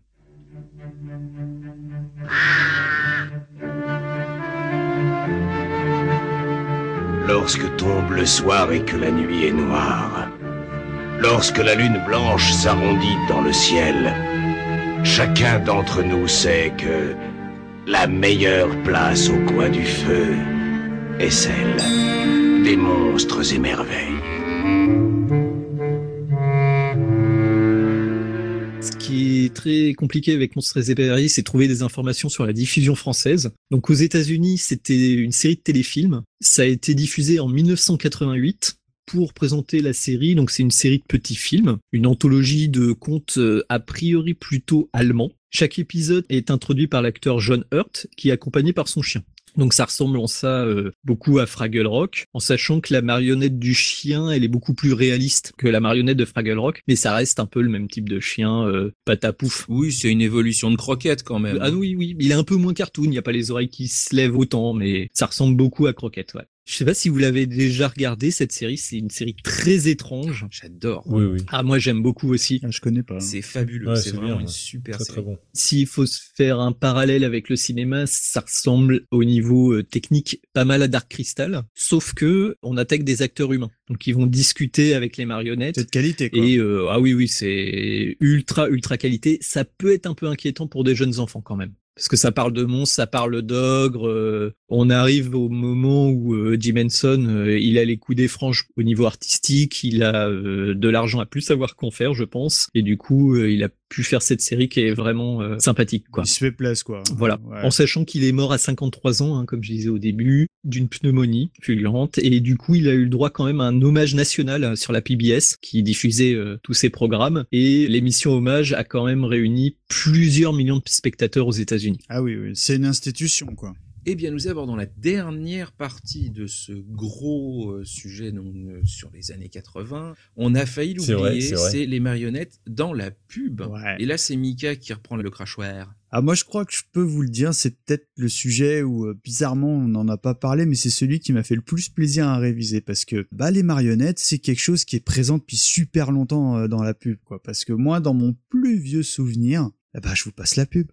Lorsque tombe le soir et que la nuit est noire, lorsque la lune blanche s'arrondit dans le ciel, chacun d'entre nous sait que la meilleure place au coin du feu est celle des monstres et qui est très compliqué avec Monstres et Merveilles, c'est trouver des informations sur la diffusion française. Donc aux États-Unis, c'était une série de téléfilms. Ça a été diffusé en 1988 pour présenter la série. Donc c'est une série de petits films, une anthologie de contes euh, a priori plutôt allemands. Chaque épisode est introduit par l'acteur John Hurt, qui est accompagné par son chien. Donc ça ressemble en ça euh, beaucoup à Fraggle Rock, en sachant que la marionnette du chien, elle est beaucoup plus réaliste que la marionnette de Fraggle Rock, mais ça reste un peu le même type de chien, euh, patapouf. Oui, c'est une évolution de croquette quand même. Ah oui, oui, il est un peu moins cartoon, il n'y a pas les oreilles qui se lèvent autant, mais ça ressemble beaucoup à Croquette, ouais. Je sais pas si vous l'avez déjà regardé, cette série, c'est une série très étrange. J'adore. Oui, oui. Ah, moi j'aime beaucoup aussi. Ah, je connais pas. C'est fabuleux, Ouais, c'est vraiment bien, une super Très, série. très bon. S'il faut se faire un parallèle avec le cinéma, ça ressemble au niveau euh, technique pas mal à Dark Crystal, sauf que on attaque des acteurs humains, donc ils vont discuter avec les marionnettes. C'est de qualité, quoi. Et euh, ah oui oui c'est ultra ultra qualité. Ça peut être un peu inquiétant pour des jeunes enfants quand même. Parce que ça parle de monstres, ça parle d'ogres. euh, on arrive au moment où euh, Jim Henson, euh, il a les coups des franges au niveau artistique, il a euh, de l'argent à plus savoir qu'en faire, je pense. Et du coup, euh, il a pu faire cette série qui est vraiment euh, sympathique, quoi. Il se fait place, quoi. Voilà. Ouais. En sachant qu'il est mort à 53 ans, hein, comme je disais au début, d'une pneumonie fulgurante. Et du coup, il a eu le droit quand même à un hommage national euh, sur la PBS, qui diffusait euh, tous ses programmes. Et l'émission hommage a quand même réuni plusieurs millions de spectateurs aux États-Unis. Ah oui, oui. C'est une institution, quoi. Eh bien, nous abordons la dernière partie de ce gros euh, sujet donc, euh, sur les années 80. On a failli l'oublier, c'est les marionnettes dans la pub. Ouais. Et là, c'est Mika qui reprend le crachoir. Ah, moi, je crois que je peux vous le dire, c'est peut-être le sujet où, euh, bizarrement, on n'en a pas parlé, mais c'est celui qui m'a fait le plus plaisir à réviser parce que, bah, les marionnettes, c'est quelque chose qui est présent depuis super longtemps euh, dans la pub, quoi. Parce que moi, dans mon plus vieux souvenir, bah, je vous passe la pub.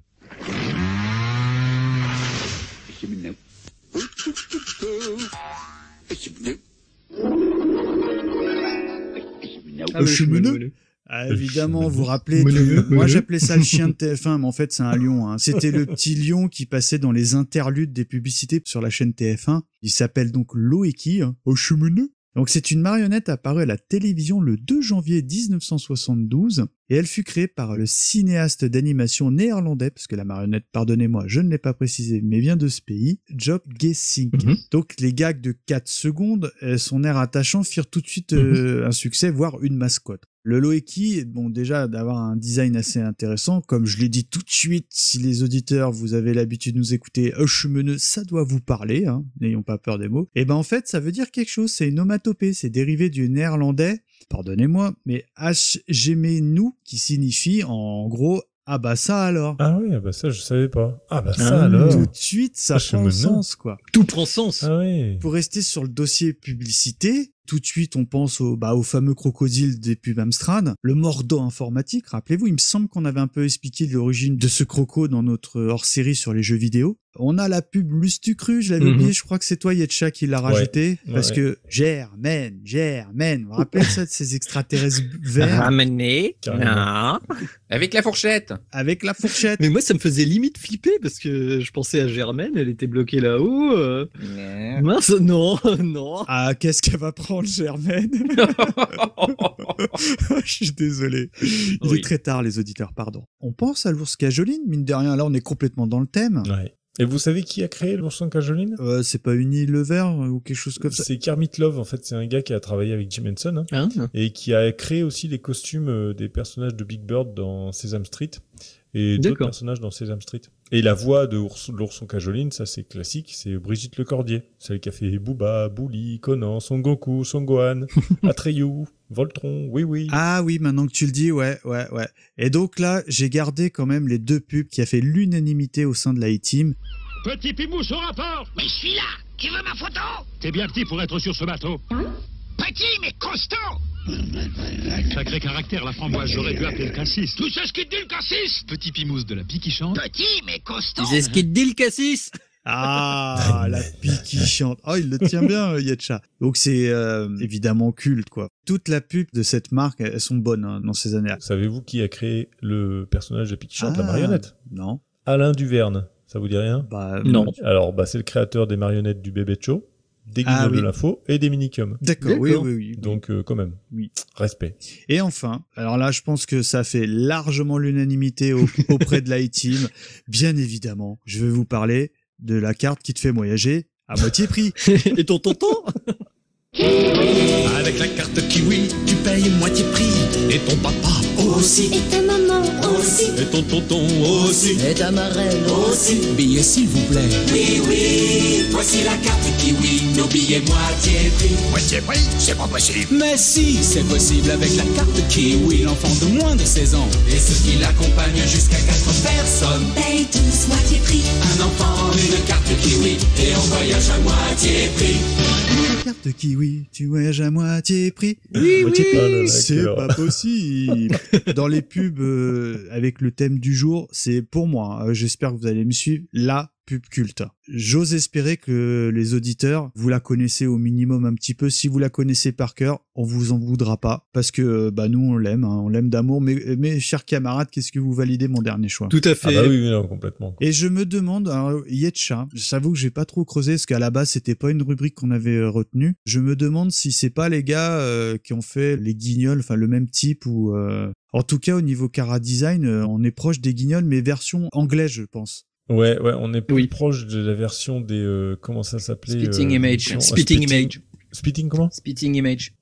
Ah, le chemineux Ah, évidemment, vous vous rappelez moi j'appelais ça le chien de TF1, mais en fait c'est un lion. hein. C'était le petit lion qui passait dans les interludes des publicités sur la chaîne TF1. Il s'appelle donc Loeki, hein, au chemineux. Donc c'est une marionnette apparue à la télévision le 2 janvier 1972 et elle fut créée par le cinéaste d'animation néerlandais, parce que la marionnette, pardonnez-moi, je ne l'ai pas précisé, mais vient de ce pays, Job Gessink. Donc les gags de 4 secondes, euh, son air attachant firent tout de suite euh, un succès, voire une mascotte. Le Loeki, bon déjà d'avoir un design assez intéressant, comme je l'ai dit tout de suite, si les auditeurs vous avez l'habitude de nous écouter, Hushmeneux, ça doit vous parler, hein, n'ayons pas peur des mots. Et ben en fait ça veut dire quelque chose, c'est une onomatopée, c'est dérivé du néerlandais, pardonnez-moi, mais nous qui signifie en gros ah bah ça alors. Ah oui, ah bah ça je savais pas. Ah bah ça Ah, alors. Tout de suite, ça Ah, prend sens, quoi. Tout prend sens. Ah oui. Pour rester sur le dossier publicité, tout de suite, on pense au, bah, au fameux crocodile des pubs Amstrad, le mordo informatique. Rappelez-vous, il me semble qu'on avait un peu expliqué l'origine de ce croco dans notre hors-série sur les jeux vidéo. On a la pub Lustucru, je l'avais Mhm. oublié, je crois que c'est toi, Yetcha, qui l'a rajouté, Ouais, parce ouais. que Germaine, Germaine, vous vous rappelez ça de ces extraterrestres verts? Ramené. Carrément. Avec la fourchette. Avec la fourchette. Mais moi, ça me faisait limite flipper parce que je pensais à Germaine, elle était bloquée là-haut. euh. Mince, non, non. Ah, qu'est-ce qu'elle va prendre, Germaine? Je suis désolé. Il Oui. est très tard, les auditeurs, pardon. On pense à l'ours cajoline, mine de rien, là, on est complètement dans le thème. Ouais. Et vous savez qui a créé l'ourson cajoline? Euh, c'est pas Uni Lever euh, ou quelque chose comme ça. C'est Kermit Love, en fait, c'est un gars qui a travaillé avec Jim Henson hein, Ah. et qui a créé aussi les costumes euh, des personnages de Big Bird dans Sesame Street et d'autres personnages dans Sesame Street. Et la voix de, ours- de l'ourson cajoline, ça c'est classique, c'est Brigitte Lecordier, celle qui a fait Booba, Bully, Conan, Son Goku, Son Gohan, Atreyu, Voltron, oui oui. Ah oui, maintenant que tu le dis, ouais, ouais, ouais. Et donc là, j'ai gardé quand même les deux pubs qui a fait l'unanimité au sein de la E-Team. Petit Pimousse au rapport Mais je suis là Tu veux ma photo? T'es bien petit pour être sur ce bateau. Petit mais costaud Sacré caractère, la framboise, j'aurais dû appeler le cassis. Tout ce qui te dit le cassis Petit Pimousse de la pie qui chante. Petit mais costaud C'est ce qu'il dit le cassis. Ah, la pique qui chante. Oh, il le tient bien, euh, Yetcha. Donc c'est euh, évidemment culte, quoi. Toute la pub de cette marque, elles sont bonnes hein, dans ces années-là. Savez-vous qui a créé le personnage de Picky Chante, la Ah, marionnette? Non. Alain Duverne, ça vous dit rien? Bah, Non. Alors, bah, c'est le créateur des marionnettes du Bébé Show, des Ah oui. de l'info et des Minicums. D'accord, oui, oui, oui. Donc, euh, quand même, Oui. respect. Et enfin, alors là, je pense que ça fait largement l'unanimité au- auprès de la team Bien évidemment, je vais vous parler de la carte qui te fait voyager à moitié prix. Et ton tonton Avec la carte Kiwi, tu payes moitié prix. Et ton papa aussi. Et ta maman aussi. Et ton tonton aussi. Et ta marraine aussi. Billets s'il vous plaît. Oui, oui, voici la carte Kiwi. Nos billets moitié prix. Moitié prix C'est pas possible. Mais si, c'est possible avec la carte Kiwi. L'enfant de moins de 16 ans. Et ceux qui l'accompagnent jusqu'à 4 personnes. Paye tous moitié prix. Un enfant, une carte Kiwi. Et on voyage à moitié prix. La carte kiwi, tu voyages à moitié prix. Oui, Moitié oui. là, C'est pas possible. Dans les pubs euh, avec le thème du jour, c'est pour moi, hein, j'espère que vous allez me suivre, la pub culte. J'ose espérer que les auditeurs, vous la connaissez au minimum un petit peu. Si vous la connaissez par cœur, on vous en voudra pas parce que euh, bah nous on l'aime, hein, on l'aime d'amour. Mais mes chers camarades, qu'est-ce que vous validez mon dernier choix? Tout à Ah fait. bah oui, non, complètement. et je me demande, alors, Yetcha, j'avoue que j'ai pas trop creusé parce qu'à la base c'était pas une rubrique qu'on avait euh, retenue. Je me demande si c'est pas les gars euh, qui ont fait les guignols, enfin le même type ou euh, en tout cas au niveau cara design, euh, on est proche des guignols mais version anglaise je pense. Ouais, ouais, on est plus Oui. proche de la version des euh, comment ça s'appelait Spitting euh, Image. Spitting ah, Image. Spitting comment? Spitting Image.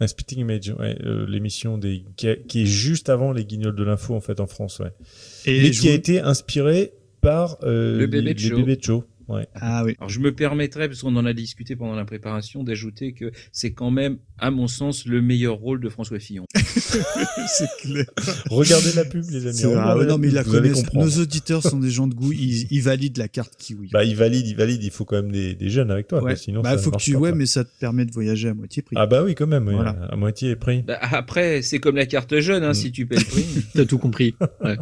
Ah, Spitting Image, ouais, euh, l'émission des qui, a- qui est juste avant les Guignols de l'info en fait en France, ouais. Et Mais qui a été inspiré par euh, Le bébé de les Ouais. Ah oui. Alors je me permettrais, parce qu'on en a discuté pendant la préparation, d'ajouter que c'est quand même, à mon sens, le meilleur rôle de François Fillon. c'est clair. Regardez la pub, les amis. Ah ouais, non mais ils la. Nos auditeurs sont des gens de goût, ils, ils valident la carte kiwi. Bah, il valide, il valide. Il faut quand même des, des jeunes avec toi, quoi, sinon bah ça faut que tu pas, ouais quoi. mais ça te permet de voyager à moitié prix. Ah bah oui, quand même, Voilà. à, à moitié prix. Bah, après, c'est comme la carte jeune, hein, si tu paies le prix. T'as tout compris. Ouais.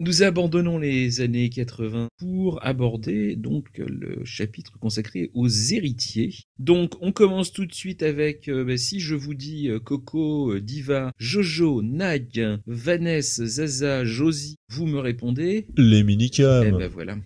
Nous abandonnons les années 80 pour aborder donc le chapitre consacré aux héritiers. Donc on commence tout de suite avec euh, bah, si je vous dis euh, Coco, euh, Diva, Jojo, Nag, Vanessa, Zaza, Josie, vous me répondez Les minicums. Eh ben voilà.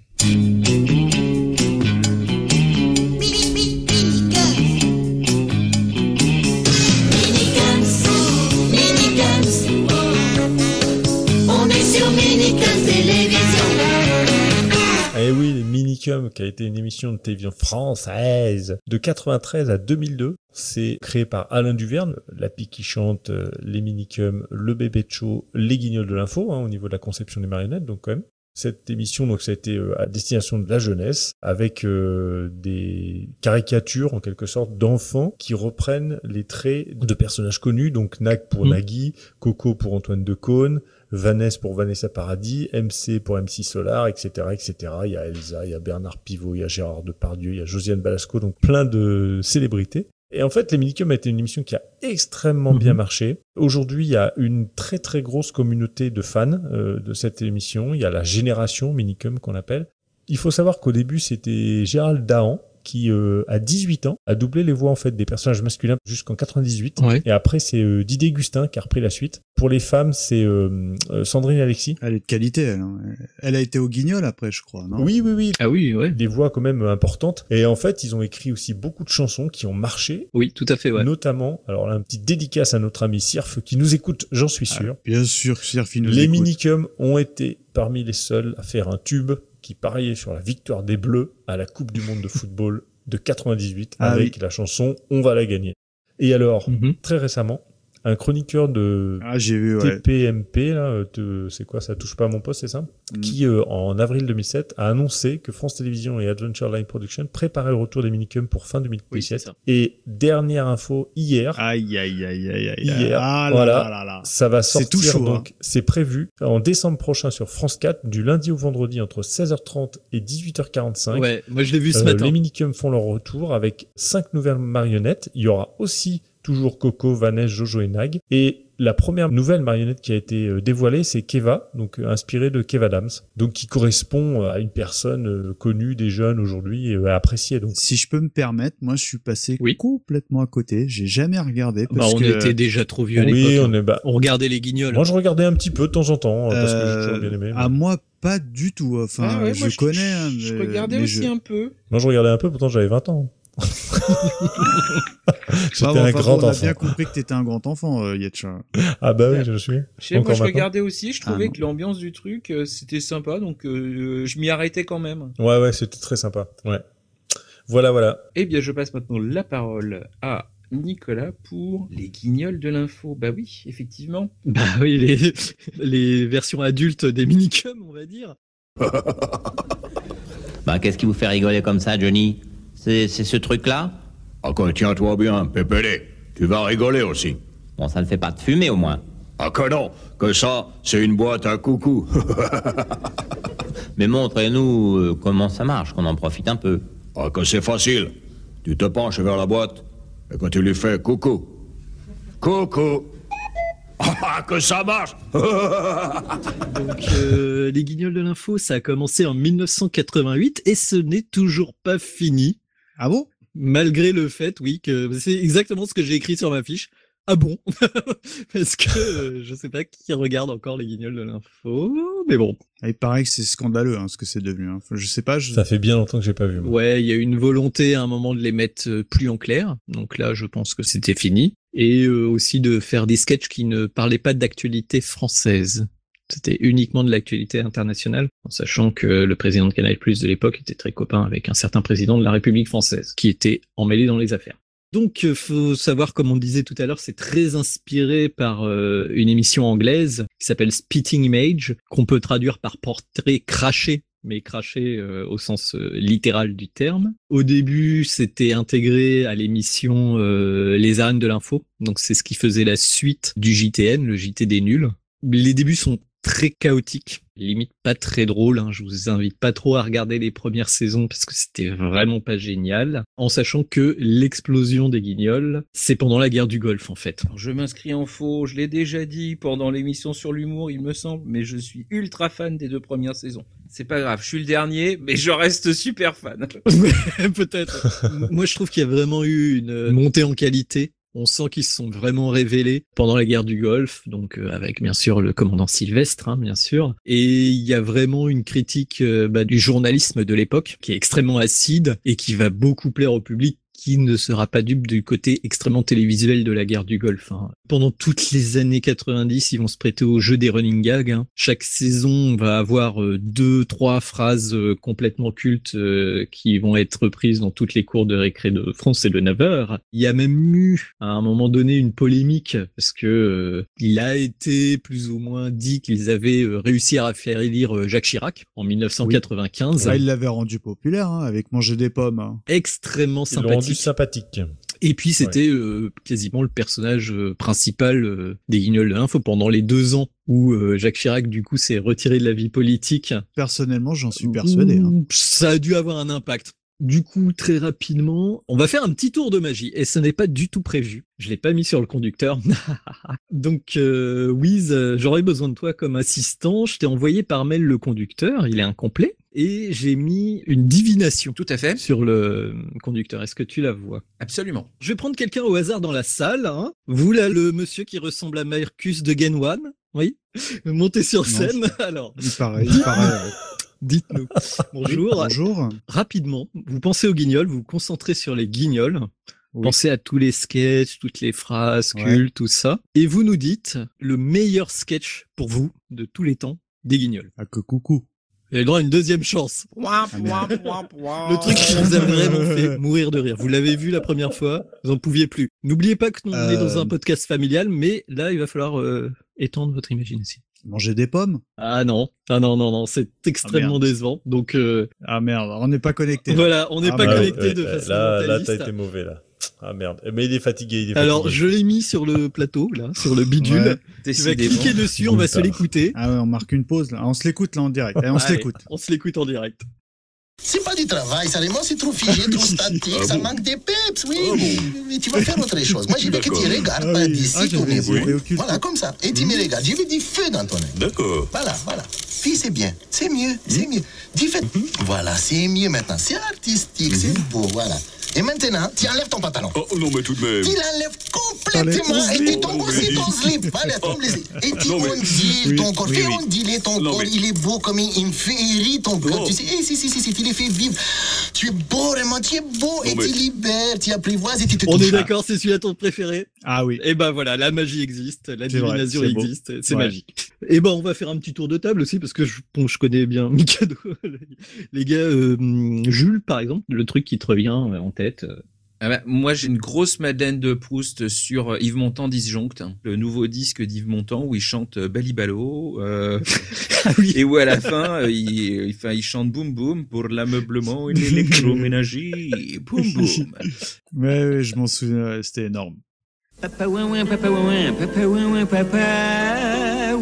Qui a été une émission de télévision française de 93 à 2002. C'est créé par Alain Duverne, la pique qui chante, euh, les Minicums, le bébé de les guignols de l'info, hein, au niveau de la conception des marionnettes, donc quand même. Cette émission, donc, ça a été euh, à destination de la jeunesse, avec euh, des caricatures, en quelque sorte, d'enfants qui reprennent les traits de personnages connus, donc Nag pour Mm. Nagui, Coco pour Antoine Decaune, Vanessa pour Vanessa Paradis, MC pour MC Solar, etc., etc. Il y a Elsa, il y a Bernard Pivot, il y a Gérard Depardieu, il y a Josiane Balasco, donc plein de célébrités. Et en fait, les Minicums a été une émission qui a extrêmement bien marché. Aujourd'hui, il y a une très très grosse communauté de fans euh, de cette émission. Il y a la génération Minicum qu'on appelle. Il faut savoir qu'au début, c'était Gérald Dahan qui, euh, à 18 ans, a doublé les voix en fait des personnages masculins jusqu'en 98. Ouais. Et après, c'est euh, Didier Gustin qui a repris la suite. Pour les femmes, c'est euh, euh, Sandrine Alexis. Elle est de qualité, elle. hein. Elle a été au guignol après, je crois, non? Oui, oui, oui. Ah oui, ouais. Des voix quand même importantes. Et en fait, ils ont écrit aussi beaucoup de chansons qui ont marché. Oui, tout à fait, ouais. Notamment, alors là, un petit dédicace à notre ami Sirf qui nous écoute, j'en suis sûr. Bien sûr, Sirfi nous les écoute. Minicums ont été parmi les seuls à faire un tube qui pariait sur la victoire des Bleus à la Coupe du Monde de football de 98 Ah avec oui. la chanson On va la gagner. Et alors, Mhm. très récemment, un chroniqueur de Ah, j'ai vu, ouais. TPMP, là, euh, c'est quoi, ça touche pas à mon poste, c'est ça? Mm. Qui, euh, en avril 2007, a annoncé que France Télévisions et Adventure Line Production préparaient le retour des minicums pour fin 2017. ça. et dernière info, hier, Aïe, aïe, aïe, aïe, aïe. hier, Ah là voilà, là là là. ça va C'est sortir, tout chaud, hein. donc c'est prévu en décembre prochain sur France 4, du lundi au vendredi entre 16h30 et 18h45. Ouais, moi je l'ai vu ce Euh, matin. Les minicums font leur retour avec cinq nouvelles marionnettes. Il y aura aussi toujours Coco, Vanessa, Jojo et Nag. Et la première nouvelle marionnette qui a été euh, dévoilée, c'est Keva, donc euh, inspirée de Kev Adams, donc qui correspond à une personne euh, connue des jeunes aujourd'hui et euh, appréciée. Donc Si je peux me permettre, moi je suis passé complètement à côté. J'ai jamais regardé Bah, parce on que était déjà trop vieux à oui, l'époque. on hein. est bah, On regardait les guignols. moi je regardais un petit peu de temps en temps euh, parce que j'ai toujours Euh, bien aimé. mais- à moi pas du tout. Enfin, Ah ouais, je moi, connais. Je, hein, je regardais mais aussi je- un peu. Moi je regardais un peu, pourtant j'avais 20 ans. J'étais Ah bon, un enfin, grand bon, on a enfant. bien compris que t'étais un grand enfant, euh, Yetcha. Ah bah oui, je suis. Je sais, moi je regardais aussi, je trouvais Ah, que l'ambiance du truc euh, c'était sympa, donc euh, je m'y arrêtais quand même. Ouais, ouais, c'était très sympa. Ouais. Voilà, voilà. Eh bien, je passe maintenant la parole à Nicolas pour les guignols de l'info. Bah oui, effectivement. Bah oui, les, les versions adultes des minicums, on va dire. Bah, qu'est-ce qui vous fait rigoler comme ça, Johnny? C'est ce truc-là? Ah, quoi, tiens-toi bien, Pépélé. Tu vas rigoler aussi. Bon, ça ne fait pas de fumée au moins. Ah, que non, que ça, c'est une boîte à coucou. Mais montrez-nous euh, comment ça marche, qu'on en profite un peu. ah, que c'est facile. Tu te penches vers la boîte, et quand tu lui fais coucou. Coucou. Ah, que ça marche Donc, euh, les guignols de l'info, ça a commencé en 1988 et ce n'est toujours pas fini. Ah bon? Malgré le fait, oui, que c'est exactement ce que j'ai écrit sur ma fiche. Ah bon? Parce que euh, je sais pas qui regarde encore les guignols de l'info, mais bon. Ah, Il paraît que c'est scandaleux hein, ce que c'est devenu. hein. Je sais pas. Je... Ça fait bien longtemps que j'ai pas vu. moi. Ouais, il y a eu une volonté à un moment de les mettre euh, plus en clair. Donc là, je pense que c'était fini. Et euh, aussi de faire des sketchs qui ne parlaient pas d'actualité française. C'était uniquement de l'actualité internationale, en sachant que le président de Canal Plus de l'époque était très copain avec un certain président de la République française, qui était emmêlé dans les affaires. Donc, euh, faut savoir, comme on le disait tout à l'heure, c'est très inspiré par euh, une émission anglaise qui s'appelle Spitting Image, qu'on peut traduire par portrait craché, mais craché euh, au sens littéral du terme. Au début, c'était intégré à l'émission Les arènes de l'info, donc c'est ce qui faisait la suite du JTN, le JT des nuls. Les débuts sont très chaotiques. limite pas très drôle. Hein. Je vous invite pas trop à regarder les premières saisons parce que c'était vraiment pas génial. En sachant que l'explosion des Guignols, c'est pendant la guerre du Golfe en fait. Alors, je m'inscris en faux, je l'ai déjà dit pendant l'émission sur l'humour, il me semble, mais je suis ultra fan des deux premières saisons. C'est pas grave, je suis le dernier, mais je reste super fan. Peut-être. Moi, je trouve qu'il y a vraiment eu une montée en qualité. On sent qu'ils se sont vraiment révélés pendant la guerre du Golfe, donc euh, avec bien sûr le commandant Sylvestre, hein, bien sûr. Et il y a vraiment une critique euh, bah, du journalisme de l'époque qui est extrêmement acide et qui va beaucoup plaire au public qui ne sera pas dupe du côté extrêmement télévisuel de la guerre du Golfe. hein. Pendant toutes les années 90, ils vont se prêter au jeu des running gags. hein. Chaque saison va avoir euh, deux, trois phrases euh, complètement cultes euh, qui vont être reprises dans toutes les cours de récré de France et de 9 heures. Il y a même eu, à un moment donné, une polémique parce que euh, il a été plus ou moins dit qu'ils avaient réussi à faire élire Jacques Chirac en 1995. Ah, il l'avait rendu populaire hein, avec manger des pommes. hein. Extrêmement rendu sympathique. sympathique. Et puis c'était euh, quasiment le personnage euh, principal euh, des Guignols de l'info pendant les deux ans où euh, Jacques Chirac du coup s'est retiré de la vie politique. Personnellement, j'en suis persuadé. hein. Ça a dû avoir un impact. Du coup, très rapidement, on va faire un petit tour de magie et ce n'est pas du tout prévu. Je l'ai pas mis sur le conducteur. Donc, euh, Wiz, j'aurais besoin de toi comme assistant. Je t'ai envoyé par mail le conducteur, il est incomplet, et j'ai mis une divination. Tout à fait. Sur le conducteur. Est-ce que tu la vois? Absolument. Je vais prendre quelqu'un au hasard dans la salle. Hein. Vous là, le monsieur qui ressemble à Marcus de Gen One, oui. Montez sur Non, scène. Alors, Il paraît. Il paraît ouais. dites-nous. Bonjour. Bonjour. Rapidement, vous pensez aux guignols, vous vous concentrez sur les guignols. Oui. Pensez à tous les sketchs, toutes les phrases Ouais. cultes, tout ça. Et vous nous dites le meilleur sketch pour vous de tous les temps des guignols. Ah, que coucou. Vous avez le droit à une deuxième chance. Ah. Le truc qui vous a vraiment fait mourir de rire. Vous l'avez vu la première fois, vous en pouviez plus. N'oubliez pas que nous on est dans Euh. un podcast familial, mais là, il va falloir euh, étendre votre imagination. Manger des pommes? Ah non, ah non, non, non, c'est extrêmement merde. décevant. Donc euh, Ah merde, on n'est pas connecté. voilà, on n'est Ah, pas bah, connecté ouais, de ouais, façon là, là, t'as été mauvais, là. Ah merde. Mais il est fatigué, il est Alors, fatigué. je l'ai mis sur le plateau, là, sur le bidule. Ouais. Tu vas cliquer dessus, on va se l'écouter. Ah ouais, on marque une pause là. Ah, On se l'écoute là en direct. Allez, on se l'écoute. On se l'écoute en direct. C'est pas du travail, ça vraiment c'est trop figé, trop statique, ça manque des peps, oui. Mais tu vas faire autre chose. Moi, je veux que tu regardes Ah pas oui. d'ici Ah, ton nez. aucune- Voilà, comme ça. Et tu me regardes. Je veux du feu dans ton nez. D'accord. Voilà, voilà. Puis c'est bien. C'est mieux, c'est mieux. Du fait. Voilà, c'est mieux maintenant. C'est artistique, c'est beau, voilà. Et maintenant, tu enlèves ton pantalon. Oh non, mais tout de même. Tu l'enlèves complètement et tu tombes aussi ton slip. Voilà, tombe les Et tu Oui, ton corps. Fais onduler ton corps. Il est beau comme il, fait rire ton corps. Tu sais, eh, si, si, si, si, tu les fais vivre. Tu es beau, vraiment, tu es beau. et tu libères, tu apprivoises et tu te On est d'accord, c'est celui-à ton préféré. Ah oui. Et ben voilà, la magie existe, la divination existe, c'est magique. Et ben on va faire un petit tour de table aussi parce que je, bon, je connais bien Mikado. Les gars, euh, Jules par exemple, le truc qui te revient en tête. Euh, Ah bah, moi, j'ai une grosse Madeleine de Proust sur euh, Yves Montand disjoncte, hein, le nouveau disque d'Yves Montand où il chante euh, Balibalo, euh, et où à la fin, il, il, enfin, il chante Boum Boum pour l'ameublement et l'électroménager, Boum Boum. Ouais, ouais, je m'en souviens, c'était énorme. Papa ouin ouin, papa ouin ouin, papa ouin ouin, papa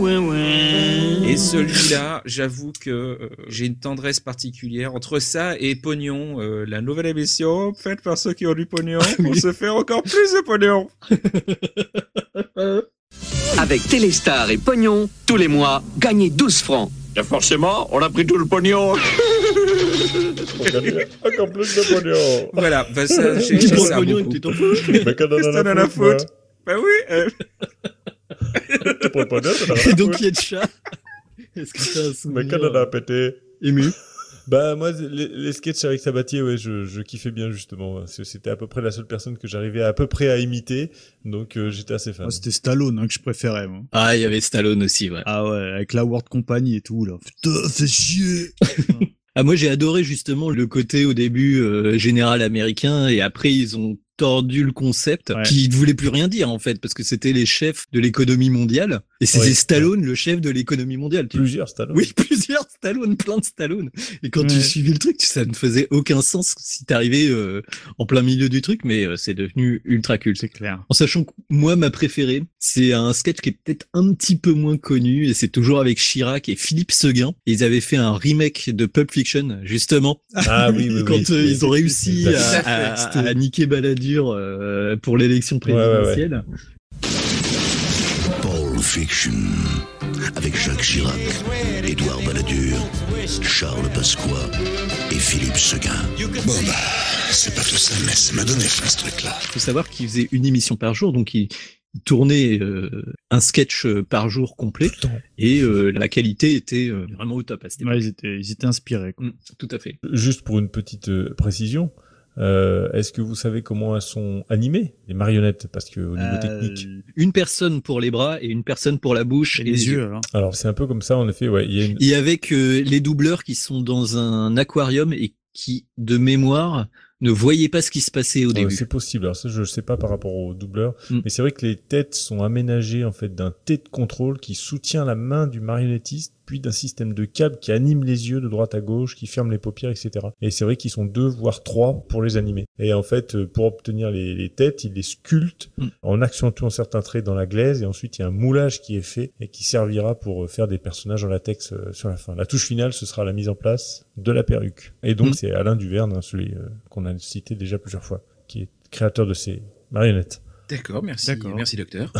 ouin ouin. Et celui-là, j'avoue que euh, j'ai une tendresse particulière entre ça et Pognon, euh, la nouvelle émission faite par ceux qui ont du pognon pour se faire encore plus de pognon. Avec Téléstar et Pognon, tous les mois, gagnez 12 francs. Et forcément, on a pris tout le pognon. Encore plus de pognon. Voilà, bah ça, j'ai prends le ça pognon tu t'en fous. Mais quand on Qu'est-ce que en t'en a as à foutre, moi. foutre? Bah oui. euh, Et rien à donc foutre. Yetcha, est-ce que t'as un Mais quand on a pété. ému? Bah moi les, les sketchs avec Sabatier ouais je, je kiffais bien justement parce que c'était à peu près la seule personne que j'arrivais à peu près à imiter donc euh, j'étais assez fan. C'était Stallone hein, que je préférais. Moi. Ah, il y avait Stallone aussi, ouais. Ah ouais, avec la World Company et tout là. Putain, fais chier. Ah, moi, j'ai adoré justement le côté au début euh, général américain et après ils ont tordu le concept Ouais. qui ne voulait plus rien dire en fait parce que c'était les chefs de l'économie mondiale Et c'était Oui. Stallone, le chef de l'économie mondiale. tu- Plusieurs Stallone. Oui, plusieurs Stallone, plein de Stallone. Et quand tu suivais le truc, ça ne faisait aucun sens si t'arrivais euh, en plein milieu du truc, mais euh, c'est devenu ultra culte. C'est clair. En sachant que moi, ma préférée, c'est un sketch qui est peut-être un petit peu moins connu, et c'est toujours avec Chirac et Philippe Seguin. Ils avaient fait un remake de Pulp Fiction, justement. Ah oui, oui, Quand oui. euh, ils ont réussi à à, fait. à- à niquer Balladur euh, pour l'élection Ouais, ouais, ouais. présidentielle. Fiction, avec Jacques Chirac, Édouard Balladur, Charles Pasqua et Philippe Seguin. Bon bah, c'est pas tout ça, mais ça m'a donné faim ce truc-là. faut savoir qu'il faisait une émission par jour, donc il, il tournait euh, un sketch euh, par jour complet, et euh, la qualité était euh, vraiment au top à cette époque. Ouais, ils étaient, ils étaient inspirés. Quoi. Mm, tout à fait. Juste pour une petite euh, précision, euh, est-ce que vous savez comment elles sont animées, les marionnettes? Parce que au niveau Euh, technique. Une personne pour les bras et une personne pour la bouche et, Et les yeux, alors. Alors c'est un peu comme ça, en effet, ouais. Il y a une... Et avec euh, les doubleurs qui sont dans un aquarium et qui, de mémoire, ne voyaient pas ce qui se passait au Ouais, début. c'est possible. Alors ça, je ne sais pas par rapport au doubleur, Mm. mais c'est vrai que les têtes sont aménagées en fait d'un T de contrôle qui soutient la main du marionnettiste, puis d'un système de câbles qui anime les yeux de droite à gauche, qui ferme les paupières, etc. Et c'est vrai qu'ils sont deux voire trois pour les animer. Et en fait, euh, pour obtenir les, les têtes, ils les sculptent Mm. en accentuant certains traits dans la glaise, et ensuite il y a un moulage qui est fait et qui servira pour euh, faire des personnages en latex euh, sur la fin. La touche finale, ce sera la mise en place de la perruque. Et donc Mm. c'est Alain Duverne, hein, celui qu'on a cité déjà plusieurs fois, qui est créateur de ces marionnettes. D'accord, merci, D'accord. merci docteur.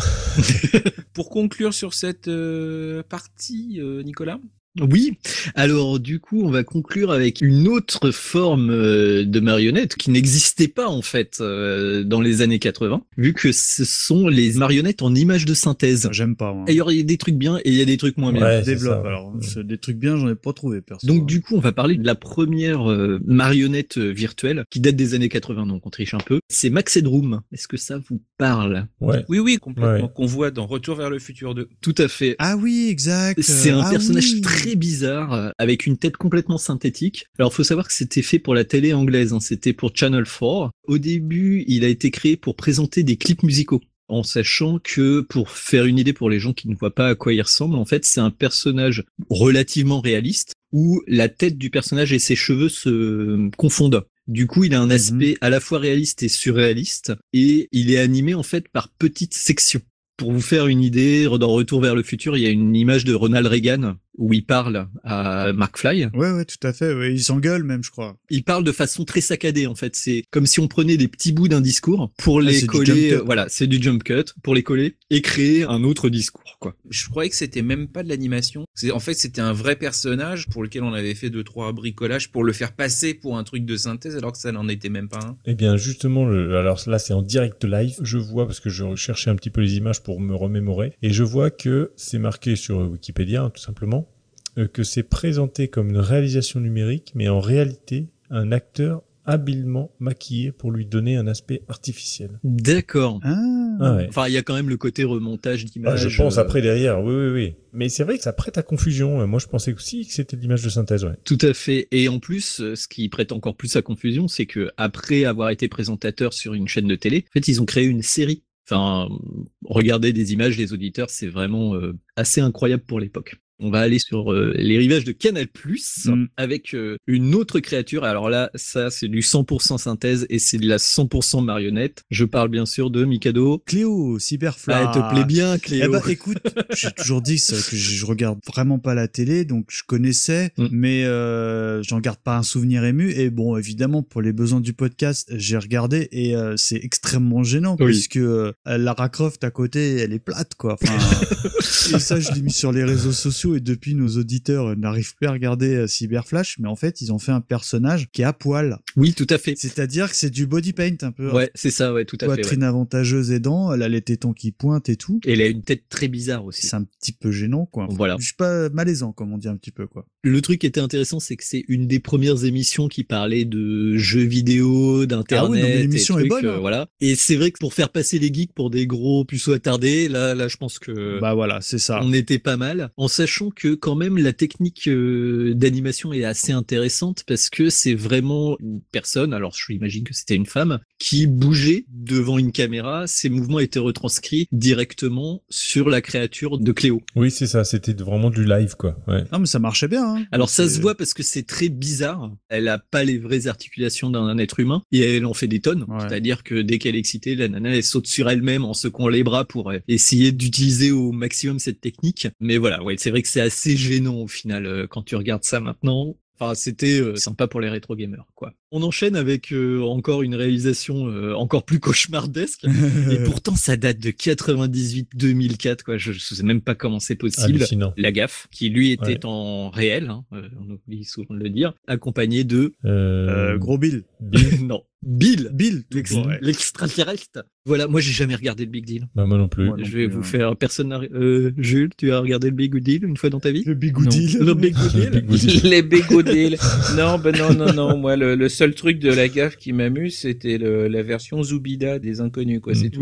Pour conclure sur cette euh, partie, euh, Nicolas Oui, alors du coup, on va conclure avec une autre forme euh, de marionnette qui n'existait pas en fait euh, dans les années 80, vu que ce sont les marionnettes en images de synthèse. J'aime pas. moi. Et il y a des trucs bien et il y a des trucs moins bien. Ouais, c'est Développe. ça. Alors, c'est des trucs bien, j'en ai pas trouvé perso. Donc du coup, on va parler de la première euh, marionnette virtuelle qui date des années 80, donc on triche un peu. C'est Max Headroom. Est-ce que ça vous parle? Ouais. Oui, oui, complètement. Ouais. Qu'on voit dans Retour vers le futur 2. Tout à fait. Ah oui, exact. C'est un Ah personnage oui. très bizarre euh, avec une tête complètement synthétique. Alors, faut savoir que c'était fait pour la télé anglaise. hein. C'était pour Channel 4. Au début, il a été créé pour présenter des clips musicaux. En sachant que, pour faire une idée pour les gens qui ne voient pas à quoi il ressemble, en fait, c'est un personnage relativement réaliste où la tête du personnage et ses cheveux se confondent. Du coup, il a un aspect à la fois réaliste et surréaliste et il est animé en fait par petites sections. Pour vous faire une idée, dans Retour vers le futur, il y a une image de Ronald Reagan où il parle à Mark Fly. Ouais, ouais, tout à fait. Ouais, ils s'engueulent même, je crois. Il parle de façon très saccadée en fait. C'est comme si on prenait des petits bouts d'un discours pour Ah, les coller. jump cut. Voilà, c'est du jump cut pour les coller et créer un autre discours quoi. Je croyais que c'était même pas de l'animation. En fait, c'était un vrai personnage pour lequel on avait fait deux trois bricolages pour le faire passer pour un truc de synthèse alors que ça n'en était même pas un. Eh bien, justement, le- alors là, c'est en direct live. Je vois, parce que je cherchais un petit peu les images pour me remémorer, et je vois que c'est marqué sur Wikipédia, hein, tout simplement, que c'est présenté comme une réalisation numérique, mais en réalité, un acteur habilement maquillé pour lui donner un aspect artificiel. D'accord. Ah ouais. Enfin, il y a quand même le côté remontage Ah, d'image. je pense euh, après derrière, oui, oui, oui. Mais c'est vrai que ça prête à confusion. Euh, Moi, je pensais aussi que c'était de l'image de synthèse, ouais. Tout à fait. Et en plus, euh, ce qui prête encore plus à confusion, c'est que après avoir été présentateur sur une chaîne de télé, en fait, ils ont créé une série. Enfin, regardez des images, les auditeurs, c'est vraiment euh, assez incroyable pour l'époque. On va aller sur euh, les rivages de Canal+, Mm. avec euh, une autre créature. Alors là, ça, c'est du 100% synthèse et c'est de la 100% marionnette. Je parle bien sûr de Mikado. Cléo, Cyberfly. Ah, elle te plaît bien, Cléo. Eh ben, écoute, j'ai toujours dit ça, que je regarde vraiment pas la télé, donc je connaissais, Mm. mais euh, j'en garde pas un souvenir ému. Et bon, évidemment, pour les besoins du podcast, j'ai regardé et euh, c'est extrêmement gênant Oui. puisque Lara Croft à côté, elle est plate, quoi. Enfin, et ça, je l'ai mis sur les réseaux sociaux et depuis, nos auditeurs euh, n'arrivent plus à regarder euh, Cyberflash, mais en fait, ils ont fait un personnage qui est à poil. Oui, tout à fait. C'est-à-dire que c'est du body paint un peu. Ouais, c'est ça, ouais, tout à fait. ouais. Poitrine avantageuse aidant, elle a les tétons qui pointent et tout. Et elle a une tête très bizarre aussi. C'est un petit peu gênant, quoi. Voilà. Je suis pas malaisant, comme on dit un petit peu, quoi. Le truc qui était intéressant, c'est que c'est une des premières émissions qui parlait de jeux vidéo, d'internet. Ah oui, non, mais et l'émission est bonne, euh, voilà. Et c'est vrai que pour faire passer les geeks pour des gros puceaux attardés, là, là, je pense que Bah voilà, c'est ça. on était pas mal. En sachant sachant que quand même la technique euh, d'animation est assez intéressante parce que c'est vraiment une personne, alors je imagine que c'était une femme, qui bougeait devant une caméra. Ses mouvements étaient retranscrits directement sur la créature de Cléo. Oui, c'est ça. C'était vraiment du live, quoi. Ouais. Non, mais ça marchait bien. Hein. Alors ça se voit parce que c'est très bizarre. Elle a pas les vraies articulations d'un être humain et elle en fait des tonnes. C'est-à-dire que dès qu'elle est excitée, la nana elle saute sur elle-même en secouant les bras pour euh, essayer d'utiliser au maximum cette technique. Mais voilà, ouais, c'est vrai que c'est assez gênant au final euh, quand tu regardes ça maintenant. Enfin, c'était euh, sympa pour les rétro gamers, quoi. On enchaîne avec euh, encore une réalisation euh, encore plus cauchemardesque. et pourtant, ça date de 98-2004, quoi. Je, je sais même pas comment c'est possible. La gaffe, qui lui était Ouais. en réel, hein, euh, on oublie souvent de le dire, accompagné de Euh, Gros Bill. non, Bill, Bill, tout l'ex- court, ouais. l'extraterrestre. Voilà, moi j'ai jamais regardé le Big Deal. Bah, moi non plus. je vais vous faire personne. n'a- Euh, Jules, tu as regardé le Big Deal une fois dans ta vie? Le Big. Deal. Le Big Deal? les bégodils. Non, ben non, non, non. Moi, le, le seul truc de la gaffe qui m'amuse, c'était le- la version Zoubida des inconnus, quoi. C'est tout.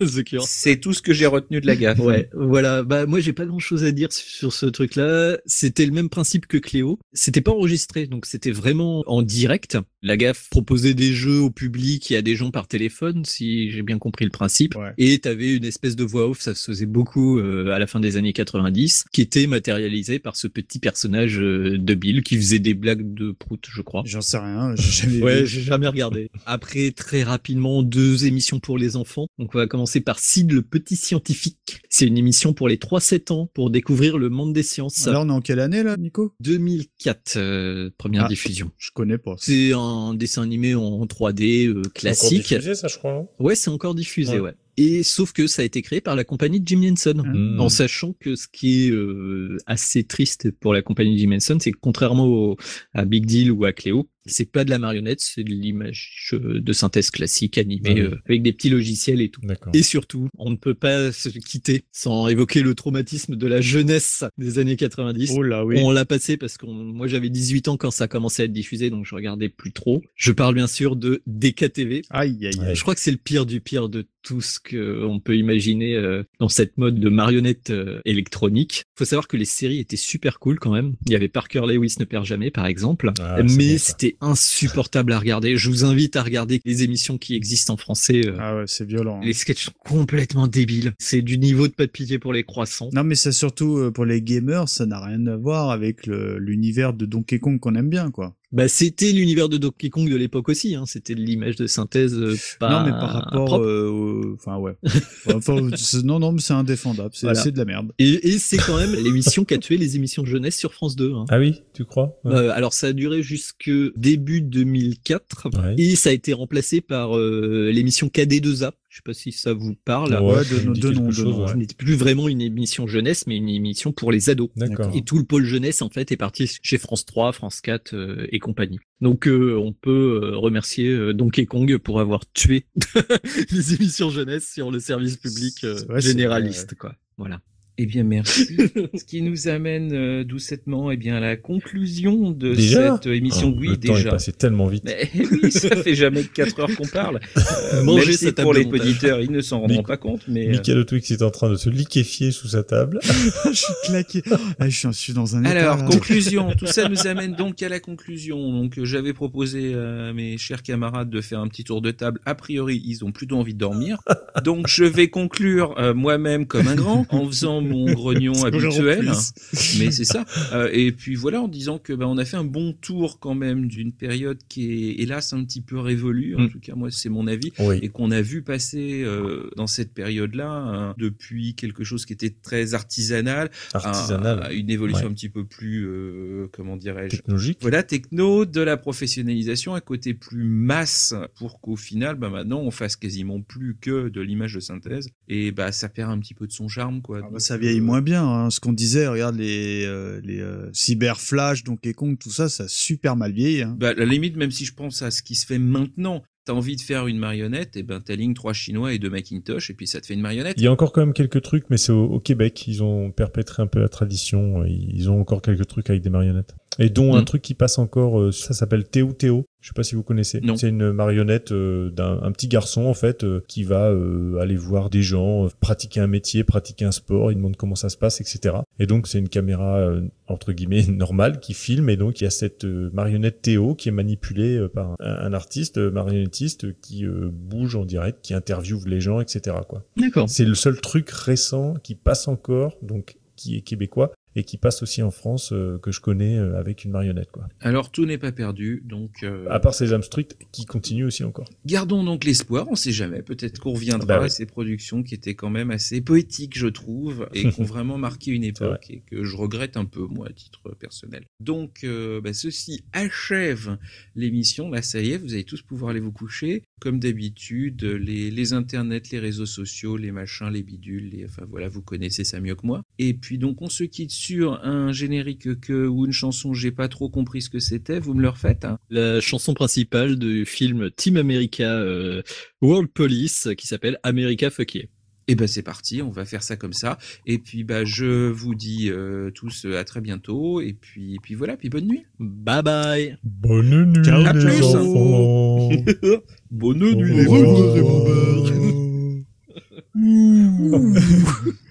Oui, The Cure. C'est tout ce que j'ai retenu de la gaffe. Ouais, voilà. Bah moi j'ai pas grand chose à dire sur ce truc-là. C'était le même principe que Cléo. C'était pas enregistré, donc c'était vraiment en direct. La gaffe proposait des jeux au public et à des gens par téléphone, si j'ai bien compris le principe. Et t'avais une espèce de voix off, ça se faisait beaucoup euh, à la fin des années 90, qui était matérialisé par ce petit personnage euh, de Bill qui faisait des blagues de prout, je crois. J'en sais rien, j'ai jamais Ouais, j'ai jamais regardé. Après, très rapidement, deux émissions pour les enfants. Donc, on va commencer par Sid, le petit scientifique. C'est une émission pour les 3-7 ans pour découvrir le monde des sciences. Là, on est en quelle année, là, Nico? 2004, euh, première Ah, diffusion. Je connais pas. C'est un dessin animé en 3D euh, classique. diffusé, ça, je crois, non? Ouais, c'est encore diffusé, Ouais. ouais. Et sauf que ça a été créé par la compagnie de Jim Henson. Mmh. En sachant que ce qui est euh, assez triste pour la compagnie de Jim Henson, c'est que contrairement au- à Big Deal ou à Cléo, c'est pas de la marionnette, c'est de l'image euh, de synthèse classique animée Ah oui. euh, avec des petits logiciels et tout. Et surtout, on ne peut pas se quitter sans évoquer le traumatisme de la jeunesse des années 90. Oh là, oui. On l'a passé parce que moi j'avais 18 ans quand ça a commencé à être diffusé, donc je regardais plus trop. Je parle bien sûr de DKTV. Aïe, aïe, aïe. Je crois que c'est le pire du pire de tout ce qu'on peut imaginer euh, dans cette mode de marionnette euh, électronique. Faut savoir que les séries étaient super cool quand même. Il y avait Parker Lewis ne perd jamais par exemple, Ah, mais c'était insupportable à regarder. Je vous invite à regarder les émissions qui existent en français. euh, Ah ouais, c'est violent. hein. les sketchs sont complètement débiles. C'est du niveau de pas de pitié pour les croissants. Non, mais c'est surtout pour les gamers, ça n'a rien à voir avec l'univers de Donkey Kong qu'on aime bien, quoi. Bah, c'était l'univers de Donkey Kong de l'époque aussi. Hein. C'était de l'image de synthèse. euh, pas non, mais par rapport, euh, au- enfin ouais. Enfin, non, non, mais c'est indéfendable. C'est Voilà. de la merde. Et, et c'est quand même l'émission qui a tué les émissions de jeunesse sur France 2. hein. Ah oui, tu crois? Ouais. Euh, alors ça a duré jusque début 2004 Ouais. et ça a été remplacé par euh, l'émission KD2A. Je sais pas si ça vous parle. Ouais, me dit quelque chose, ouais. Ce n'était plus vraiment une émission jeunesse, mais une émission pour les ados. D'accord. Et tout le pôle jeunesse en fait est parti chez France 3, France 4 euh, et compagnie. Donc euh, on peut euh, remercier euh, Donkey Kong pour avoir tué les émissions jeunesse sur le service public euh, généraliste, quoi. Voilà. Eh bien, merci. Ce qui nous amène euh, doucettement eh bien, à la conclusion de Déjà cette émission. Oh, oui, Le temps est déjà. passé tellement vite. Mais oui, ça fait jamais que 4 heures qu'on parle. Euh, sa table pour les auditeurs, ils ne s'en rendront pas compte. Mais euh, Michael Twix est en train de se liquéfier sous sa table. je suis claqué. Ah, je, suis, dans un état. Alors, conclusion. Tout ça nous amène donc à la conclusion. Donc, euh, j'avais proposé à mes chers camarades de faire un petit tour de table. A priori, ils ont plutôt envie de dormir. Donc, je vais conclure euh, moi-même comme un grand en faisant mon grognon habituel. Mais c'est ça. Euh, et puis voilà, en disant que bah, on a fait un bon tour quand même d'une période qui est hélas un petit peu révolue. En Mm. tout cas, moi, c'est mon avis. Oui. Et qu'on a vu passer euh, dans cette période-là hein, depuis quelque chose qui était très artisanal, à- Artisanal. à une évolution Ouais. un petit peu plus, euh, comment dirais-je, Technologique. voilà, techno, de la professionnalisation, un côté plus masse pour qu'au final, bah, maintenant, on fasse quasiment plus que de l'image de synthèse. Et bah, ça perd un petit peu de son charme, quoi. Ah bah, ça vieillit moins bien. Hein. Ce qu'on disait, regarde les, euh, les euh, Cyber Flash, Donkey Kong, tout ça, ça a super mal vieilli. Hein. Bah, à la limite, même si je pense à ce qui se fait maintenant, t'as envie de faire une marionnette, et ben t'alignes trois Chinois et deux Macintosh, et puis ça te fait une marionnette. Il y a encore quand même quelques trucs, mais c'est au, au Québec. Ils ont perpétré un peu la tradition. Ils ont encore quelques trucs avec des marionnettes. Et dont un Mm. truc qui passe encore, euh, ça s'appelle Théo Théo. Je sais pas si vous connaissez. Non. C'est une marionnette euh, d'un un petit garçon en fait euh, qui va euh, aller voir des gens pratiquer un métier, pratiquer un sport. Il demande comment ça se passe, etc. Et donc c'est une caméra euh, entre guillemets normale qui filme et donc il y a cette marionnette Théo qui est manipulée euh, par un, un artiste euh, marionnettiste qui euh, bouge en direct, qui interviewe les gens, etc. Quoi. D'accord. C'est le seul truc récent qui passe encore, donc qui est québécois et qui passe aussi en France euh, que je connais euh, avec une marionnette quoi. Alors tout n'est pas perdu, donc euh, À part Sesame Street qui continue aussi encore. gardons donc l'espoir, on sait jamais, peut-être qu'on reviendra Bah à ces productions qui étaient quand même assez poétiques je trouve, et qui ont vraiment marqué une époque, et que je regrette un peu moi à titre personnel. Donc bah, ceci achève l'émission, là ça y est, vous allez tous pouvoir aller vous coucher, comme d'habitude, les, les internets, les réseaux sociaux, les machins, les bidules, les, enfin voilà, vous connaissez ça mieux que moi. Et puis donc on se quitte sur un générique que, ou une chanson, j'ai pas trop compris ce que c'était, vous me le refaites? Hein La chanson principale du film Team America euh, World Police qui s'appelle America Fuck Yeah. Et ben c'est parti, on va faire ça comme ça. Et puis bah je vous dis euh, tous à très bientôt. Et puis, et puis voilà, puis bonne nuit. Bye bye. Bonne nuit Ciao, à les plus. enfants. bonne nuit les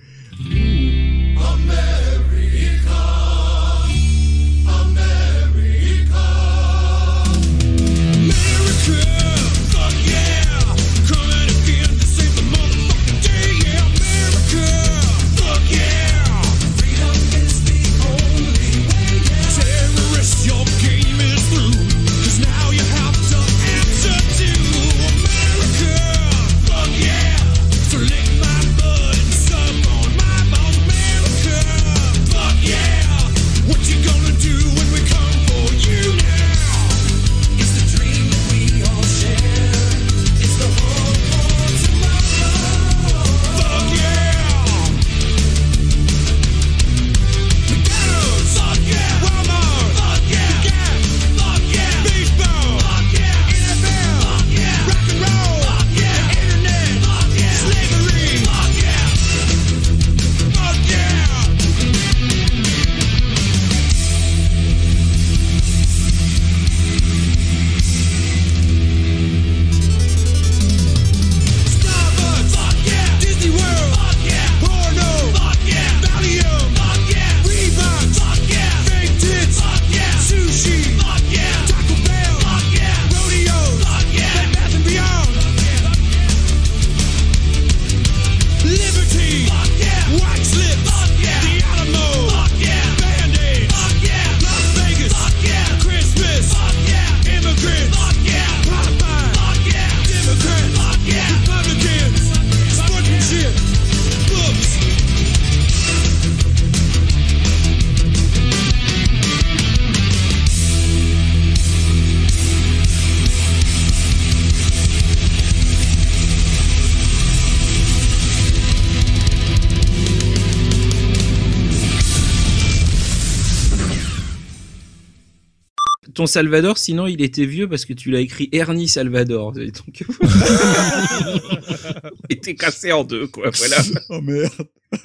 Ton Salvador, sinon il était vieux parce que tu l'as écrit Ernie Salvador. Et donc, il était cassé en deux, quoi. Voilà. Oh merde.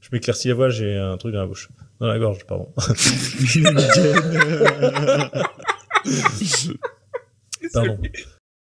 Je m'éclaircis la voix, j'ai un truc dans la bouche. Dans la gorge, pardon. pardon.